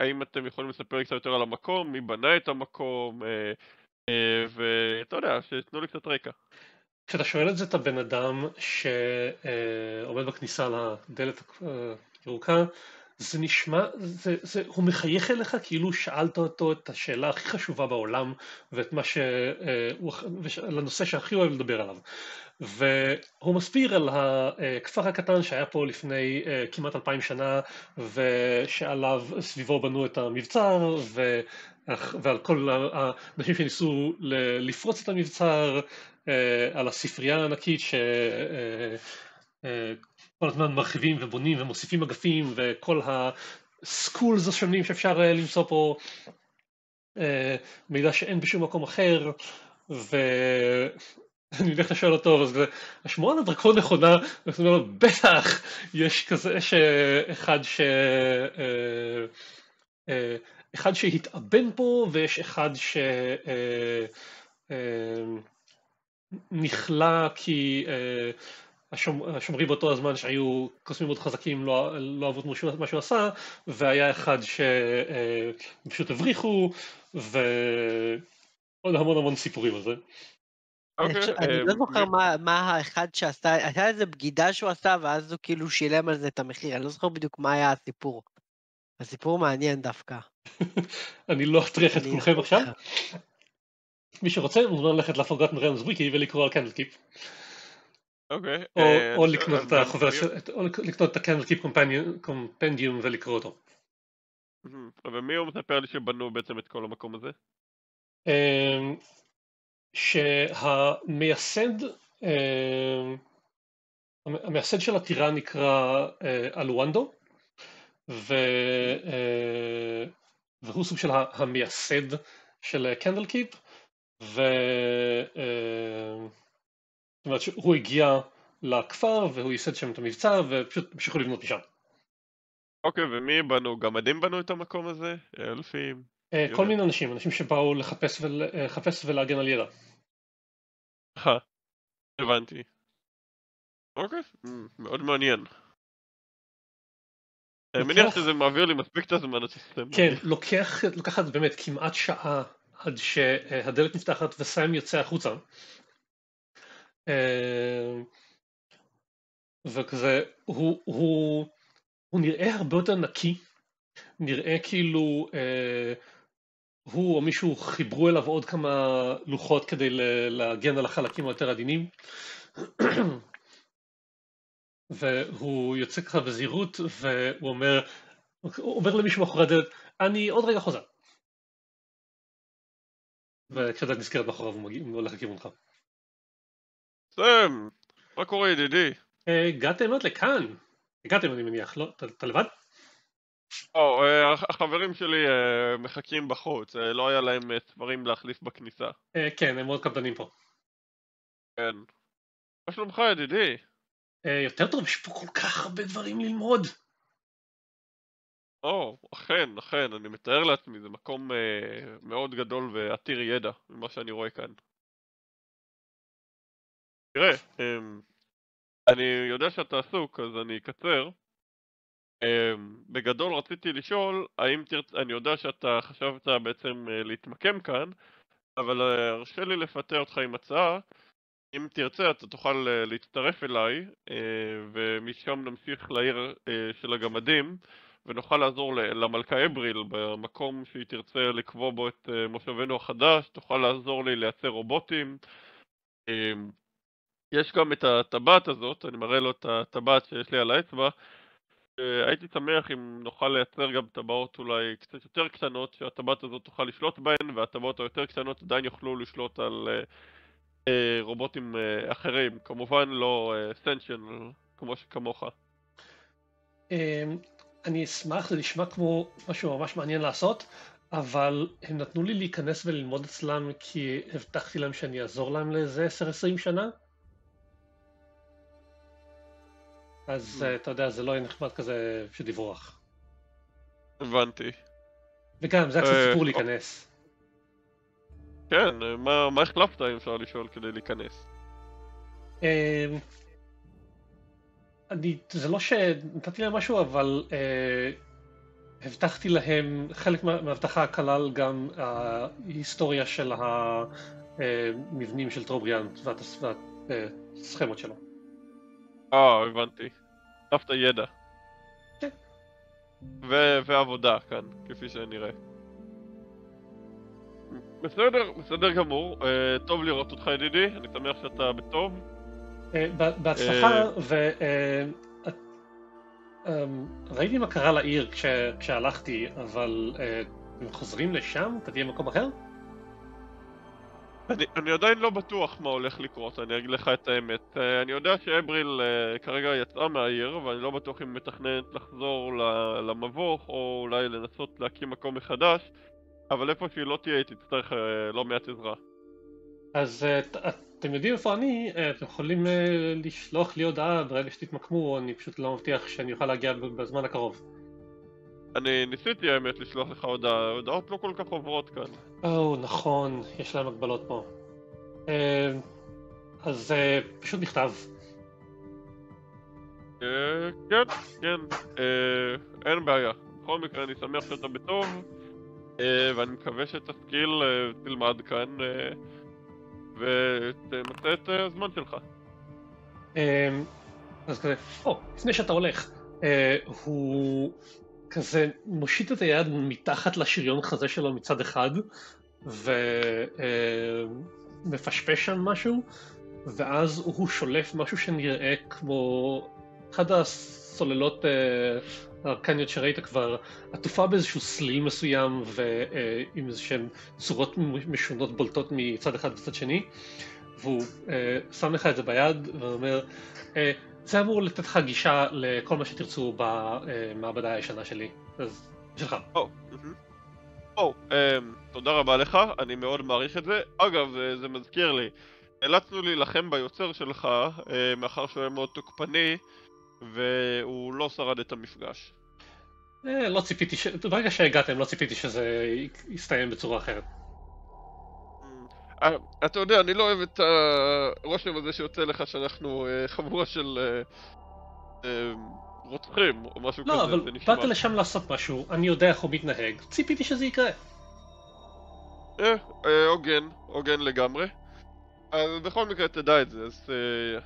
האם אתם יכולים לספר לי קצת יותר על המקום, מי בנה את המקום, אה, אה, ואתה יודע, שתנו לי קצת רקע. כשאתה שואל את זה את הבן אדם שעומד בכניסה לדלת אה, הירוקה, זה נשמע, זה, זה, הוא מחייך אליך כאילו שאלת אותו את השאלה הכי חשובה בעולם ואת מה ש... אה, הנושא שהכי אוהב לדבר עליו. והוא מסביר על הכפר הקטן שהיה פה לפני אה, כמעט אלפיים שנה ושעליו, סביבו בנו את המבצר ו... ועל כל האנשים שניסו לפרוץ את המבצר, אה, על הספרייה הענקית שכל הזמן מרחיבים ובונים ומוסיפים אגפים וכל הסקולס השונים שאפשר אה, למצוא פה, אה, מידע שאין בשום מקום אחר, ואני הולך לשאול אותו, אז השמועה על הדרקון נכונה, ואתה אומר לו, בטח, יש כזה, יש אה, אחד ש... אה, אחד שהתאבן פה ויש אחד ש... נכלא כי השומרים באותו הזמן שהיו קוסמים מאוד חזקים לא, לא אהבו את מה שהוא- עשה והיה אחד שפשוט הבריחו ועוד המון המון סיפורים על זה. אני אוקיי, אני אה, לא זוכר מה- האחד שעשה, הייתה איזה בגידה שהוא עשה, ואז הוא כאילו שילם על זה את המחיר, אני לא זוכר בדיוק מה היה הסיפור. הסיפור מעניין דווקא. אני לא אטריח את כולכם עכשיו, לך. מי שרוצה מוזמן ללכת ל Forgotten Realms Wiki ולקרוא על Candlekeep אוקיי, או, אה, לקנות את החוברת של- או לקנות את ה Candlekeep Compendium ולקרוא אותו. ומי הוא מספר לי שבנו בעצם את כל המקום הזה? אמ, שהמייסד, אמ, המ- המייסד של הטירה נקרא אה, אלואנדו, ו, אה, והוא סוג של המייסד של קנדל קיפ, ו... זאת אומרת שהוא הגיע לכפר והוא ייסד שם את המבצע ופשוט המשיכו לבנות משם. אוקיי, ומי בנו? גמדים בנו את המקום הזה? אלפים? אה, כל. מיני אנשים, אנשים שבאו לחפש, ול, אה, לחפש ולהגן על ידע. אה, הבנתי. אוקיי, מאוד מעניין. אני מניח שזה מעביר לי מספיק את הזמן. כן, לוקח, לוקחת באמת כמעט שעה עד שהדלת נפתחת וסיים יוצא החוצה. אה, וכזה, הוא, הוא, הוא נראה הרבה יותר נקי, נראה כאילו אה, הוא או מישהו חיברו אליו עוד כמה לוחות כדי להגן על החלקים היותר עדינים. והוא יוצא ככה בזהירות והוא אומר, הוא אומר למישהו מאחורי הדלת, אני עוד רגע חוזר. וכשהדלת נסגרת מאחוריו הוא הוא הולך לכיוונך. סם, מה קורה ידידי? אה, הגעתם עוד לכאן. הגעתם אני מניח, לא? אתה- לבד? או, אה, הח- החברים שלי אה, מחכים בחוץ, אה, לא היה להם אה, ספרים להחליף בכניסה. אה, כן, הם מאוד קפדנים פה. כן. מה שלומך ידידי? אה, יותר טוב, יש פה כל כך הרבה דברים ללמוד. או, אכן, אכן, אני מתאר לעצמי, זה מקום אה, מאוד גדול ועתיר ידע, ממה שאני רואה כאן. תראה, אה, אני יודע שאתה עסוק, אז אני אקצר. אה, בגדול רציתי לשאול, האם תרצה, אני יודע שאתה חשבת בעצם אה, להתמקם כאן, אבל אה, הרשה לי לפתח אותך עם הצעה. אם תרצה, אתה תוכל אה, להצטרף אליי, ומשם נמשיך לעיר של הגמדים. ונוכל לעזור למלכה אבריל במקום שהיא תרצה לקבוע בו את מושבנו החדש, תוכל לעזור לי לייצר רובוטים. אה, יש גם את הטבעת הזאת, אני מראה לו את הטבעת שיש לי על האצבע. אה, הייתי שמח אם נוכל לייצר גם טבעות אולי קצת יותר קטנות, שהטבעת הזאת תוכל לשלוט בהן, והטבעות היותר קטנות עדיין יוכלו לשלוט על אה, אה, רובוטים אה, אחרים. כמובן לא סנשן כמו שכמוך. אמ, אני אשמח, זה נשמע כמו משהו ממש מעניין לעשות, אבל הם נתנו לי להיכנס וללמוד אצלם כי הבטחתי להם שאני אעזור להם לאיזה 10-20 שנה. אז אה, אתה יודע, זה לא יהיה נחמד כזה פשוט לברוח. הבנתי. וגם, זה היה קצת אה, סיפור או- להיכנס. כן, אה, מה, מה החלפת אם אפשר לשאול כדי להיכנס? אמ, אני, זה לא שנתתי להם משהו, אבל אה, הבטחתי להם, חלק מה- מההבטחה כלל גם ההיסטוריה של המבנים של טרובריאנט והסכמות שלו. אה, הבנתי. החלפת ידע. ו- ועבודה כאן, כפי שנראה. בסדר, בסדר גמור. אה, טוב לראות אותך ידידי, אני שמח שאתה בטוב. ב- בהצלחה, אה, וראיתי מה קרה לעיר כש- כשהלכתי, אבל אה, הם חוזרים לשם? אתה תהיה במקום אחר? אני, אני עדיין לא בטוח מה הולך לקרות, אני אגיד לך את האמת. אה, אני יודע שאבריל אה, כרגע יצאה מהעיר, ואני לא בטוח אם מתכננת לחזור למבוך, או אולי לנסות להקים מקום מחדש, אבל איפה שהיא לא תהיה, היא תצטרך אה, לא מעט עזרה. אז אה, ת- אתם יודעים איפה אני, אתם יכולים לשלוח לי הודעה ברגע שתתמקמו, אני פשוט לא מבטיח שאני אוכל להגיע בזמן הקרוב. אני ניסיתי האמת לשלוח לך הודעה, הודעות לא כל כך עוברות כאן. או, נכון, יש להם הגבלות פה. אה, אז אה, פשוט מכתב. אה, כן, כן, אין בעיה. בכל מקרה אני שמח שאתה בטוב, ואני מקווה שתשכיל, תלמד כאן, ותמצא את הזמן שלך. אז כזה, או, לפני שאתה הולך, הוא כזה מושיט את היד מתחת לשריון חזה שלו מצד אחד, ומפשפש שם משהו, ואז הוא שולף משהו שנראה כמו אחד הסוללות אה, הארקניות שראית כבר, עטופה באיזשהו סליל מסוים ועם איזשהן צורות משונות בולטות מצד אחד וצד שני, והוא אה, שם לך את זה ביד ואומר, אה, זה אמור לתת לך גישה לכל מה שתרצו במעבדה הישנה שלי, אז שלך. או, אמ, תודה רבה לך, אני מאוד מעריך את זה. אגב, זה, זה מזכיר לי, נאלצנו להילחם ביוצר שלך, אה, מאחר שהוא היה מאוד תוקפני, והוא לא שרד את המפגש. אה, לא ציפיתי, ש... ברגע שהגעתם לא ציפיתי שזה יסתיים בצורה אחרת. אה, אתה יודע, אני לא אוהב את הרושם הזה שיוצא לך שאנחנו אה, חבורה של אה, רוצחים, או משהו כזה, לא, אבל. באת לשם לעשות משהו, אני יודע איך הוא מתנהג, ציפיתי שזה יקרה. אה, הוגן, הוגן לגמרי. אז בכל מקרה תדע את זה, אז אם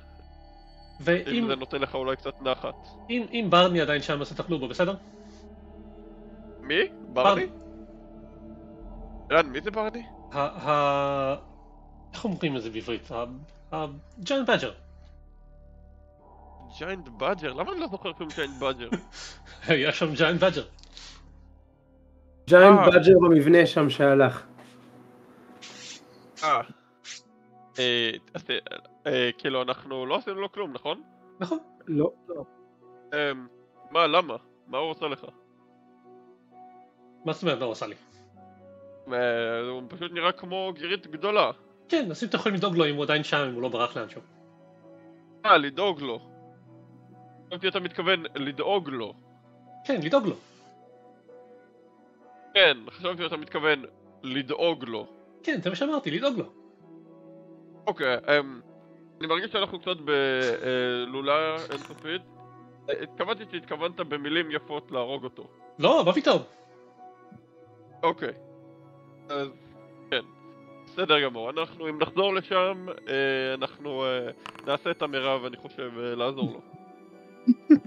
ואם זה נותן לך אולי קצת נחת. אם, אם ברני עדיין שם אז תטפלו בו, בסדר? מי? ברני? רן, מי זה ברני? ה... איך אומרים את זה בעברית? ה giant badger. giant badger? למה אני לא זוכר שום giant badger? היה שם giant badger. giant. badger במבנה שם שהלך. אה. אה, אה, אה, כאילו אנחנו לא עשינו לו כלום, נכון? נכון. לא, לא. אה, מה, למה? מה הוא עושה לך? מה זאת אומרת מה הוא עשה לי? אה, הוא פשוט נראה כמו גירית גדולה. כן, אז אם אתם יכולים לדאוג לו אם הוא עדיין שם, אם הוא לא ברח לאנשהו. אה, לדאוג לו. חשבתי אתה מתכוון לדאוג לו. כן, לדאוג לו. כן, חשבתי שאתה מתכוון לדאוג לו. כן, זה מה שאמרתי, לדאוג לו. אוקיי, אמ, אני מרגיש שאנחנו קצת בלולה אינסופית. התכוונתי שהתכוונת במילים יפות להרוג אותו. לא, מה פתאום? אוקיי. כן. בסדר גמור. אנחנו, אם נחזור לשם, אה, אנחנו אה, נעשה את המרב, אני חושב, אה, לעזור לו.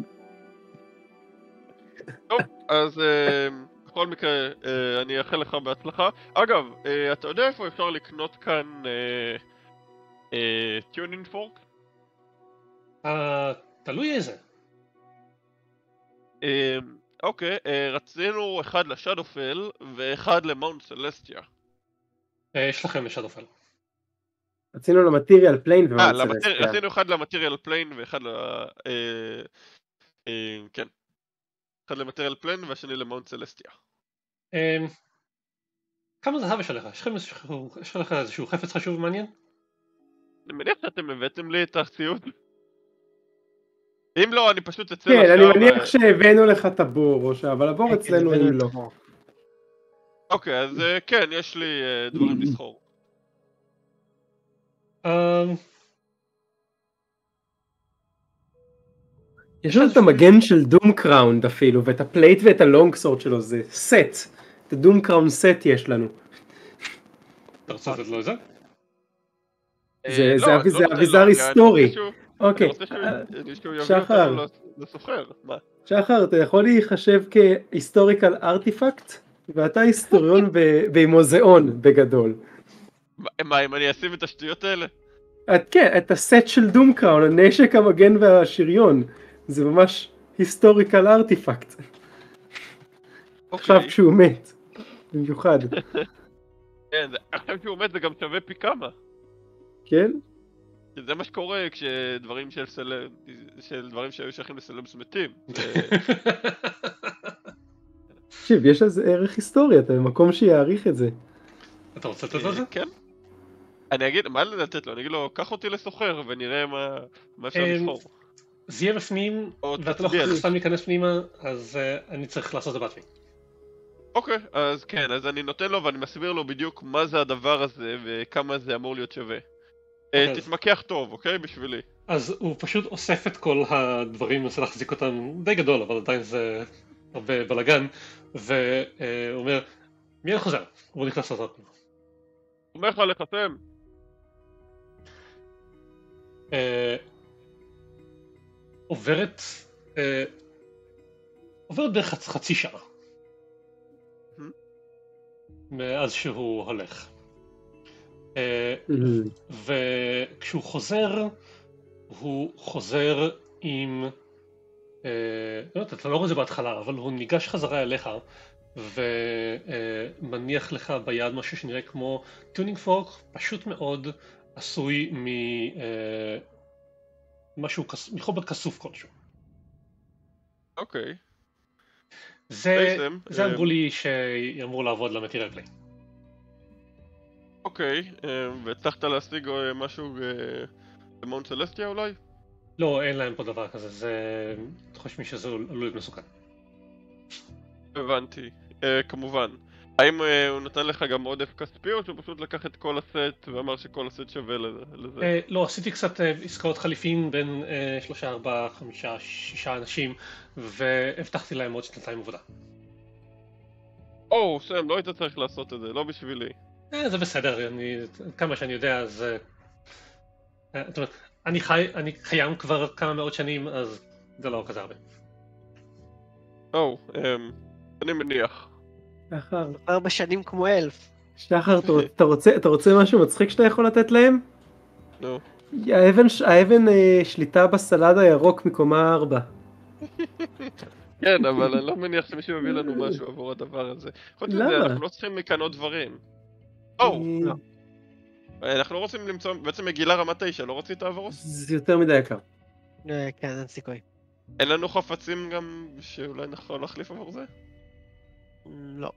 טוב, אז בכל מקרה, אני אאחל לך בהצלחה. אגב, אתה יודע איפה אפשר לקנות כאן tuning fork? תלוי איזה. אוקיי, אה, רצינו אחד ל Shadowfell ואחד ל Mount Celestia. אה, יש לכם ל Shadowfell. רצינו ל material plane אה, ומאוד למטר- Celestia. רצינו אחד ל material plane ואחד ל... אה, אה, כן. אחד ל material plane והשני ל Mount Celestia. כמה זהב יש עליך? יש לך איזשהו חפץ חשוב ומעניין? אני מניח שאתם הבאתם לי את הציוד. אם לא, אני פשוט אצא כן, אני מניח ו- שהבאנו לך את הבור, או ש- אבל הבור כן, אצלנו אם לא. אוקיי, אז אה, כן, יש לי אה, דברים לסחור. אה, יש לנו את המגן של דום קראונד אפילו, ואת ה plate ואת ה longsword שלו, זה סט. את הדום קראונד סט יש לנו. אתה רוצה לתת לו את זה? זה- אה, זה לא, לא אביזר היסטורי. אוקיי, שהוא יביא שחר. שחר, אתה יכול להיחשב כ historical artifact? ואתה היסטוריון במוזיאון בגדול. מה- אם אני אשים את השטויות האלה? את, כן, את הסט של דום קראון, הנשק, המגן והשריון. זה ממש היסטוריקל ארטיפקט. עכשיו אוקיי. כשהוא מת. במיוחד. כן, עכשיו שהוא מת זה גם שווה פי כמה. כן? זה מה שקורה כשדברים של סלב, של דברים שהיו שייכים לסלבס מתים. תקשיב, יש לזה ערך היסטורי, אתה במקום שיעריך את זה. אתה רוצה לתת לו את זה? כן. אני אגיד, מה לתת לו? אני אגיד לו, קח אותי לסוחר ונראה מה מה אפשר אמ, לסחור. זה יהיה בפנים, ואתה לא יכול. סתם להיכנס פנימה, אז אה, אני צריך לעשות את זה בעצמי. אוקיי, אז כן, אז אני נותן לו ואני מסביר לו בדיוק מה זה הדבר הזה וכמה זה אמור להיות שווה. אה. תתמקח טוב, אוקיי? בשבילי. אז הוא פשוט אוסף את כל הדברים, מנסה להחזיק אותם די גדול, אבל עדיין זה הרבה בלאגן, והוא אומר, מיד חוזר, והוא נכנס לעשות פנימה. אומר לך לחתם. אה, עוברת, אה, עוברת בערך חצ- חצי שעה מאז שהוא הולך. אה, וכשהוא חוזר, הוא חוזר עם... אה, לא יודעת, אתה לא רואה את זה בהתחלה, אבל הוא ניגש חזרה אליך ומניח לך ביד משהו שנראה כמו tuning fork, פשוט מאוד, עשוי מ... אה, משהו, כס- מחומר כסוף כלשהו. אוקיי. זה, אה, אמרו לי שאמור לעבוד ל material plane. אוקיי, אה, והצלחת להשיג אה, משהו אה, במאונט סלסטיה אולי? לא, אין להם פה דבר כזה, זה... חושבים שזה עלול להיות מסוכן. הבנתי. כמובן. האם הוא נתן לך גם עודף כספי או שהוא פשוט לקח את כל הסט ואמר שכל הסט שווה לזה- לא, עשיתי קצת עסקאות חליפין בין שלושה, ארבעה, חמישה, שישה אנשים, והבטחתי להם עוד שנתיים עבודה. או, סם, לא היית צריך לעשות את זה, לא בשבילי. אה, זה בסדר, אני, כמה שאני יודע, אז... אה, אה, זאת אומרת, אני חי, אני קיים כבר כמה מאות שנים, אז זה לא כזה הרבה. או, אמ, אני מניח. שחר, ארבע שנים כמו אלף. שחר, אתה- אתה רוצה- אתה רוצה משהו מצחיק שאתה יכול לתת להם? נו. האבן, ש- האבן אה, שליטה בסלד הירוק מקומה 4. כן, אבל אני לא מניח שמישהו יביא לנו משהו עבור הדבר הזה. חוץ מזה, למה? אנחנו לא צריכים לקנות דברים. או, אה, אנחנו לא רוצים למצוא, בעצם מגילה רמה 9, לא רצית עבורו? זה יותר מדי יקר. אה, כן, אין סיכוי. אין לנו חפצים גם שאולי נכון להחליף עבור זה? לא.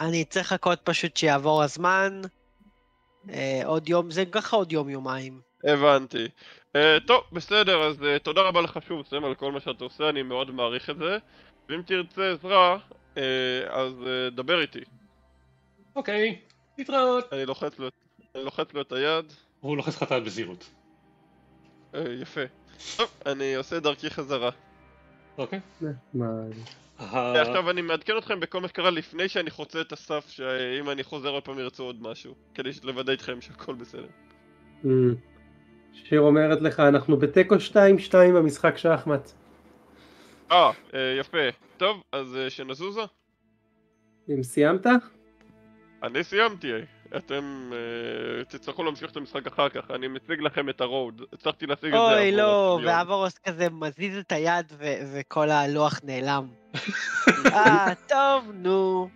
אני צריך לחכות פשוט שיעבור הזמן. אה, עוד יום, זה ככה עוד יום יומיים. הבנתי. טוב, בסדר, אז תודה רבה לך שוב, סם, על כל מה שאתה עושה, אני מאוד מעריך את זה. ואם תרצה עזרה, אה, אז אה, דבר איתי. אוקיי, להתראות. אני לוחץ לו, אני לוחץ לו את היד. והוא לוחץ לך את היד בזהירות. אה, יפה. טוב, אני עושה דרכי חזרה. אוקיי? מה... ה- עכשיו אני מעדכן אתכם בכל מה שקרה לפני שאני חוצה את הסף, שאם אני חוזר עוד פעם ירצו עוד משהו. כדי לוודא איתכם שהכל בסדר. שיר אומרת לך, אנחנו בתיקו 2-2 במשחק שחמט. אה, אה, יפה. טוב, אז אה, שנזוזה? אם סיימת? אני סיימתי. אתם אה, תצטרכו להמשיך את המשחק אחר כך, אני מציג לכם את הרוד. הצלחתי להשיג את זה אוי, לא. ואברוס כזה מזיז את היד ו- וכל הלוח נעלם. אה, טוב, נו.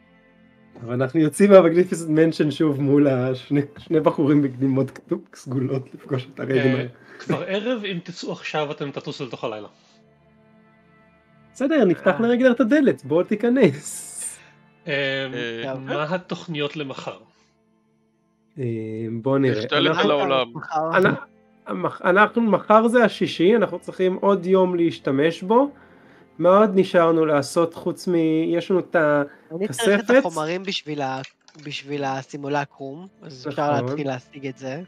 אבל אנחנו יוצאים מהמגניפיסט מנשן שוב מול השני שני בחורים בגלימות כתוב סגולות לפגוש את הריידן. אה, כבר ערב, אם תצאו עכשיו אתם תטוסו לתוך הלילה. בסדר, נפתח אה. לרגלר את הדלת, בוא תיכנס. אה, אה, מה התוכניות למחר? אה, בוא נראה. אנחנו- על העולם. אנחנו, מחר זה השישי, אנחנו צריכים עוד יום להשתמש בו. מה עוד נשארנו לעשות חוץ מ... יש לנו את ה... אני צריך את? החומרים בשביל ה- בשביל הסימולקרום, אז אפשר נכון. להתחיל להשיג את זה.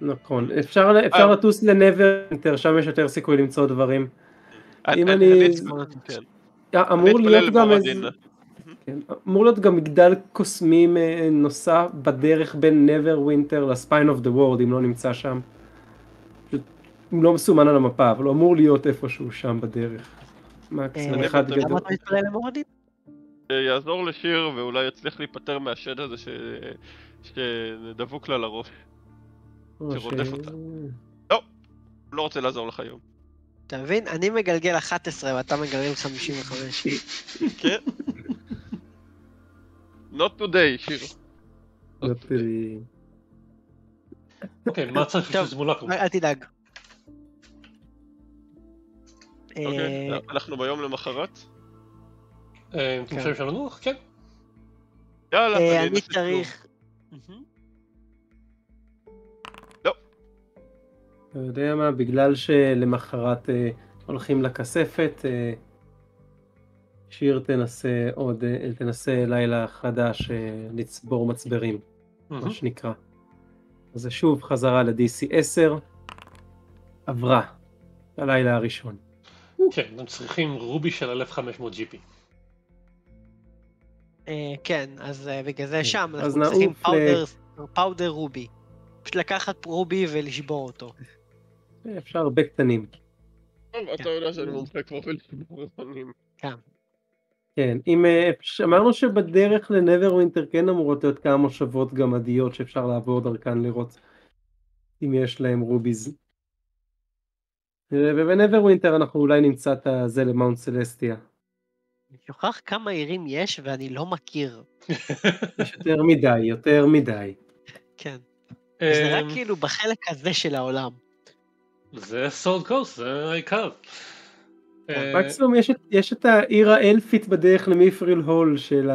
נכון, אפשר, אפשר אה. לטוס לנברווינטר, שם יש יותר סיכוי למצוא דברים. אם אני- אני- אני אצ- כן. אה, אני אמור להיות גם. איזה... כן, אמור להיות גם מגדל קוסמים אה, נוסף בדרך בין נברווינטר ל Spine of the World אם לא נמצא שם. פשוט הוא לא מסומן על המפה אבל הוא אמור להיות איפשהו שם בדרך. מקסימום אה, אחד אתה- גדול. יעזור לשיר ואולי יצליח להיפטר מהשד הזה ש... שדבוק לה לראש. שרודף ש- אותה. לא רוצה לעזור לך היום. אתה מבין? אני מגלגל 11 ואתה מגלגל 55. כן? Not today, שיר. לא. אוקיי, מה צריך בשביל טוב. סימולקרום? אל תדאג. אוקיי, אה, אנחנו ביום למחרת? אה, אתם חושבים שלנוח? כן. יאללה, אה, אני צריך... מהמם. אתה יודע מה בגלל שלמחרת אה, הולכים לכספת אה, שיר תנסה עוד תנסה לילה חדש אה, לצבור מצברים. מהמם. מה שנקרא. אז זה שוב חזרה ל-DC 10, עברה, הלילה הראשון. כן, הם צריכים רובי של 1500 GP. אה, כן, אז אה, בגלל זה שם אז אנחנו צריכים פאודר, פאודר רובי. פשוט לקחת רובי ולשבור אותו. אפשר הרבה קטנים. טוב, אתה יודע שאני מומחה כבר בלשבור זמנים. כן, אם אה, אמרנו שבדרך לנברווינטר כן אמורות להיות כמה מושבות גמדיות שאפשר לעבור דרכן לראות אם יש להם rubies. אה, ובנברווינטר אנחנו אולי נמצא את זה ל Mount Celestia. אני שוכח כמה עירים יש ואני לא מכיר. יש יותר מדי, יותר מדי. כן. זה רק כאילו בחלק הזה של העולם. זה Sword Coast, זה העיקר. אה, מקסימום יש, את- יש את העיר האלפית בדרך ל Mithral Hall של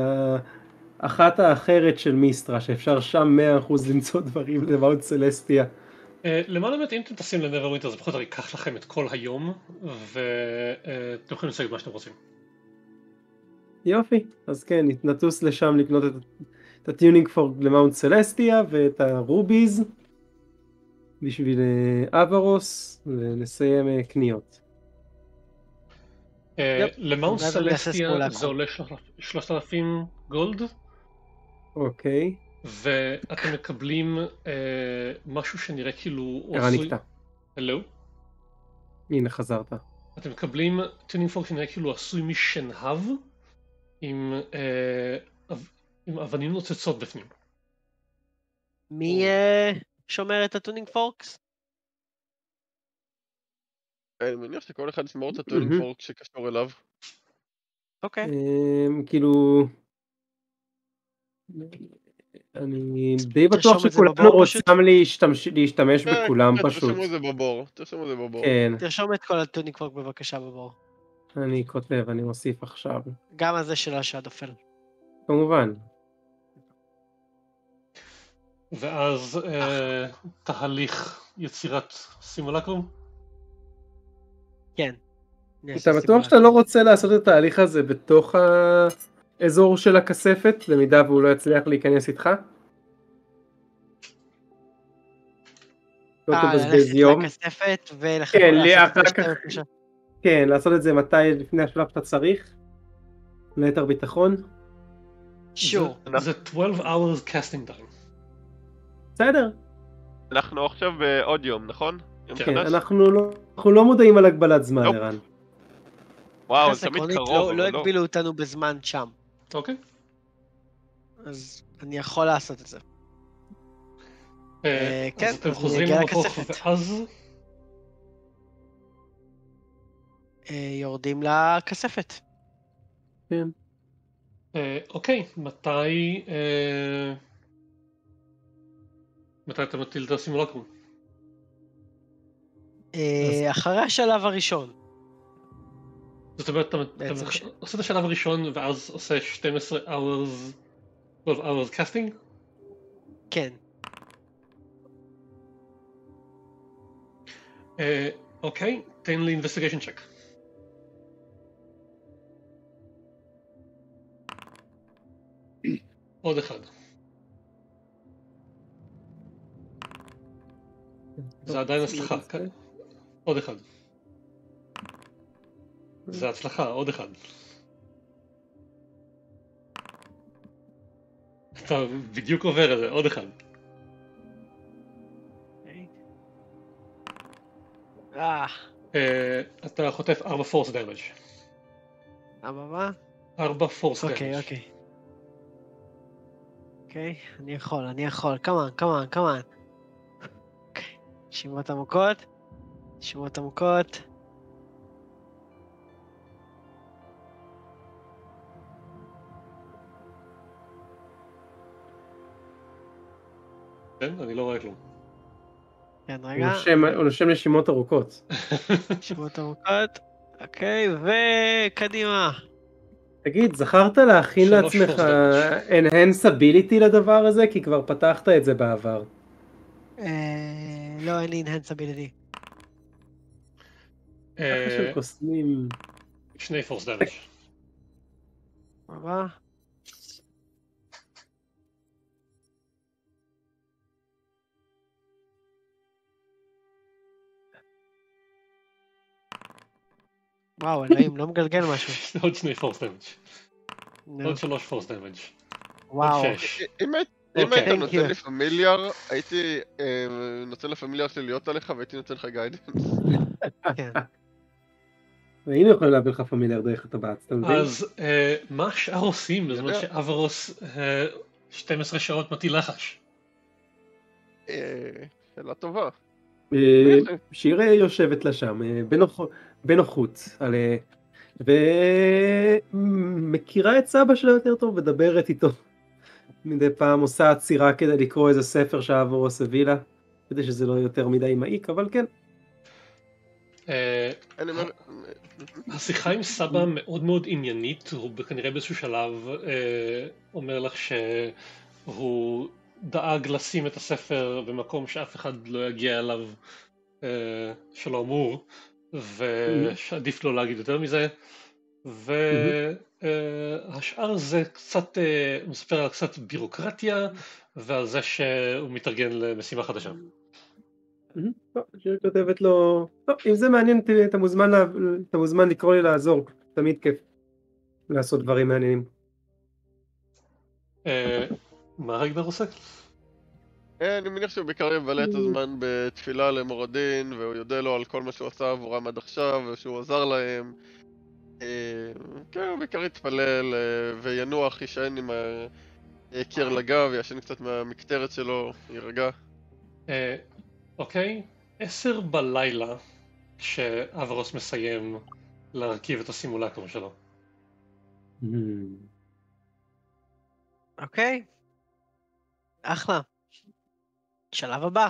האחת האחרת של מיסטרה שאפשר שם 100% למצוא דברים ל Mount Celestia. אה, למען האמת, אם אתם טסים לנברווינטר זה פחות או ייקח לכם את כל היום, ואתם יכולים לעשות מה שאתם רוצים. יופי, אז כן, נטוס לשם לקנות את, את ה tuning fork ל Mount Celestia ואת ה rubies בשביל אה, אברוס ונסיים קניות. אה, אעשה Celestia. זה עולה שלוש- 3,000 gold, אוקיי, ואתם מקבלים אה, משהו שנראה כאילו ערן נקטע. הלו? הנה חזרת. אתם מקבלים tuning fork שנראה כאילו עשוי משנהב עם, אה, עם אבנים נוצצות בפנים. מי שומר את ה tuning forks? אני מניח שכל אחד ישמור את ה tuning אממ. fork שקשור אליו. אוקיי. אמ, כאילו... אני די בטוח שכולנו. רוצים להשתמש, כן, בכולם כן, פשוט. תרשמו את זה בבור, תרשמו את זה בבור. כן, תרשום את כל הטונינג פורק בבקשה בבור. אני כותב, אני מוסיף עכשיו. גם הזה של השאדופל. כמובן. ואז אה, תהליך יצירת סימולקרום. כן. אתה בטוח. שאתה לא רוצה לעשות את התהליך הזה בתוך האזור של הכספת, במידה והוא לא יצליח להיכנס איתך? לא אה, תבזבז ללכת יום. לכספת כן, אחר כך-. כן, לעשות את זה מתי לפני השלב שאתה צריך? ליתר ביטחון? שור. זה- זה 12 hours casting time. בסדר. אנחנו עכשיו בעוד יום, נכון? כן, כן? אנחנו לא- אנחנו לא מודעים על הגבלת זמן. ערן. וואו, זה תמיד קרוב, לא- אבל לא לא. הגבילו אותנו בזמן שם, אוקיי. אז אני יכול לעשות את זה. אה, כן, אז אתם חוזרים לכספת. ואז אה, יורדים לכספת. כן. אה, אוקיי, מתי... אה, מתי אתה מטיל את הסימולקרום? אה, אחרי השלב הראשון. זאת אומרת, אתה, עושה את השלב הראשון ואז עושה 12 hours, 12 hours casting? כן. אה, אוקיי, תן לי investigation check. עוד אחד. זה עדיין הצלחה. כן. עוד אחד. זה הצלחה, עוד אחד. אתה בדיוק עובר את זה, עוד אחד. אה, אה, אתה חוטף 4 force damage. מה מה? 4 force אוקיי, damage. אוקיי. אוקיי, אני יכול, אני יכול. כמובן, כמובן, כמובן. נשימות עמוקות. נשימות עמוקות. כן, אני לא רואה כלום. כן, הוא רגע. נושם- הוא נושם נשימות ארוכות. נשימות עמוקות. אוקיי, וקדימה. תגיד, זכרת להכין לעצמך force enhanceability לדבר הזה? כי כבר פתחת את זה בעבר. אה, לא, אין לי enhanceability. ככה אה, של קוסמים. שני damage. הבא. וואו, אלוהים, לא מגלגל משהו. עוד שני damage. נו, עוד שלוש force damage. וואו. שש. אם היית- אוקיי. נותן. לי familiar, הייתי אה, נותן ל familiar שלי להיות עליך והייתי נותן לך guidance. והיינו יכולים להביא לך familiar דרך הטבעת, אתה מבין? אז אה, מה השאר עושים בזמן. שאברוס אה, 12 שעות מטיל לחש? אה, שאלה טובה. אה, שיר אה, יושבת לה שם, אה, בנוח- בנוחות, על, אה, ומכירה את סבא שלה יותר טוב, מדברת איתו. מדי פעם עושה עצירה כדי לקרוא איזה ספר שאבורוס הביא לה, כדי שזה לא יותר מדי מעיק, אבל כן. אה, השיחה עם סבא מאוד מאוד עניינית, הוא כנראה באיזשהו שלב אה, אומר לך שהוא דאג לשים את הספר במקום שאף אחד לא יגיע אליו אה, שלא אמור, ושעדיף לא להגיד יותר מזה, והשאר זה קצת, אה, הוא מספר על קצת בירוקרטיה ועל זה שהוא מתארגן למשימה חדשה. לא, כותבת לו, לא, אם זה מעניין אתה מוזמן, לה- אתה מוזמן לקרוא לי לעזור, תמיד כיף לעשות דברים מעניינים. אה, מה רגנר עושה? אה, אני מניח שהוא בעיקר יבלה את הזמן בתפילה למורדין, והוא יודה לו על כל מה שהוא עשה עבורם עד עכשיו, ושהוא עזר להם. אה, כן, הוא בעיקר יתפלל וינוח, יישען עם הקיר לגב, ישן קצת מהמקטרת שלו, יירגע. אוקיי, עשר בלילה כשאברוס מסיים להרכיב את הסימולקרום שלו. אוקיי. אחלה. שלב הבא.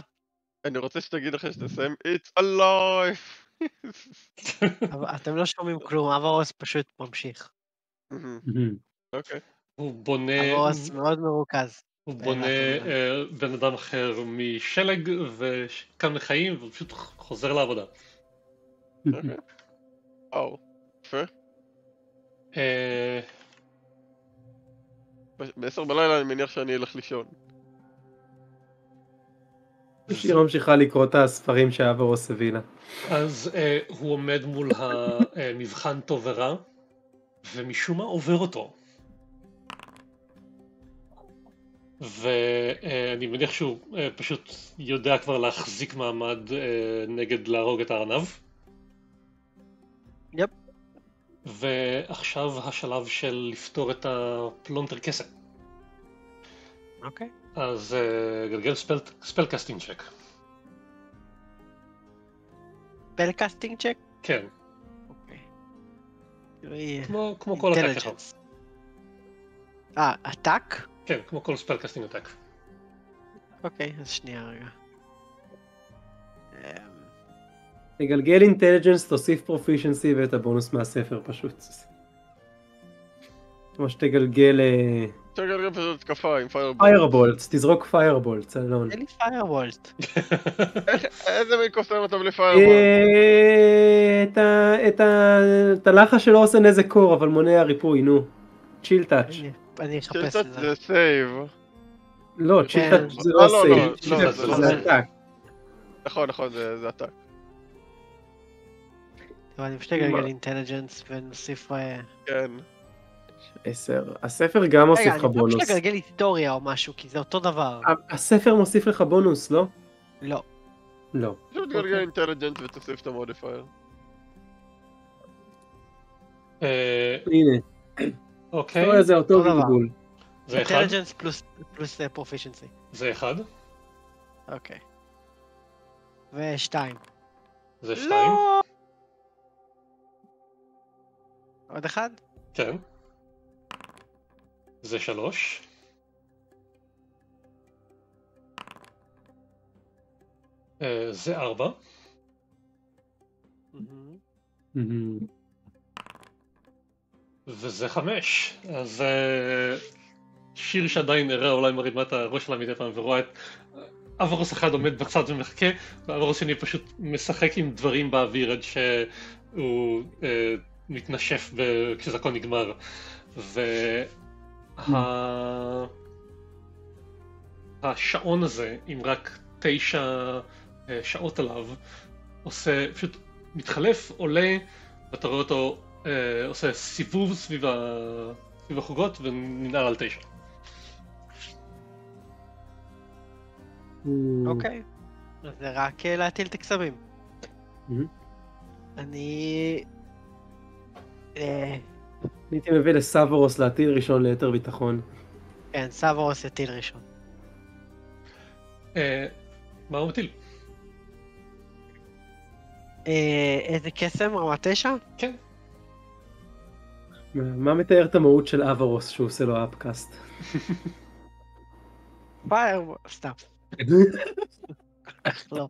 אני רוצה שתגיד אחרי שתסיים, It's alive! אתם לא שומעים כלום, אברוס פשוט ממשיך. אוקיי. הוא בונה, אברוס מאוד מרוכז. הוא בונה אה, בן אדם אחר משלג וקם לחיים והוא פשוט חוזר לעבודה. אוקיי. וואו. יפה. אה, ב-10 בלילה אני מניח שאני אלך לישון. שיר ממשיכה לקרוא את הספרים שאברוס הביא לה. אז אה, הוא עומד מול המבחן טוב ורע, ומשום מה עובר אותו. ואני מניח שהוא אה, פשוט יודע כבר להחזיק מעמד אה, נגד להרוג את הארנב. yep. ועכשיו השלב של לפתור את הפלונטר קסם. אוקיי. אז אה, גלגל spell, spellcasting check. spellcasting check? כן, אוקיי. תראי, כמו, כמו כל ה attack שלך. אה, attack? כן, כמו כל spellcasting attack. אוקיי, אז שנייה רגע. אמ, תגלגל intelligence, תוסיף proficiency ואת הבונוס מהספר פשוט. כמו שתגלגל תגלגל פשוט התקפה עם fireball. fire bolt, תזרוק fire bolt, אלון. אין לי fire bolt. איזה מין קוסם אתה בלי fireball? אה, את הלחש שלו עושה נזק קור אבל מונע ריפוי, נו. chill touch. אני אחפש את זה. זה save. לא, כן. touch זה אה, לא save, לא, לא, זה לא זה save. attack. נכון, נכון, זה אתה. טוב, אני פשוט אגלגל intelligence ונוסיף... אה, כן. עשר. הספר גם מוסיף רגע, לך אני בונוס. פשוט אגלגל היסטוריה או משהו, כי זה אותו דבר. הספר מוסיף לך בונוס, לא? לא. לא. פשוט תגלגל intelligence ותוסיף את ה modifier. אה, הנה, אוקיי, זה אותו. גלגול. זה אחד, intelligence פלוס proficiency. זה אחד, אוקיי. ושתיים. זה שתיים, לא! עוד אחד? כן. זה שלוש. אה, זה ארבע. וזה חמש. אז אה, שיר שעדיין ערה אולי מרימה את הראש שלה מדי פעם ורואה את אברוס אחד עומד בצד ומחכה, ואברוס שני פשוט משחק עם דברים באוויר עד שהוא אה, מתנשף ב- הכל נגמר. והשעון הזה, עם רק תשע אה, שעות עליו, עושה, פשוט מתחלף, עולה, ואתה רואה אותו אה, עושה סיבוב סביב, ה... סביב החוגות וננעל על תשע. אוקיי. אז זה רק אה, להטיל את הקסמים. מהמם. אני... אה, הייתי מביא לסברוס להטיל ראשון ליתר ביטחון. כן, סברוס יטיל ראשון. אה, מה הוא מטיל? איזה קסם? רמה תשע? כן. מה- מתאר את המהות של אברוס שהוא עושה לו אפקאסט? פייר... סתם. לא.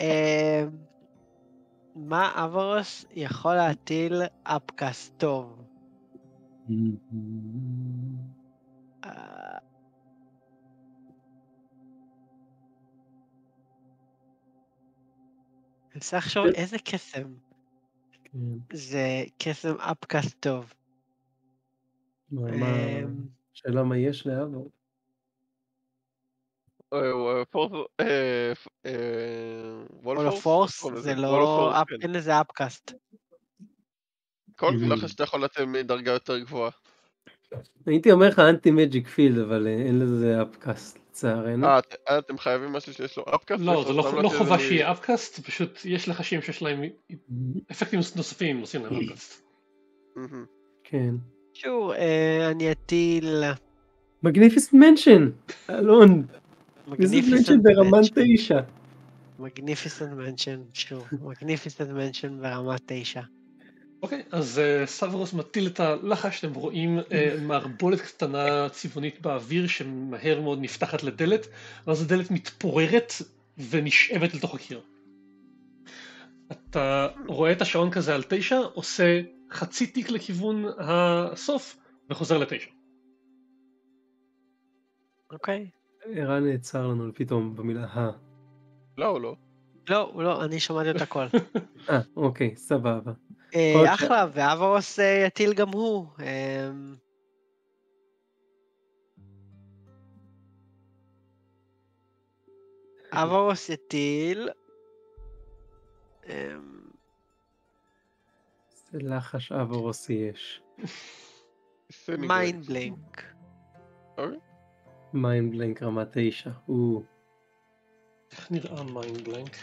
אה, מה אברוס יכול להטיל אפקאסט טוב? אה, אני מנסה לחשוב איזה קסם כן. זה קסם upcast טוב. אמ, שאלה מה יש לאברוס? force... wall of force זה לא... up- אין לזה upcast. כל Mhm. לחש שאתה יכול לתת מדרגה יותר גבוהה. הייתי אומר לך antimagic field אבל אה, אין לזה upcast לצערנו. אה, אה, אתם חייבים משהו שיש לו upcast? לא, זה לא, לא לתת חובה שיהיה upcast, פשוט יש לחשים שיש להם אפקטים נוספים עושים להם upcast. כן. שוב, אה, אני אטיל... Magnificent Mansion! אלון! איזה mansion ברמה תשע. Magnificent Mansion, שוב, Magnificent Mansion ברמה תשע. אוקיי, אז אה, סברוס מטיל את הלחש, אתם רואים אה, מערבולת קטנה צבעונית באוויר שמהר מאוד נפתחת לדלת, ואז הדלת מתפוררת ונשאבת לתוך הקיר. אתה רואה את השעון כזה על תשע, עושה חצי תיק לכיוון הסוף וחוזר לתשע. אוקיי. ערן נעצר לנו פתאום במילה ה. לא, לא. לא, לא, אני שמעתי את הכל. אה, אוקיי, סבבה. אה, ש- אחלה, ואברוס אה, יטיל גם הוא. אמ, אברוס יטיל. אמ, זה לחש אבורוסי יש. Mind Blank. Mind Blank רמה תשע. או, איך נראה Mind Blank?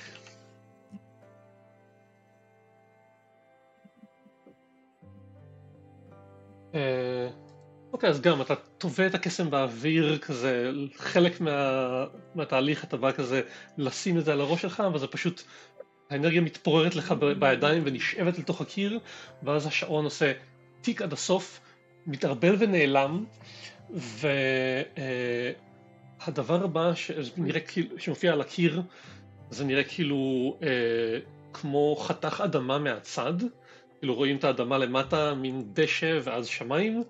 אוקיי, אז גם אתה טווה את הקסם באוויר, כזה, חלק מה, מהתהליך אתה בא כזה לשים את זה על הראש שלך, וזה פשוט, האנרגיה מתפוררת לך בידיים ונשאבת לתוך הקיר, ואז השעון עושה טיק עד הסוף, מתערבל ונעלם, והדבר הבא שנראה כאילו, שמופיע על הקיר, זה נראה כאילו אה, כמו חתך אדמה מהצד, כאילו רואים את האדמה למטה, מין דשא ואז שמיים,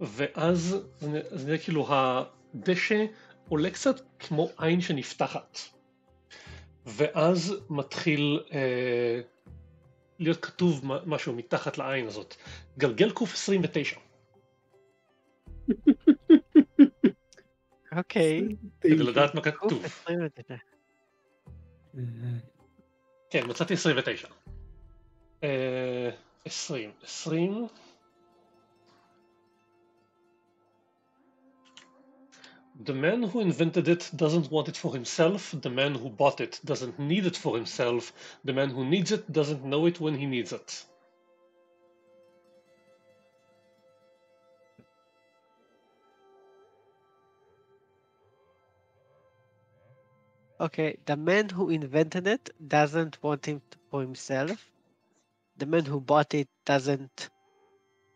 ואז זה נראה- זה נראה כאילו הדשא עולה קצת כמו עין שנפתחת. ואז מתחיל אה, להיות כתוב משהו מתחת לעין הזאת. גלגל קוף 29, אוקיי. כדי. לדעת מה כתוב. 29. כן, מצאתי 29. 20. 20. The man who invented it doesn't want it for himself, the man who bought it doesn't need it for himself, the man who needs it doesn't know it when he needs it. Okay, the man who invented it doesn't want it for himself. The man who bought it doesn't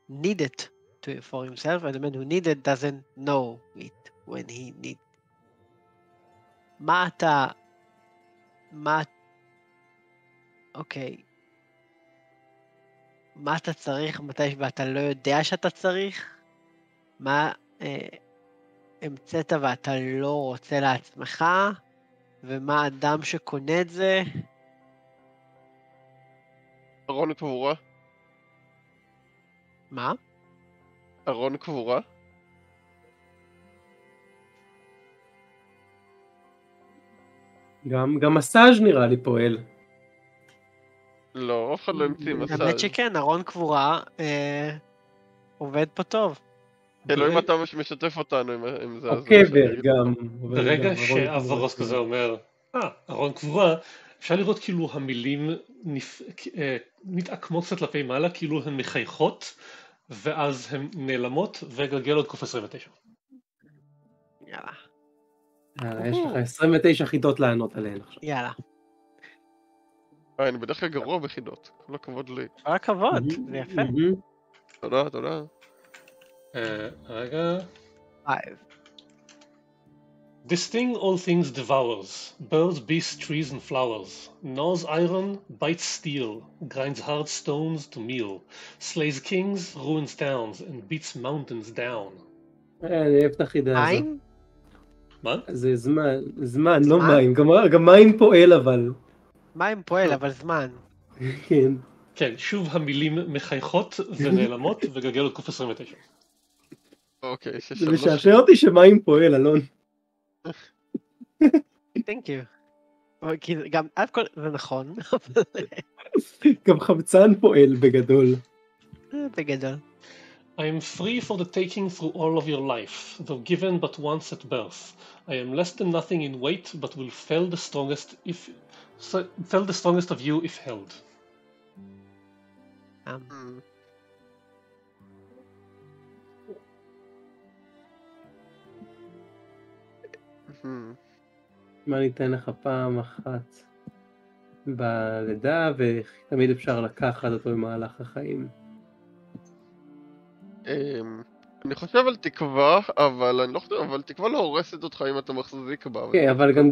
need it to, for himself, and the man who need it doesn't know it when he need. מה אתה... מה... אוקיי. מה אתה צריך מתי ואתה לא יודע שאתה צריך? מה אה, המצאת ואתה לא רוצה לעצמך? ומה אדם שקונה את זה? ארון קבורה? מה? ארון קבורה? גם גם מסאז' נראה לי פועל. לא, אף אחד לא המציא האמת מסאז'. שכן, ארון קבורה אה, עובד פה טוב. אלוהים אתה מש- משתף אותנו עם- עם זה. או אז קבר בסדר. גם. ברגע שאברוס. כזה אומר, אה, ארון קבורה, אפשר לראות כאילו המילים נפ... אה, מתעקמות קצת כלפי מעלה, כאילו הן מחייכות, ואז הן נעלמות, וגלגל עוד קוף 29. יאללה, יאללה, יש לך 29 חידות לענות עליהן עכשיו. יאללה. אה, אני בדרך כלל גרוע בחידות. כל הכבוד לי. כל הכבוד, זה יפה. תודה, תודה. אה, רגע. This thing all things devours, birds, beasts, trees and flowers, gnaws iron, bites steel, grinds hard stones to meal, slays kings, ruins towns, and beats mountains down. אה, אני אוהב את החידה הזאת. מים? מה? זה זמן, זמן, לא? מים. גם- מים פועל אבל. מים פועל, אבל זמן. כן. כן, שוב המילים מחייכות ונעלמות, וגלגל עוד קוף 29. אוקיי, זה. משעשע אותי שמים פועל, אלון. Thank you. אבל כאילו, גם עד כל... זה נכון, אבל גם חמצן פועל בגדול. אה, בגדול. I am free for the taking through all of your life, though given but once at birth. I am less than nothing in weight, but will fell the strongest if so- fell the strongest of you if held. אמ, מה ניתן לך פעם אחת בלידה, ותמיד אפשר לקחת אותו במהלך החיים. אמ, אני חושב על תקווה, אבל אני לא חושב, אבל תקווה לא הורסת אותך אם אתה מחזיק בה. כן, אבל גם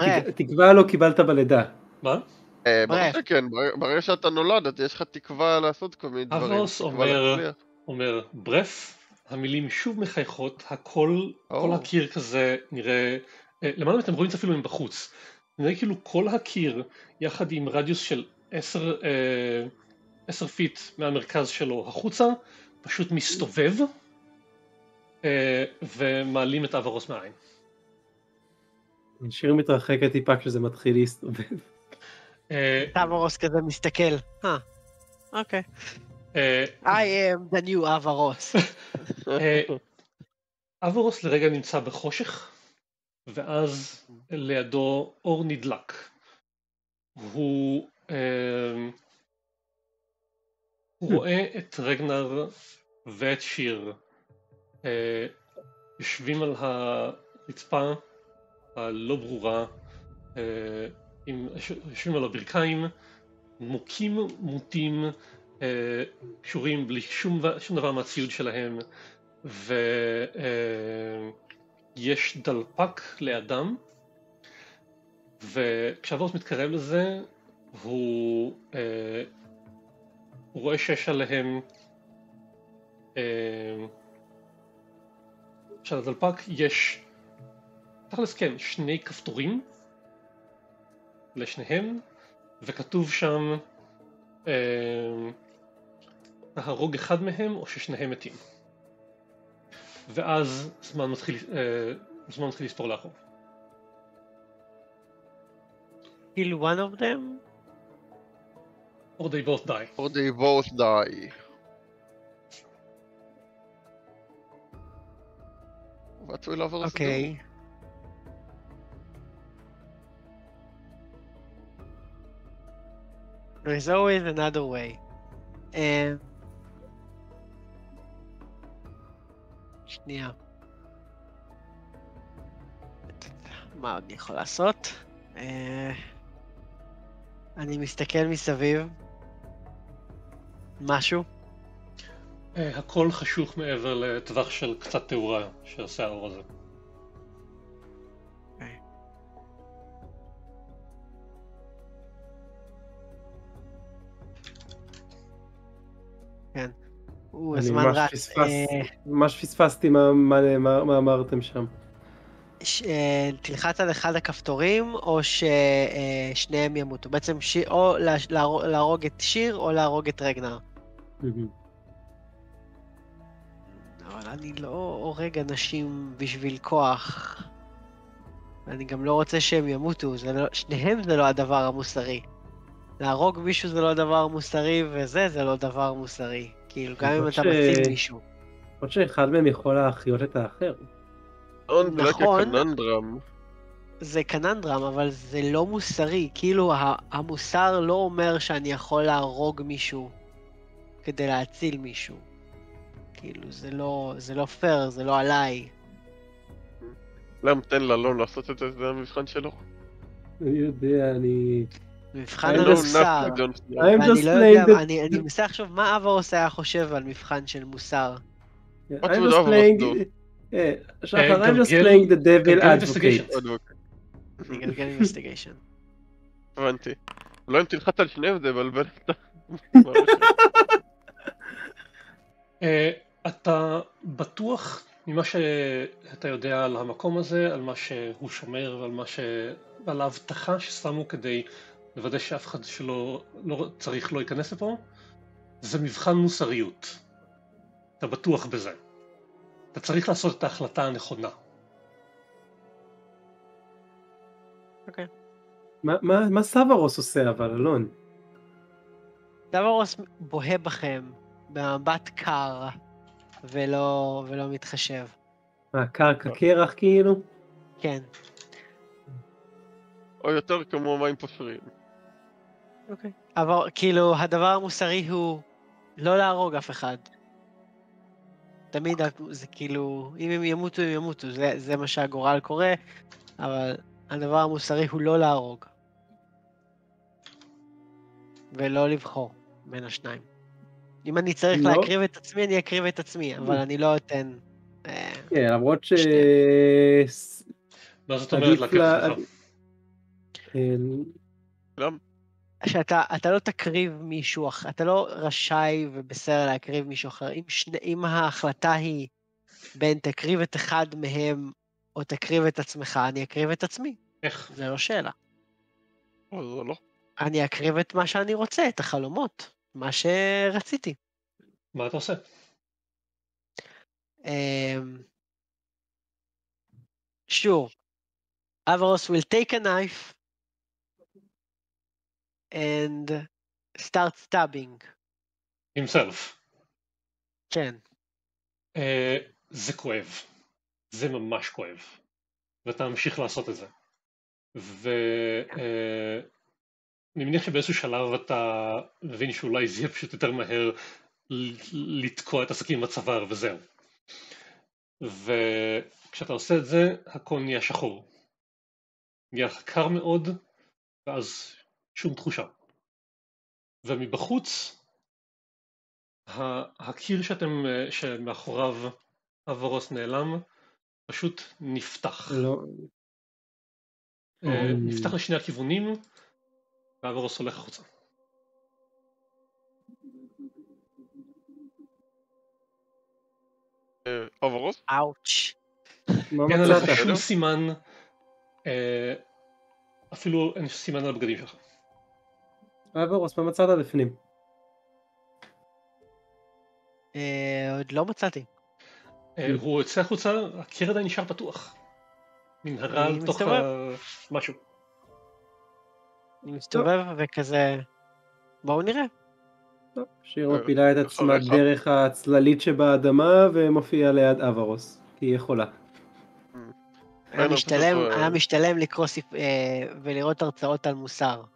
אה. תק- תקווה לא קיבלת בלידה. מה? אה, ברור ברק. שכן, ברגע- שאתה נולד, אז יש לך תקווה לעשות כל מיני דברים. אברוס תקווה אומר-. אומר ברף, המילים שוב מחייכות, הכל, כל או. הקיר כזה נראה, אה, למעלה אתם רואים את זה אפילו מבחוץ, נראה כאילו כל הקיר יחד עם רדיוס של עשר, אה, עשר feet מהמרכז שלו החוצה, פשוט מסתובב, אה, ומעלים את אברוס מהעין. שיר מתרחקת טיפה כשזה מתחיל להסתובב. אה, אברוס כזה מסתכל. אה, אוקיי. אה, I am the new אברוס. אה, אברוס לרגע נמצא בחושך, ואז לידו אור נדלק. הוא, אה, הוא רואה את רגנר ואת שיר אה, יושבים על הרצפה הלא ברורה, אה, יושבים על הברכיים, מוכים מוטים, אה, קשורים בלי שום, שום דבר מהציוד שלהם, ויש דלפק לידם, וכשהוורס מתקרב לזה, הוא, אה, הוא רואה שיש עליהם, אה, שעל הדלפק יש, תכלס כן, שני כפתורים לשניהם, וכתוב שם אה, להרוג אחד מהם או ששניהם מתים. ואז זמן מתחיל, אה, זמן מתחיל לספור לאחור. kill one of them? Or they both die. Or they both die. What will others אוקיי. There's always another way. אה, שנייה. מה עוד אני יכול לעשות? אה, אני מסתכל מסביב. משהו? אה, הכל חשוך מעבר לטווח של קצת תאורה שעושה האור הזה. הזמן רץ. פספס- אה, ממש פספסתי מה- מה נאמר- מה אמרתם שם. ש- אה, תלחץ על אחד הכפתורים, או ששניהם ימותו. בעצם ש... או לה- להרוג- להרוג את שיר, או להרוג את רגנר. אבל אני לא הורג אנשים בשביל כוח. אני גם לא רוצה שהם ימותו, זה לא... שניהם זה לא הדבר המוסרי. להרוג מישהו זה לא דבר מוסרי, וזה זה לא דבר מוסרי. כאילו, גם אם אתה ש- מציל מישהו. למרות שאחד מהם יכול להחיות את האחר. נכון. זה קננדרם, אבל זה לא מוסרי. כאילו, המוסר לא אומר שאני יכול להרוג מישהו כדי להציל מישהו. כאילו, זה לא, זה לא פייר, זה לא עליי. למה תן לאלון לעשות את זה, זה המבחן שלו. אני יודע, אני... מבחן המוסר. just לא יודע. אני אני מנסה לחשוב מה אברוס היה חושב על מבחן של מוסר. I'm just playing... do? שחר, I'm just גלגל- playing the devil advocate. אני. הבנתי. לא אם תלחץ על שניהם זה יבלבל את ה... אה, אתה בטוח ממה שאתה יודע על המקום הזה, על מה שהוא שומר ועל מה ש... על ההבטחה ששמו כדי לוודא שאף אחד שלא לא צריך לא ייכנס לפה, זה מבחן מוסריות. אתה בטוח בזה. אתה צריך לעשות את ההחלטה הנכונה. מה- מה מה סברוס עושה אבל, אלון? אברוס בוהה בכם במבט קר ולא, ולא מתחשב. מה, קרקע קרח כאילו? כן. או יותר כמו מים פושרים. אוקיי. אבל כאילו, הדבר המוסרי הוא לא להרוג אף אחד. תמיד זה כאילו, אם הם ימותו, הם ימותו, זה, זה מה שהגורל קורא, אבל הדבר המוסרי הוא לא להרוג. ולא לבחור בין השניים. אם אני צריך לא. להקריב את עצמי, אני אקריב את עצמי, אבל אני לא אתן... אה, כן, למרות ש... מה זאת אומרת לקחת לה- לך? למה? שאתה אתה לא תקריב מישהו אחר, אתה לא רשאי ובסדר להקריב מישהו אחר. אם, שני, אם ההחלטה היא בין תקריב את אחד מהם או תקריב את עצמך, אני אקריב את עצמי, איך? זה לא שאלה. או זה לא. אני אקריב את מה שאני רוצה, את החלומות מה שרציתי. מה אתה עושה? Sure. Avaros will take a knife and start stabbing. himself. כן. אה, זה כואב. זה ממש כואב. ואתה ממשיך לעשות את זה. ואני מניח שבאיזשהו שלב אתה מבין שאולי זה יהיה פשוט יותר מהר לתקוע את הסכין בצוואר וזהו. וכשאתה עושה את זה, הכל נהיה שחור. נהיה קר מאוד, ואז שום תחושה. ומבחוץ, ה- הקיר שאתם, אה, שמאחוריו אברוס נעלם, פשוט נפתח. לא, אה, אוי. נפתח לשני הכיוונים, ואברוס הולך החוצה. אה, אוברוס? אאוץ'. מה אין עליך? שום סימן, אה, אפילו אין סימן על הבגדים שלך. אברוס, מה מצאת בפנים? אה, עוד לא מצאתי. אה, הוא יוצא החוצה, הקיר עדיין נשאר פתוח. מנהרה לתוך. ה... משהו. אני מסתובב וכזה... בואו נראה. טוב, שיר אה, מפילה את עצמה. דרך הצללית שבאדמה ומופיעה ליד אברוס, כי היא יכולה. היה משתלם, היה משתלם לקרוא סיפ... אה, ולראות הרצאות על מוסר.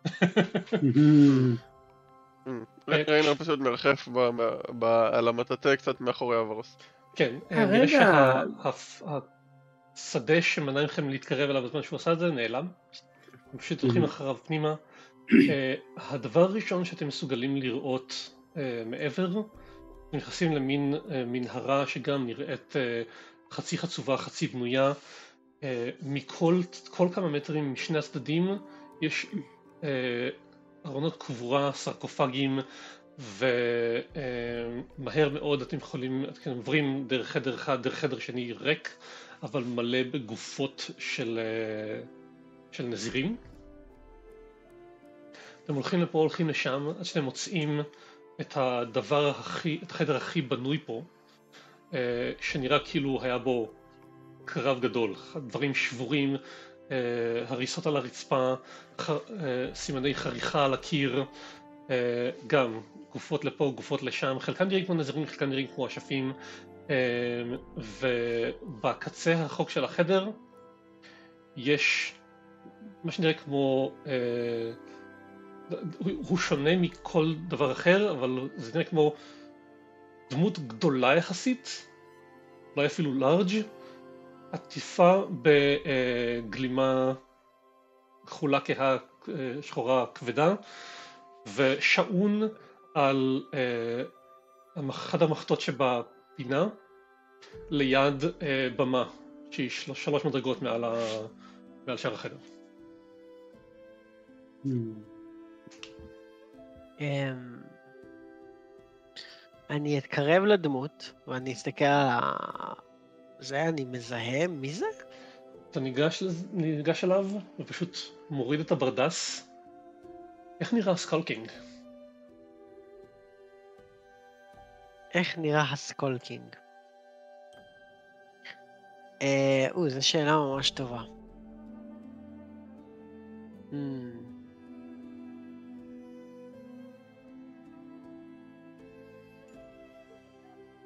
ריינר פשוט מרחף ב- ב- ב- על המטאטא קצת מאחורי אברוס. כן, אה, אה, נראה רגע. שהשדה שמנע מכם להתקרב אליו בזמן שהוא עשה את זה נעלם. אתם פשוט הולכים Mhm. אחריו פנימה. אה, הדבר הראשון שאתם מסוגלים לראות אה, מעבר, נכנסים למין מנהרה שגם נראית חצי חצובה, חצי בנויה. אה, מכל כל כמה מטרים משני הצדדים יש אה, ארונות קבורה, סרקופגים, ומהר מאוד אתם יכולים, אתם עוברים דרך חדר אחד, דרך חדר שני ריק, אבל מלא בגופות של, אה, של נזירים. אתם הולכים לפה, הולכים לשם, עד שאתם מוצאים את הדבר הכי, את החדר הכי בנוי פה, אה, שנראה כאילו היה בו קרב גדול, דברים שבורים, אה, הריסות על הרצפה, אה, סימני חריכה על הקיר, אה, גם גופות לפה, גופות לשם, חלקם נראים כמו נזירים, חלקם נראים כמו אשפים, ובקצה הרחוק של החדר יש מה שנראה כמו, הוא שונה מכל דבר אחר, אבל זה נראה כמו דמות גדולה יחסית, אולי אפילו לארג', עטיפה בגלימה כחולה כהה שחורה כבדה, ושעון על אה, אחת המחטות שבפינה, ליד אה, במה, שהיא של- שלוש מדרגות מעל, שאר החדר. אמ, אני אתקרב לדמות, ואני אסתכל על. זה, אני מזהה, מי זה? אתה ניגש, ניגש אליו ופשוט מוריד את הברדס. איך נראה ה Skull King? איך נראה ה Skull King? אה, זו שאלה ממש טובה. Hmm.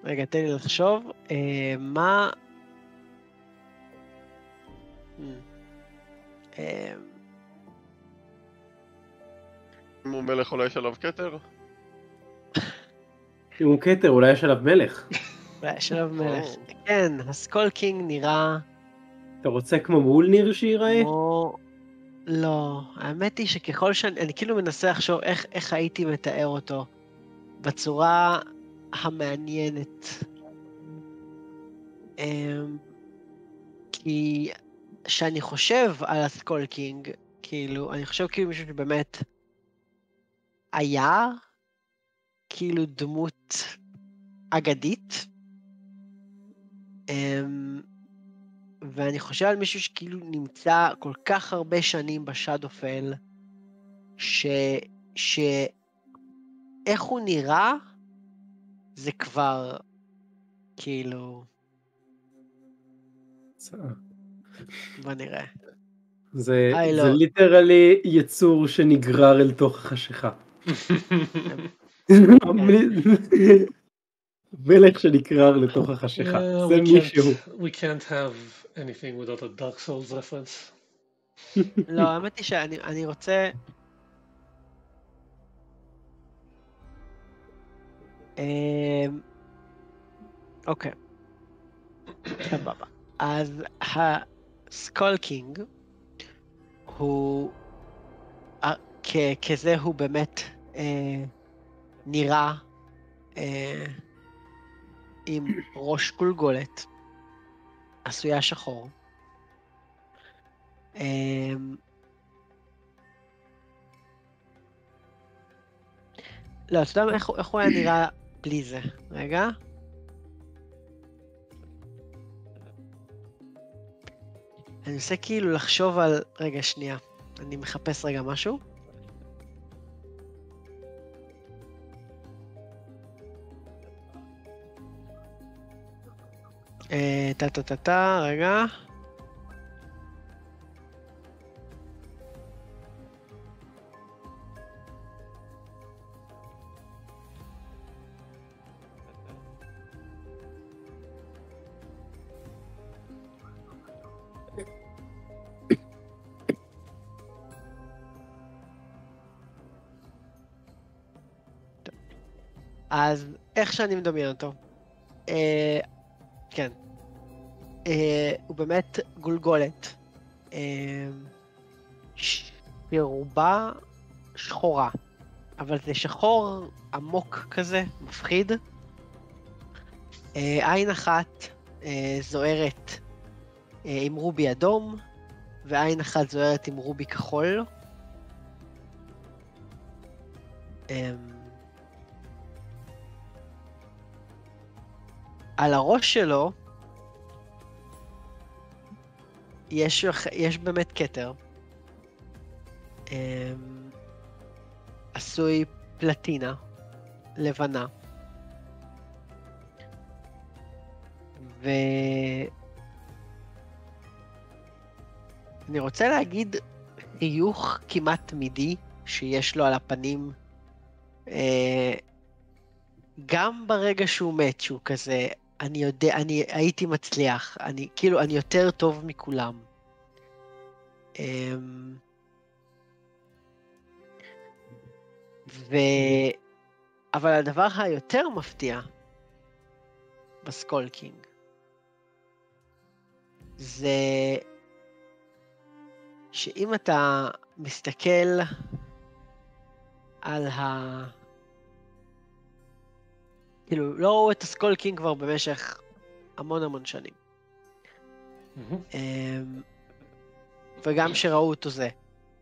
רגע, תן לי לחשוב. אה, מה... Hmm. אה, אם הוא מלך אולי יש עליו כתר? אם הוא כתר, אולי יש עליו מלך. שלב מלך. ברור. כן, הסקולקינג נראה אתה רוצה כמו מולניר שייראה? כמו... לא, האמת היא שככל שאני, אני כאילו מנסה לחשוב איך, איך הייתי מתאר אותו בצורה המעניינת. אמ, כי כשאני חושב על הסקולקינג, כאילו, אני חושב כאילו מישהו שבאמת היה כאילו דמות אגדית. אמ, ואני חושב על מישהו שכאילו נמצא כל כך הרבה שנים בשאדופל, ש... ש... איך הוא נראה, זה כבר, כאילו, בוא נראה. זה זה לא. ליטרלי יצור שנגרר אל תוך החשיכה. מלך שנגרר לתוך החשיכה, זה מישהו. We can't have anything without a Dark Souls reference. לא, האמת היא שאני אני רוצה... אוקיי. סבבה. אז הסקול קינג הוא... אה, כזה הוא באמת אה, נראה אה, עם ראש גולגולת עשויה שחור. אמ, לא, אתה יודע איך, איך הוא היה נראה בלי זה? רגע. אני מנסה כאילו לחשוב על... רגע, שנייה. אני מחפש רגע משהו. אה, טה טה טה טה, רגע. אז איך שאני מדמיין אותו. אה, כן. אה, הוא באמת גולגולת. אה, ברובה שחורה. אבל זה שחור עמוק כזה, מפחיד. אה, עין אחת אה, זוהרת אה, עם רובי אדום, ועין אחת זוהרת עם רובי כחול. אה, על הראש שלו יש, יש באמת כתר. אמ, עשוי פלטינה לבנה. ו... אני רוצה להגיד חיוך כמעט תמידי שיש לו על הפנים, אה, גם ברגע שהוא מת, שהוא כזה, אני יודע, אני הייתי מצליח, אני כאילו, אני יותר טוב מכולם. אמ, ו... אבל הדבר היותר מפתיע בסקולקינג זה שאם אתה מסתכל על ה... כאילו, לא ראו את הסקולקינג כבר במשך המון המון שנים. אמ, וגם שראו אותו זה,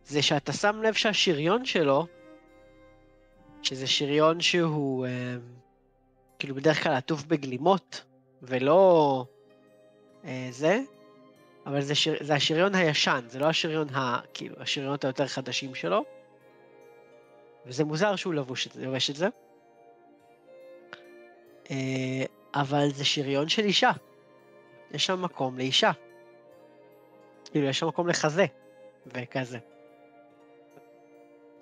זה שאתה שם לב שהשריון שלו, שזה שריון שהוא אמ, כאילו בדרך כלל עטוף בגלימות, ולא אה, זה, אבל זה, שיר, זה השריון הישן, זה לא השריון ה... כאילו, השריונות היותר חדשים שלו. וזה מוזר שהוא לבוש את זה, לובש את זה. אה, אבל זה שריון של אישה. יש שם מקום לאישה. כאילו, יש שם מקום לחזה, וכזה.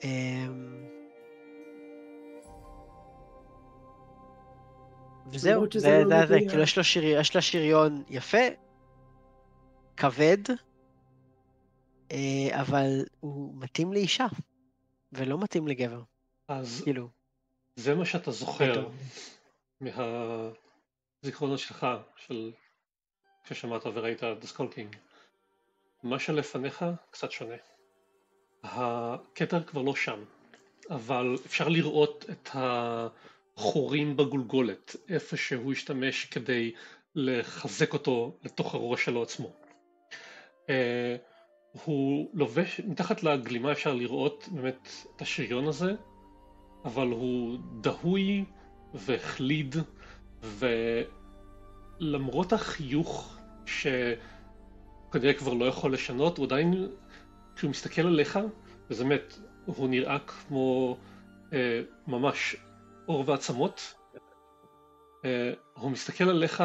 אמ, וזהו, זה לא זה, זה, מדויק. כאילו יש לו, שריון, יש לו שריון יפה, כבד, אה, אבל הוא מתאים לאישה, ולא מתאים לגבר, אז כאילו. זה מה שאתה זוכר. מהזיכרונות שלך, של כששמעת וראית את הסקולקינג. מה שלפניך קצת שונה. הכתר כבר לא שם, אבל אפשר לראות את החורים בגולגולת, איפה שהוא השתמש כדי לחזק אותו לתוך הראש שלו עצמו. אה, הוא לובש, מתחת לגלימה אפשר לראות באמת את השריון הזה, אבל הוא דהוי והחליד, ולמרות החיוך שכנראה כבר לא יכול לשנות, הוא עדיין, כשהוא מסתכל עליך, אז באמת, הוא נראה כמו אה, ממש עור ועצמות. אה, הוא מסתכל עליך,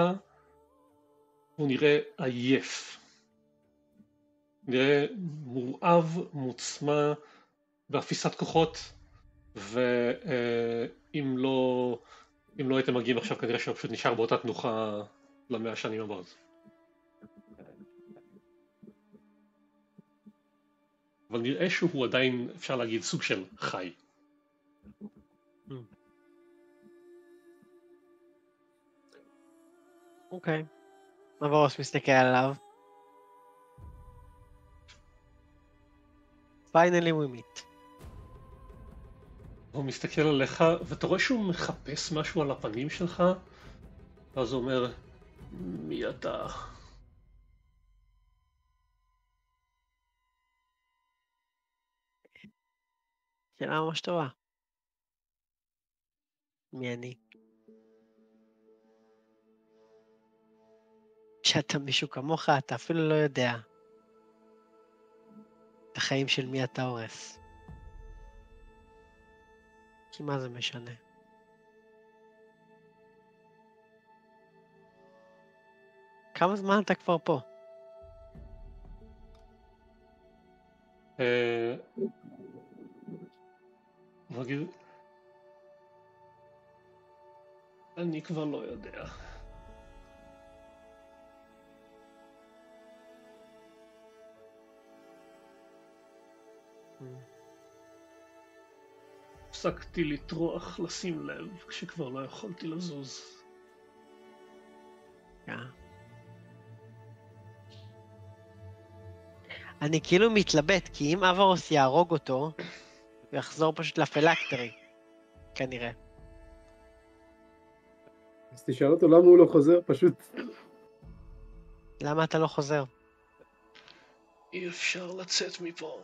הוא נראה עייף. נראה מורעב, מוצמא, באפיסת כוחות, ואם לא, אם לא הייתם מגיעים עכשיו כנראה שהוא פשוט נשאר באותה תנוחה למאה השנים הבאות. אבל נראה שהוא עדיין, אפשר להגיד, סוג של חי. אוקיי. מבורוס מסתכל עליו. פיינלי meet. הוא מסתכל עליך, ואתה רואה שהוא מחפש משהו על הפנים שלך, ואז הוא אומר, מי אתה? שאלה ממש טובה. מי אני? כשאתה מישהו כמוך, אתה אפילו לא יודע את החיים של מי אתה הורס. כי מה זה משנה? כמה זמן אתה כבר פה? אה, נגיד, אני כבר לא יודע. הפסקתי לטרוח לשים לב כשכבר לא יכולתי לזוז. אה. אני כאילו מתלבט, כי אם אברוס יהרוג אותו, הוא יחזור פשוט לפלקטרי, כנראה. אז תשאל אותו למה הוא לא חוזר, פשוט. למה אתה לא חוזר? אי אפשר לצאת מפה.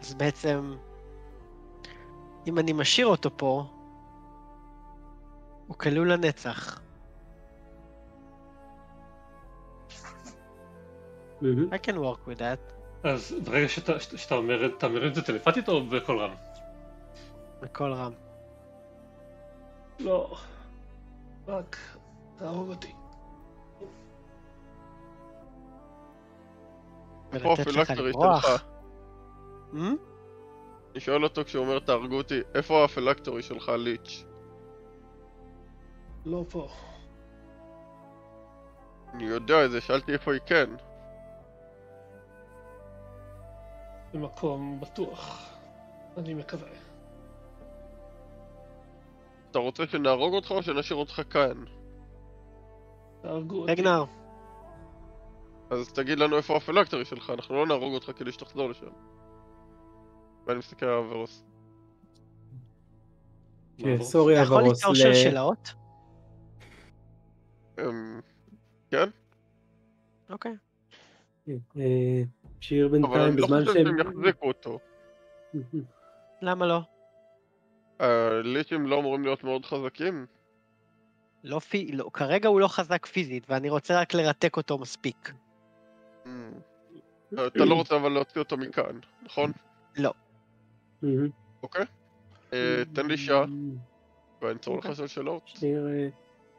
אז בעצם, אם אני משאיר אותו פה, הוא כלול לנצח. I can work with that. אז ברגע שאתה, שאתה שאתה אומר, אתה אומר את זה טלפתית או בקול רם? בקול רם. לא, רק תהרוג אותי. ולתת לך הפילקטרי לברוח. Hmm? אני שואל אותו כשהוא אומר תהרגו אותי, איפה הפילקטורי שלך ליץ'? לא פה. אני יודע את זה, שאלתי איפה היא כן. במקום בטוח. אני מקווה. אתה רוצה שנהרוג אותך או שנשאיר אותך כאן? תהרגו אותי. רגנר, אז תגיד לנו איפה הפילקטורי שלך, אנחנו לא נהרוג אותך כדי שתחזור לשם. ואני מסתכל על אברוס. כן. סורי אתה יכול אברוס. ליצור שלשלאות? אמ, כן? אוקיי. אה, שיר אבל בינתיים אני לא בזמן חושב שהם... שהם יחזיקו אותו. למה לא? הליצ'ים לא אמורים להיות מאוד חזקים? לא פי... לא, כרגע הוא לא חזק פיזית, ואני רוצה רק לרתק אותו מספיק. אמ, אתה לא רוצה אבל להוציא אותו מכאן, נכון? מהמם. אוקיי. אה, תן לי שעה ואני אצור לך של שאלות. שיר, אה,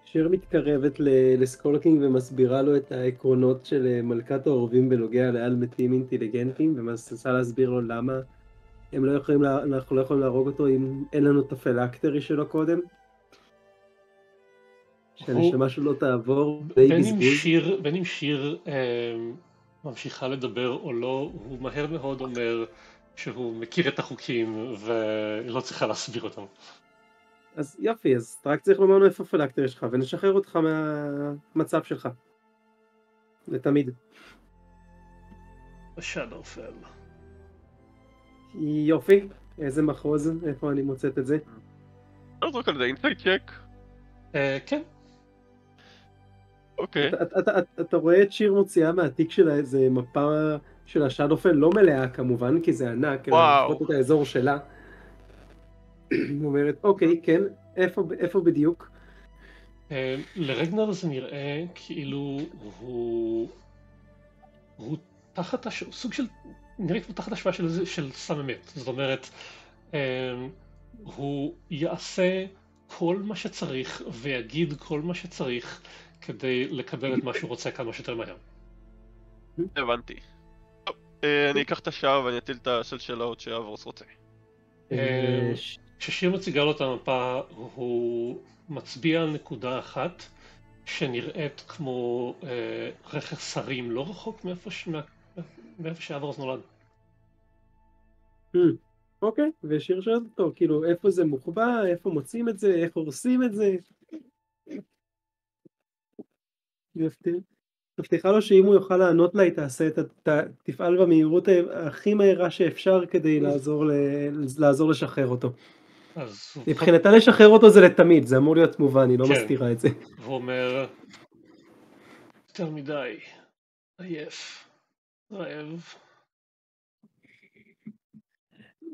שיר מתקרבת ל- לסקולקינג ומסבירה לו את העקרונות של אה, מלכת העורבים בנוגע לעל מתים אינטליגנטים, ומנסה להסביר לו למה הם לא יכולים, לה- אנחנו לא יכולים להרוג אותו אם אין לנו את הפלקטרי שלו קודם. שהנשמה שלו תעבור די בין אם בזבוז. שיר, בין אם שיר אה, ממשיכה לדבר או לא, הוא מהר מאוד אומר שהוא מכיר את החוקים ולא צריכה להסביר אותם. אז יופי, אז אתה רק צריך לומר לנו איפה הפלקטרי שלך ונשחרר אותך מהמצב שלך. לתמיד. השאדופל. יופי, איזה מחוז, איפה אני מוצאת את זה? לא זרוק על זה insight check. אה, כן, אוקיי. אתה, אתה, אתה, אתה רואה את שיר מוציאה מהתיק שלה איזה מפה של ה Shadowfell, לא מלאה כמובן, כי זה ענק, אלא. לפחות את האזור שלה. היא אומרת, אוקיי, כן, איפה, איפה בדיוק? אה, לרגנר זה נראה כאילו הוא... הוא תחת הש... סוג של נראה כמו תחת השפעה של, של סם אמת. זאת אומרת, אה, הוא יעשה כל מה שצריך ויגיד כל מה שצריך כדי לקבל את מה שהוא רוצה כמה שיותר מהר. הבנתי. אה, אני אקח את השעה ואני אטיל את השלשלאות שאברוס רוצה. אה, ש- כששיר מציגה לו את המפה, הוא מצביע על נקודה אחת שנראית כמו אה, רכס הרים לא רחוק מאיפה, ש... מה... מאיפה שאברס נולד. אוקיי, ושיר שואל אותו, כאילו, איפה זה מוחבא, איפה מוצאים את זה, איך הורסים את זה. מבטיח- מבטיחה לו שאם הוא יוכל לענות לה, היא תעשה את ה... תפעל במהירות הכי מהירה שאפשר כדי לעזור, ל... לעזור לשחרר אותו. מבחינתה לשחרר אותו זה לתמיד, זה אמור להיות מובן, היא לא כן. מסתירה את זה. הוא אומר, יותר מדי, עייף, רעב.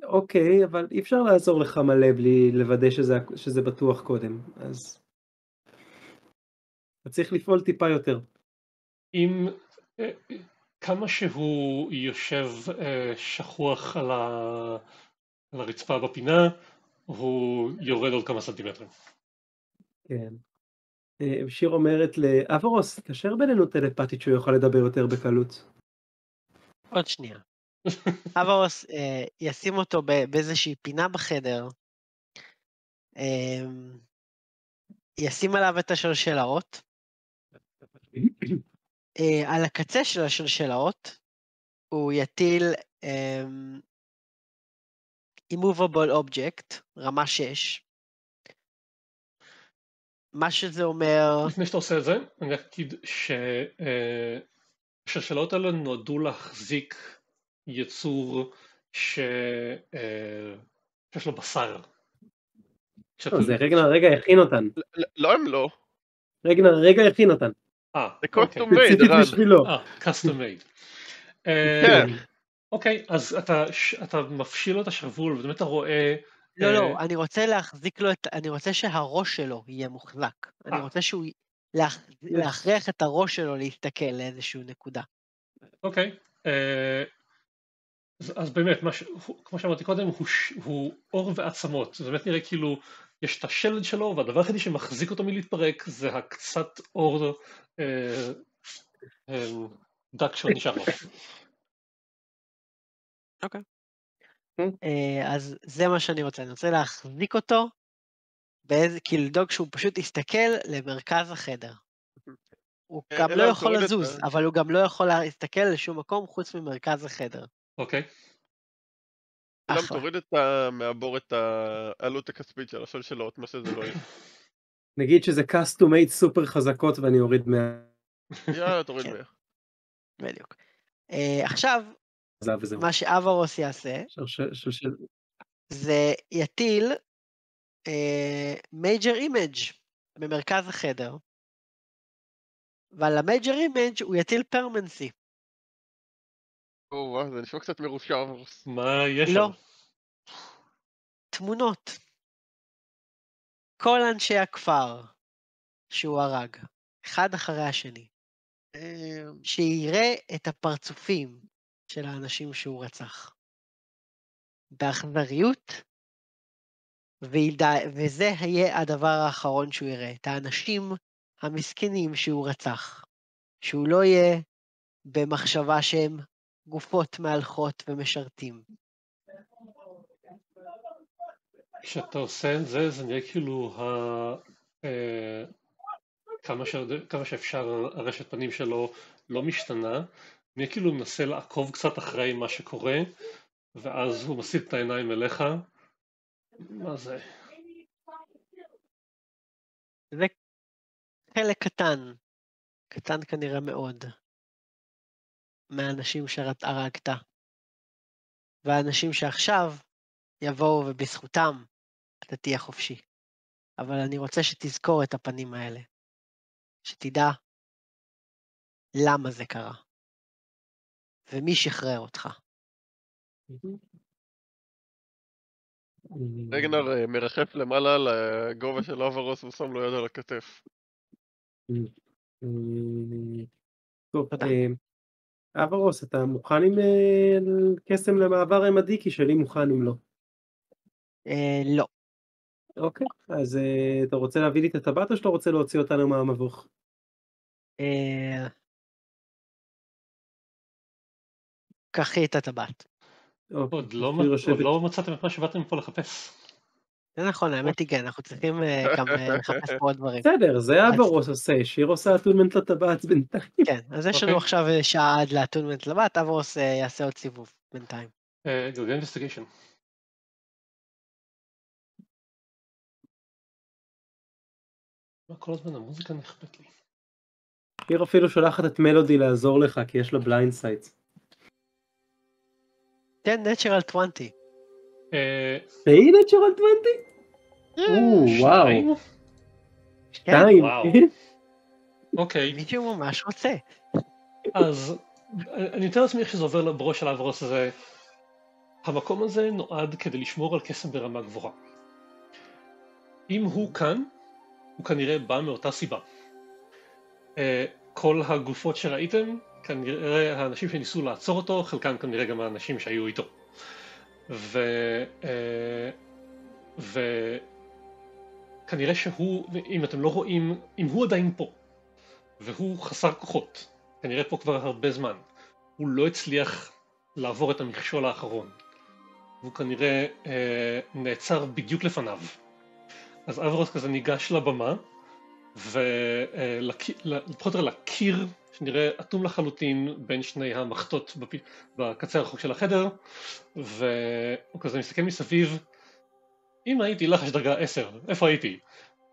אוקיי, אבל אי אפשר לעזור לך מלא בלי לוודא שזה, שזה בטוח קודם, אז... אתה צריך לפעול טיפה יותר. אם אה, כמה שהוא יושב אה, שכוח על, ה... על הרצפה בפינה, הוא יורד עוד כמה סנטימטרים. כן. אה, שיר אומרת לאברוס, תקשר בינינו טלפתית שהוא יוכל לדבר יותר בקלות. עוד שנייה. אברוס ישים אותו באיזושהי פינה בחדר, ישים עליו את השלשלאות, על הקצה של השלשלאות הוא יטיל אה, immovable object, רמה 6. מה שזה אומר, לפני שאתה עושה את זה, אני רק אגיד שהשלשלות האלה נועדו להחזיק יצור ש... אה, שיש לו בשר. לא, זה רגנר רגע הכין אותן. ל- לא הם לא, רגנר רגע הכין אותן. אה, זה. קוסטום מייד, רן. בשבילו. אה, custom made. כן. אה, אוקיי, אז אתה, מפשיל לו את השרוול, ובאמת אתה רואה... לא, אה, לא, אני רוצה להחזיק לו את, אני רוצה שהראש שלו יהיה מוחזק. אני אה. רוצה שהוא, להכ- להכריח את הראש שלו להסתכל לאיזושהי נקודה. אוקיי. אה, אז, באמת, כמו שאמרתי קודם, הוא, עור ועצמות. זה באמת נראה כאילו יש את השלד שלו, והדבר היחידי שמחזיק אותו מלהתפרק זה הקצת עור אה, אה, דק שעוד נשאר לו. אה, אז זה מה שאני רוצה, אני רוצה להחזיק אותו, באיזה, כאילו לדאוג שהוא פשוט יסתכל למרכז החדר. הוא גם לא יכול את לזוז, אבל הוא גם לא יכול להסתכל לשום מקום חוץ ממרכז החדר. אוקיי. גם אחלה. תוריד את. מהבור את העלות הכספית של השלשלות, מה שזה לא יהיה. נגיד שזה custom made סופר חזקות ואני אוריד יאללה, תוריד כן. מאה. בדיוק. אה, עכשיו. מה שאברוס יעשה, זה יטיל Major Image במרכז החדר, ועל ה Major Image הוא יטיל permanency. או, וואו, זה נשמע קצת מרושע. אברוס. מה יש לא. תמונות. כל אנשי הכפר שהוא הרג, אחד אחרי השני, אה, שיראה את הפרצופים של האנשים שהוא רצח. באכזריות, וזה יהיה הדבר האחרון שהוא יראה, את האנשים המסכנים שהוא רצח. שהוא לא יהיה במחשבה שהם גופות מהלכות ומשרתים. כשאתה עושה את זה, זה נראה כאילו ה... אה, כמה, ש... כמה שאפשר הרשת פנים שלו לא משתנה, נראה כאילו מנסה לעקוב קצת אחרי מה שקורה, ואז הוא מסיט את העיניים אליך. מה זה? זה חלק קטן, קטן כנראה מאוד, מהאנשים שהרגת. והאנשים שעכשיו יבואו ובזכותם אתה תהיה חופשי. אבל אני רוצה שתזכור את הפנים האלה. שתדע למה זה קרה. ומי שחרר אותך. רגנר אה, מרחף למעלה לגובה של אברוס ושם לו יד על הכתף. טוב. אה, אברוס, אתה מוכן עם אה, קסם למעבר עם הדיקי שלי מוכן אם לא. אה, לא. אוקיי, אז אה, אתה רוצה להביא לי את הטבעת או שאתה רוצה להוציא אותנו מהמבוך? אה, קחי את הטבעת. אוקיי, עוד לא לא מצאתם את מה שבאתם פה לחפש. זה נכון, האמת היא כן, אנחנו צריכים אה, גם לחפש פה עוד דברים. בסדר, זה אברוס עושה, שיר עושה attunement לטבעת בינתיים. כן, אז יש לנו אוקיי. עכשיו שעה עד ל attunement לבת, אברוס יעשה עוד סיבוב בינתיים. אה, גלגל מה כל הזמן המוזיקה נכפת לי? שיר אפילו שולחת את מלודי לעזור לך כי יש לה blindsight. תן natural 20. אה, והיא נטשרל 20? או, וואו? שתיים. אוקיי, מישהו ממש רוצה. אז אה, אני מתאר לעצמי איך שזה עובר בראש של האברוס הזה. המקום הזה נועד כדי לשמור על קסם ברמה גבוהה. אם הוא כאן, הוא כנראה בא מאותה סיבה. אה, כל הגופות שראיתם, כנראה האנשים שניסו לעצור אותו, חלקם כנראה גם האנשים שהיו איתו. ו... אה, וכנראה שהוא, אם אתם לא רואים, אם הוא עדיין פה, והוא חסר כוחות, כנראה פה כבר הרבה זמן, הוא לא הצליח לעבור את המכשול האחרון. והוא כנראה אה, נעצר בדיוק לפניו. אז אברוס כזה ניגש לבמה, ולפחות יותר לקיר שנראה אטום לחלוטין בין שני המחטות. בקצה הרחוק של החדר, והוא כזה מסתכל מסביב, אם הייתי לחש דרגה 10, איפה הייתי?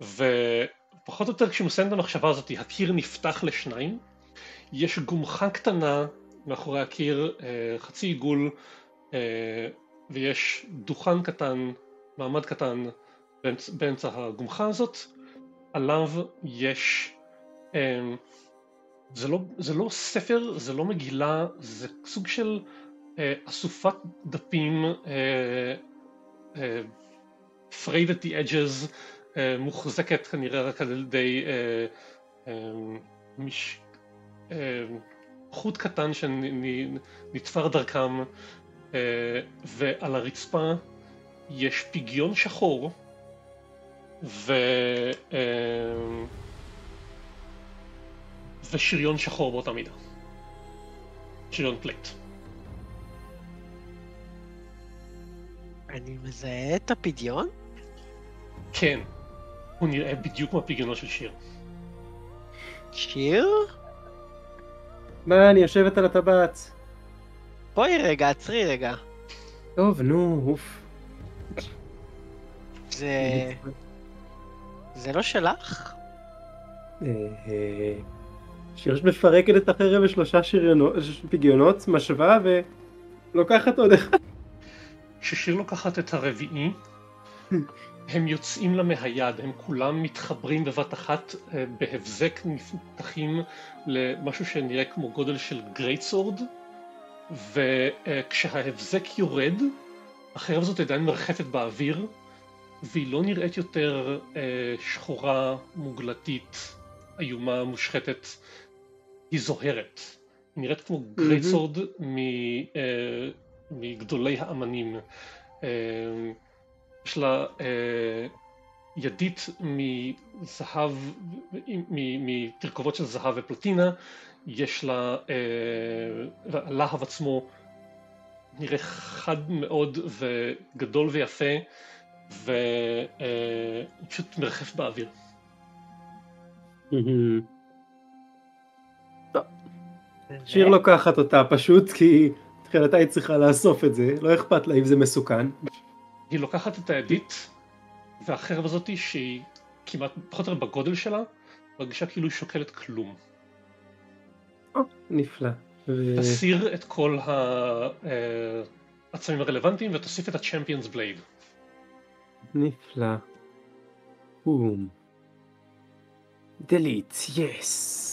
ופחות או יותר כשהוא מסיים את המחשבה הזאת, הקיר נפתח לשניים, יש גומחה קטנה מאחורי הקיר, אה, חצי עיגול, אה, ויש דוכן קטן, מעמד קטן באמצ... באמצע הגומחה הזאת, עליו יש, אה, זה לא, זה לא ספר, זה לא מגילה, זה סוג של אה, אסופת דפים the edges, אה, מוחזקת כנראה רק על ידי אה, אה, מש... אה, חוט קטן שנתפר דרכם, אה, ועל הרצפה יש פיגיון שחור, ו... אה, ושריון שחור באותה מידה. שריון פלט. אני מזהה את הפדיון? כן, הוא נראה בדיוק כמו הפגיונות של שיר. שיר? מה, אני יושבת על הטבעת. בואי רגע, עצרי רגע. טוב, נו, אוף. זה... זה לא שלך? אה, אה, שיר מפרקת את החרב לשלושה שריונות, פגיונות, משווה ולוקחת עוד אחד. כששיר לוקחת את הרביעי, הם יוצאים לה מהיד, הם כולם מתחברים בבת אחת אה, בהבזק נפתחים למשהו שנראה כמו גודל של greatsword, וכשההבזק יורד, החרב הזאת עדיין מרחפת באוויר, והיא לא נראית יותר אה, שחורה, מוגלתית, איומה, מושחתת, היא זוהרת. היא נראית כמו גרייט סורד אה, מגדולי האמנים. אה, יש לה אה, ידית מזהב, מתרכובות של זהב ופלטינה, יש לה, אה, והלהב עצמו נראה חד מאוד וגדול ויפה, והוא פשוט מרחף באוויר. שיר לוקחת אותה פשוט כי תחילתה היא צריכה לאסוף את זה, לא אכפת לה אם זה מסוכן. היא לוקחת את הידית, והחרב הזאתי שהיא כמעט פחות או יותר בגודל שלה, מרגישה כאילו היא שוקלת כלום. נפלא. תסיר את כל העצמים הרלוונטיים ותוסיף את ה-Champions Blade. נפלא. בום. דליט, יס.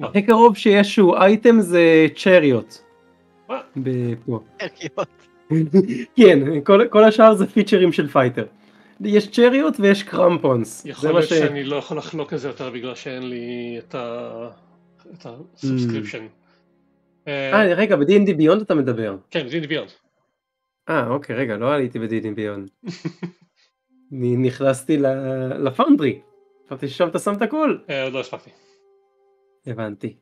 הכי קרוב שיש שהוא אייטם זה צ'ריות. מה? פה. ערכיות. כן, כל, כל השאר זה פיצ'רים של פייטר. יש צ'ריות ויש קרמפונס. יכול להיות ש... שאני לא יכול לחלוק על זה יותר בגלל שאין לי את ה... את הסאבסקריפשן. אה, רגע, ב-D&D ביונד אתה מדבר. כן, דין ביונד. אה, אוקיי, רגע, לא עליתי ב-D&D ביונד. אני נכנסתי ל- לפאונדרי. חשבתי ששם אתה שם את הכל. אה, עוד לא הספקתי. הבנתי.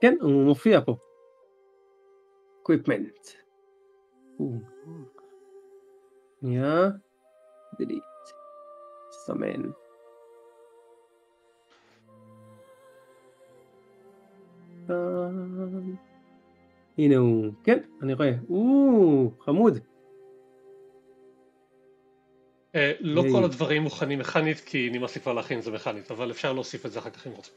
כן, הוא מופיע פה. equipment. שנייה. delete. סמן. הנה הוא, כן, אני רואה. או, חמוד. אה, לא. כל הדברים מוכנים מכנית כי נמאס לי כבר להכין את זה מכנית, אבל אפשר להוסיף את זה אחר כך אם רוצים.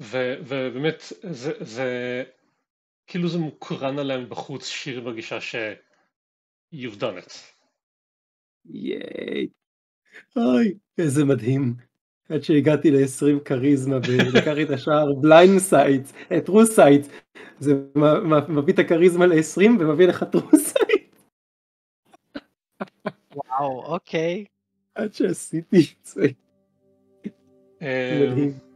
ו- ובאמת זה, זה כאילו זה מוקרן עליהם בחוץ שיר בגישה ש you've done it. ייי. אוי, איזה מדהים. עד שהגעתי ל-20 כריזמה ולקחתי את השער blindsight, truesight, זה מביא את הכריזמה ל-20 ומביא לך truesight. וואו, אוקיי. עד שעשיתי את זה, אה, מדהים.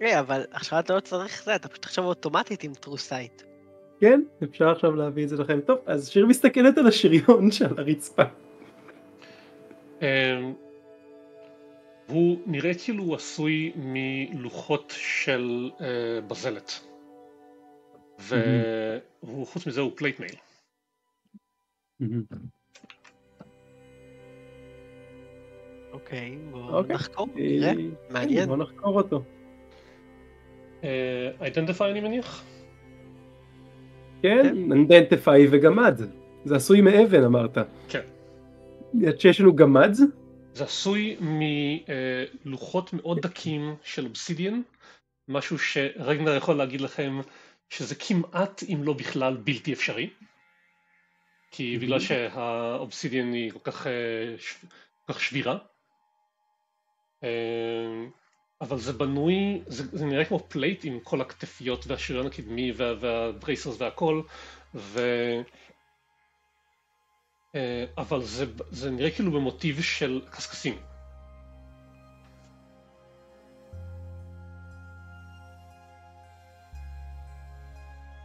היי, אבל עכשיו אתה לא צריך זה, אתה פשוט עכשיו אוטומטית עם truesight. כן, אפשר עכשיו להביא את זה לכם. טוב, אז שיר מסתכלת על השריון שעל הרצפה. אמ, הוא נראה כאילו הוא עשוי מלוחות של אה, בזלת. והוא חוץ מזה הוא plate mail. אוקיי, בואו אוקיי. נחקור, נראה. מעניין. בוא נחקור אותו. identify אני מניח? כן, identify וגמד. זה עשוי מאבן אחרת. כן. עד שיש לנו גמד? זה עשוי מלוחות מאוד דקים של אובסידיאן, משהו שרגנר יכול להגיד לכם שזה כמעט אם לא בכלל בלתי אפשרי. כי בגלל שהאובסידיאן היא כל כך, אה, כל כך שבירה. אה, אבל זה בנוי, זה, זה נראה כמו plate עם כל הכתפיות והשריון הקדמי וה, וה bracers והכל, ו... אה, אבל זה, זה נראה כאילו במוטיב של קשקשים.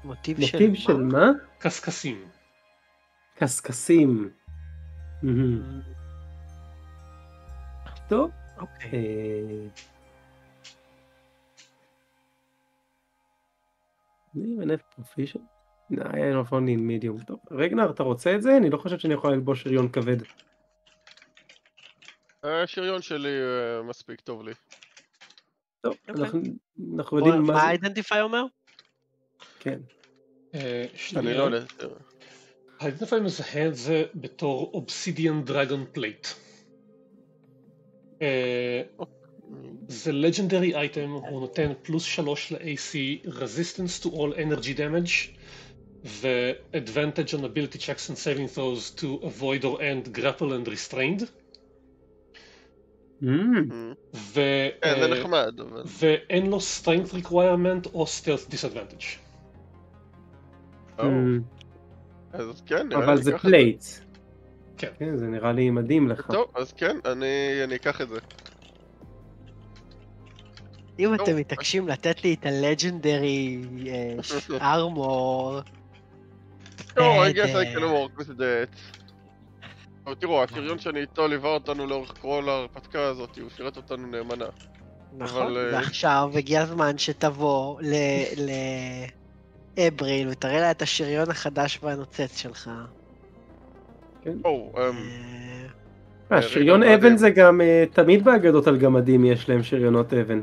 מוטיב של מוטיב של מה? קשקשים. קשקשים. מהמם. טוב. אוקיי. אני not proficient? I have only medium. טוב, רגנר, אתה רוצה את זה? אני לא חושב שאני יכול ללבוש שריון כבד. השריון שלי אה, מספיק טוב לי. טוב, אוקיי. אנחנו יודעים מה מה זה. ה identify אומר? כן. אה, אני. לא יודע. ה identify מזהה את זה בתור obsidian dragon plate. אה, זה לג'נדרי אייטם, הוא נותן פלוס שלוש ל-AC, resistance to all energy damage, ו-advantage on ability checks and saving throws to avoid or end grapple and restrained, Mm, ו... כן, זה אה, נחמד, אבל... ואין לו strength requirement או stealth disadvantage. mm. אז כן, אבל זה. פלייט. כן. כן, זה נראה לי מדהים לך. טוב, אז כן, אני אקח את זה. אם. אתם מתעקשים לתת לי את הלג'נדרי ארמור, לא, I guess I can work with that. אבל תראו, השריון שאני איתו ליווה אותנו לאורך כל ההרפתקה הזאת, הוא שירת אותנו נאמנה. נכון, אבל, אה, ועכשיו הגיע הזמן שתבוא לאבריל ותראה לה את השריון החדש והנוצץ שלך. או, אמ, אה, אה, מה אבן זה? גם, אה, תמיד באגדות על גמדים יש להם שריונות אבן.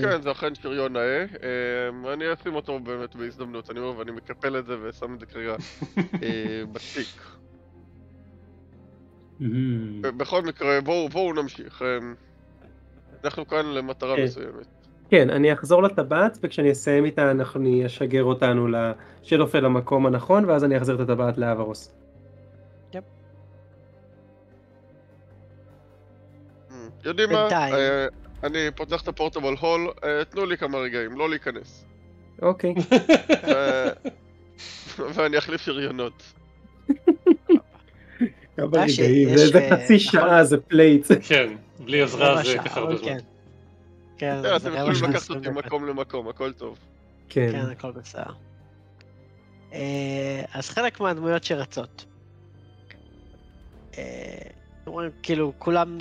כן, זה אכן שריון נאה. אמ, אני אשים אותו באמת בהזדמנות, אני אומר, ואני מקפל את זה ושם את זה כרגע אה, בתיק. בכל מקרה, בואו נמשיך. אנחנו כאן למטרה כן. מסוימת. כן, אני אחזור לטבעת, וכשאני אסיים איתה אנחנו אני אשגר אותנו לשלופה למקום הנכון, ואז אני אחזיר את הטבעת לאברוס. יודעים מה? אני פותח את ה portable hole, אה, תנו לי כמה רגעים, לא להיכנס. אוקיי. ואני אחליף שריונות. כמה רגעים, זה- חצי. שעה, זה plate. כן, בלי עזרה זה ככה הרבה זמן. כן. כן, זה אתם יכולים לקחת אותי. ממקום למקום, הכל טוב. כן. כן, הכל בסדר. אה, אז חלק מהדמויות שרצות. אה, כאילו, כולם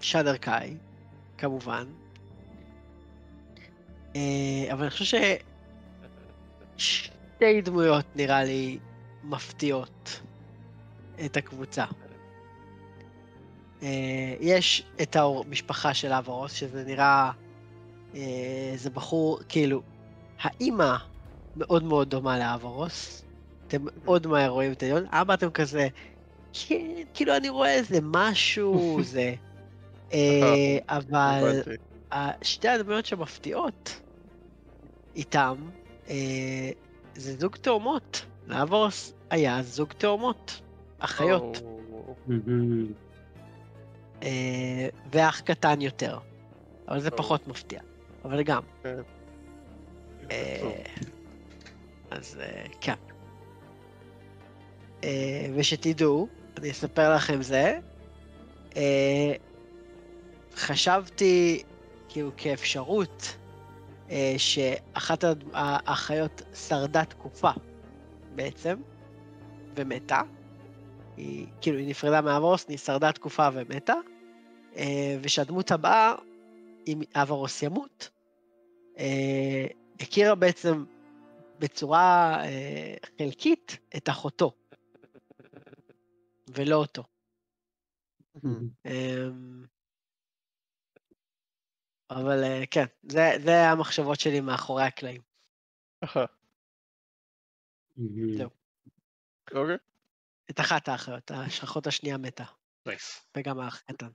שדר קאי, כמובן. אה, אבל אני חושב ששתי דמויות נראה לי מפתיעות את הקבוצה. אה, יש את המשפחה של אברוס, שזה נראה... אה, זה בחור, כאילו, האימא מאוד מאוד דומה לאברוס. אתם מאוד מהר רואים את העליון. אבא אתם כזה, כן, כאילו אני רואה איזה משהו, זה... אה, אבל שתי הדמויות שמפתיעות איתם, אה, זה זוג תאומות. לאברוס היה זוג תאומות, אחיות. אה, ואח קטן יותר. אבל זה. פחות מפתיע, אבל גם. כן. אז כן. ושתדעו, אני אספר לכם זה, חשבתי כאילו כאפשרות אה, שאחת האחיות שרדה תקופה בעצם, ומתה. היא כאילו היא נפרדה מאברוס, היא שרדה תקופה ומתה, אה, ושהדמות הבאה, אם אברוס ימות, אה, הכירה בעצם בצורה אה, חלקית את אחותו, ולא אותו. אמ, אבל אה, כן, זה, זה המחשבות שלי מאחורי הקלעים. זהו. אוקיי. את אחת האחיות, האחות השנייה מתה, נייס. וגם האח קטן.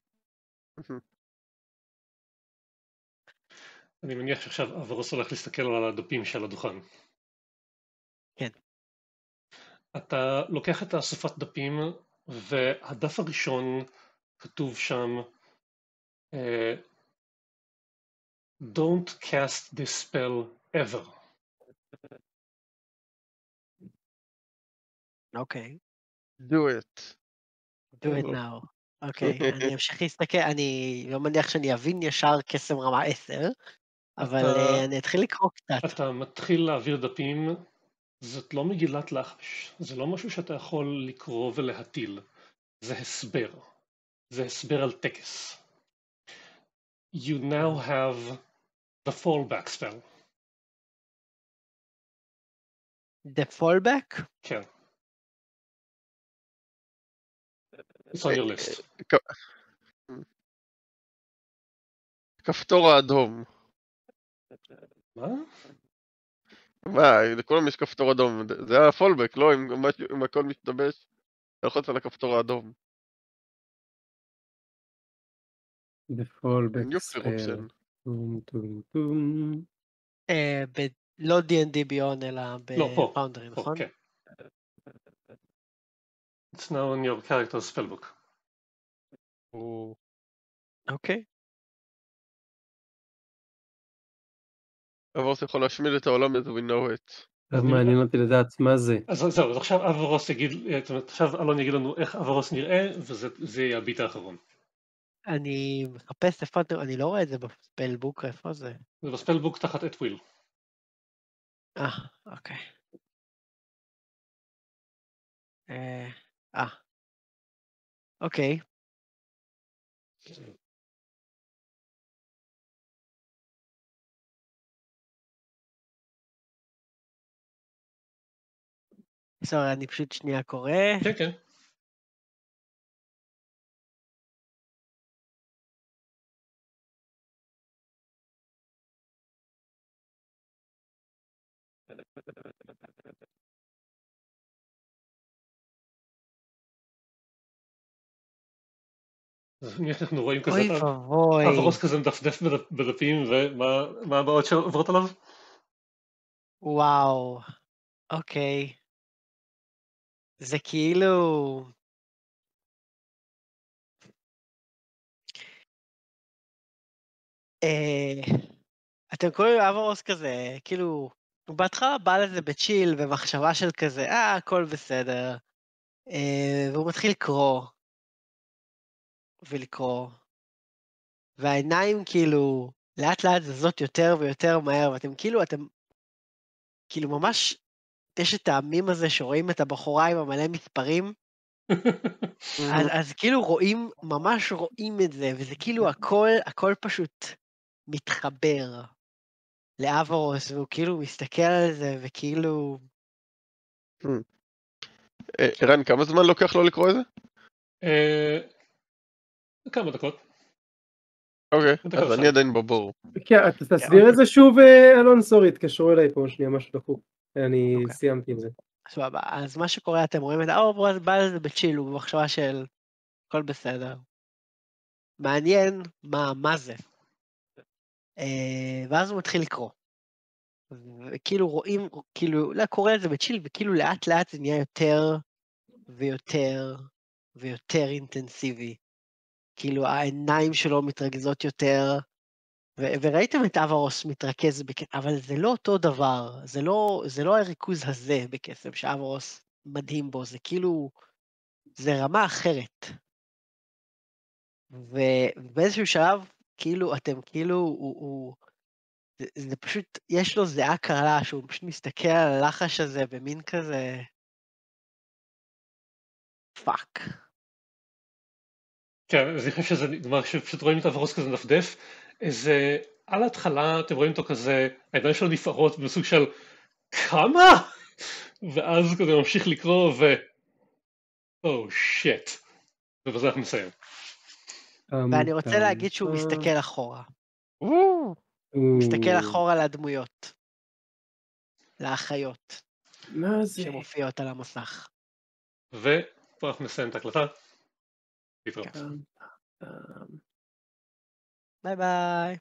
אני מניח שעכשיו אברוס הולך להסתכל על הדפים של הדוכן. כן. אתה לוקח את האספת דפים, והדף הראשון כתוב שם אה, Don't cast this spell ever. אוקיי, do it. do it now. אוקיי, אני אמשיך להסתכל, אני לא מניח שאני אבין ישר קסם רמה 10, אבל אתה- אה, אני אתחיל לקרוא קצת. אתה מתחיל להעביר דפים, זאת לא מגילת לחש, זה לא משהו שאתה יכול לקרוא ולהטיל, זה הסבר, זה הסבר על טקס. You now have the fallback spell. The fallback? כן. It's on your list. כפתור האדום. מה? מה, לכולם יש כפתור אדום. זה היה פולבק, לא? אם אם הכל משתבש, תלחוץ על הכפתור האדום. The fallback spell. טום טום טום. אה, ב- לא D&D ביון, אלא לא, בפאונדרי, נכון? כן. It's now in your character's spellbook. אוקיי. אבוס יכול להשמיד את העולם as we know it. אז מעניין אותי לדעת מה זה. אז זהו, אז עכשיו אברוס יגיד, זאת אומרת, עכשיו אלון יגיד לנו איך אברוס נראה, וזה יהיה הביט האחרון. אני מחפש איפה אני לא רואה את זה בספלבוק, איפה זה? זה בספלבוק תחת את וויל. אה, אוקיי. אה, אה. אוקיי. סורי, אני פשוט שנייה קורא. כן, כן. אנחנו רואים כזה אוי ואבוי. אברוס כזה מדפדף בדפ- בדפים, ומה הבאות שעוברות עליו? וואו. אוקיי. זה כאילו... אה, אתם קוראים אברוס כזה, כאילו, הוא בהתחלה בא לזה בצ'יל ומחשבה של כזה, אה, הכל בסדר. אה, והוא מתחיל לקרוא. ולקרוא. והעיניים כאילו לאט לאט זזות יותר ויותר מהר, ואתם כאילו, אתם כאילו ממש, יש את המים הזה שרואים את הבחורה עם המלא מספרים, אז, אז כאילו רואים, ממש רואים את זה, וזה כאילו הכל, הכל פשוט מתחבר לאברוס, והוא כאילו מסתכל על זה, וכאילו, אה, ערן, כמה זמן לוקח לו לקרוא את זה? כמה דקות. אוקיי, אז. אני עדיין בבור. כן, אתה תסביר את זה שוב, אה, אלון? סורי, התקשרו אליי פה שנייה, משהו דחוף. אני אוקיי. סיימתי עם זה. סבבה, אז מה שקורה, אתם רואים את האברוז בא לזה בצ'יל, הוא במחשבה של הכל בסדר. מעניין מה, מה זה. אה, ואז הוא מתחיל לקרוא. וכאילו רואים, כאילו, לא, קורא לזה בצ'יל, וכאילו לאט לאט זה נהיה יותר ויותר ויותר אינטנסיבי. כאילו העיניים שלו מתרכזות יותר, ו- וראיתם את אברוס מתרכז בקסם, אבל זה לא אותו דבר, זה לא, זה לא הריכוז הזה בקסם שאברוס מדהים בו, זה כאילו, זה רמה אחרת. ובאיזשהו שלב, כאילו, אתם כאילו, הוא, הוא זה, זה פשוט, יש לו זיעה קרה, שהוא פשוט מסתכל על הלחש הזה במין כזה, fuck. כן, אז אני חושב שזה נגמר, שפשוט רואים את אברוס כזה מדפדף, איזה, על ההתחלה אתם רואים אותו כזה, העיניים שלו נפערות בסוג של כמה? ואז הוא כזה ממשיך לקרוא ו... oh shit. ובזה אנחנו נסיים. ואני רוצה להגיד שהוא מסתכל אחורה. הוא מסתכל אחורה לדמויות. לאחיות מה זה? שמופיעות על המסך. ופה אנחנו נסיים את ההקלטה. להתראות. פעם, פעם. ביי ביי.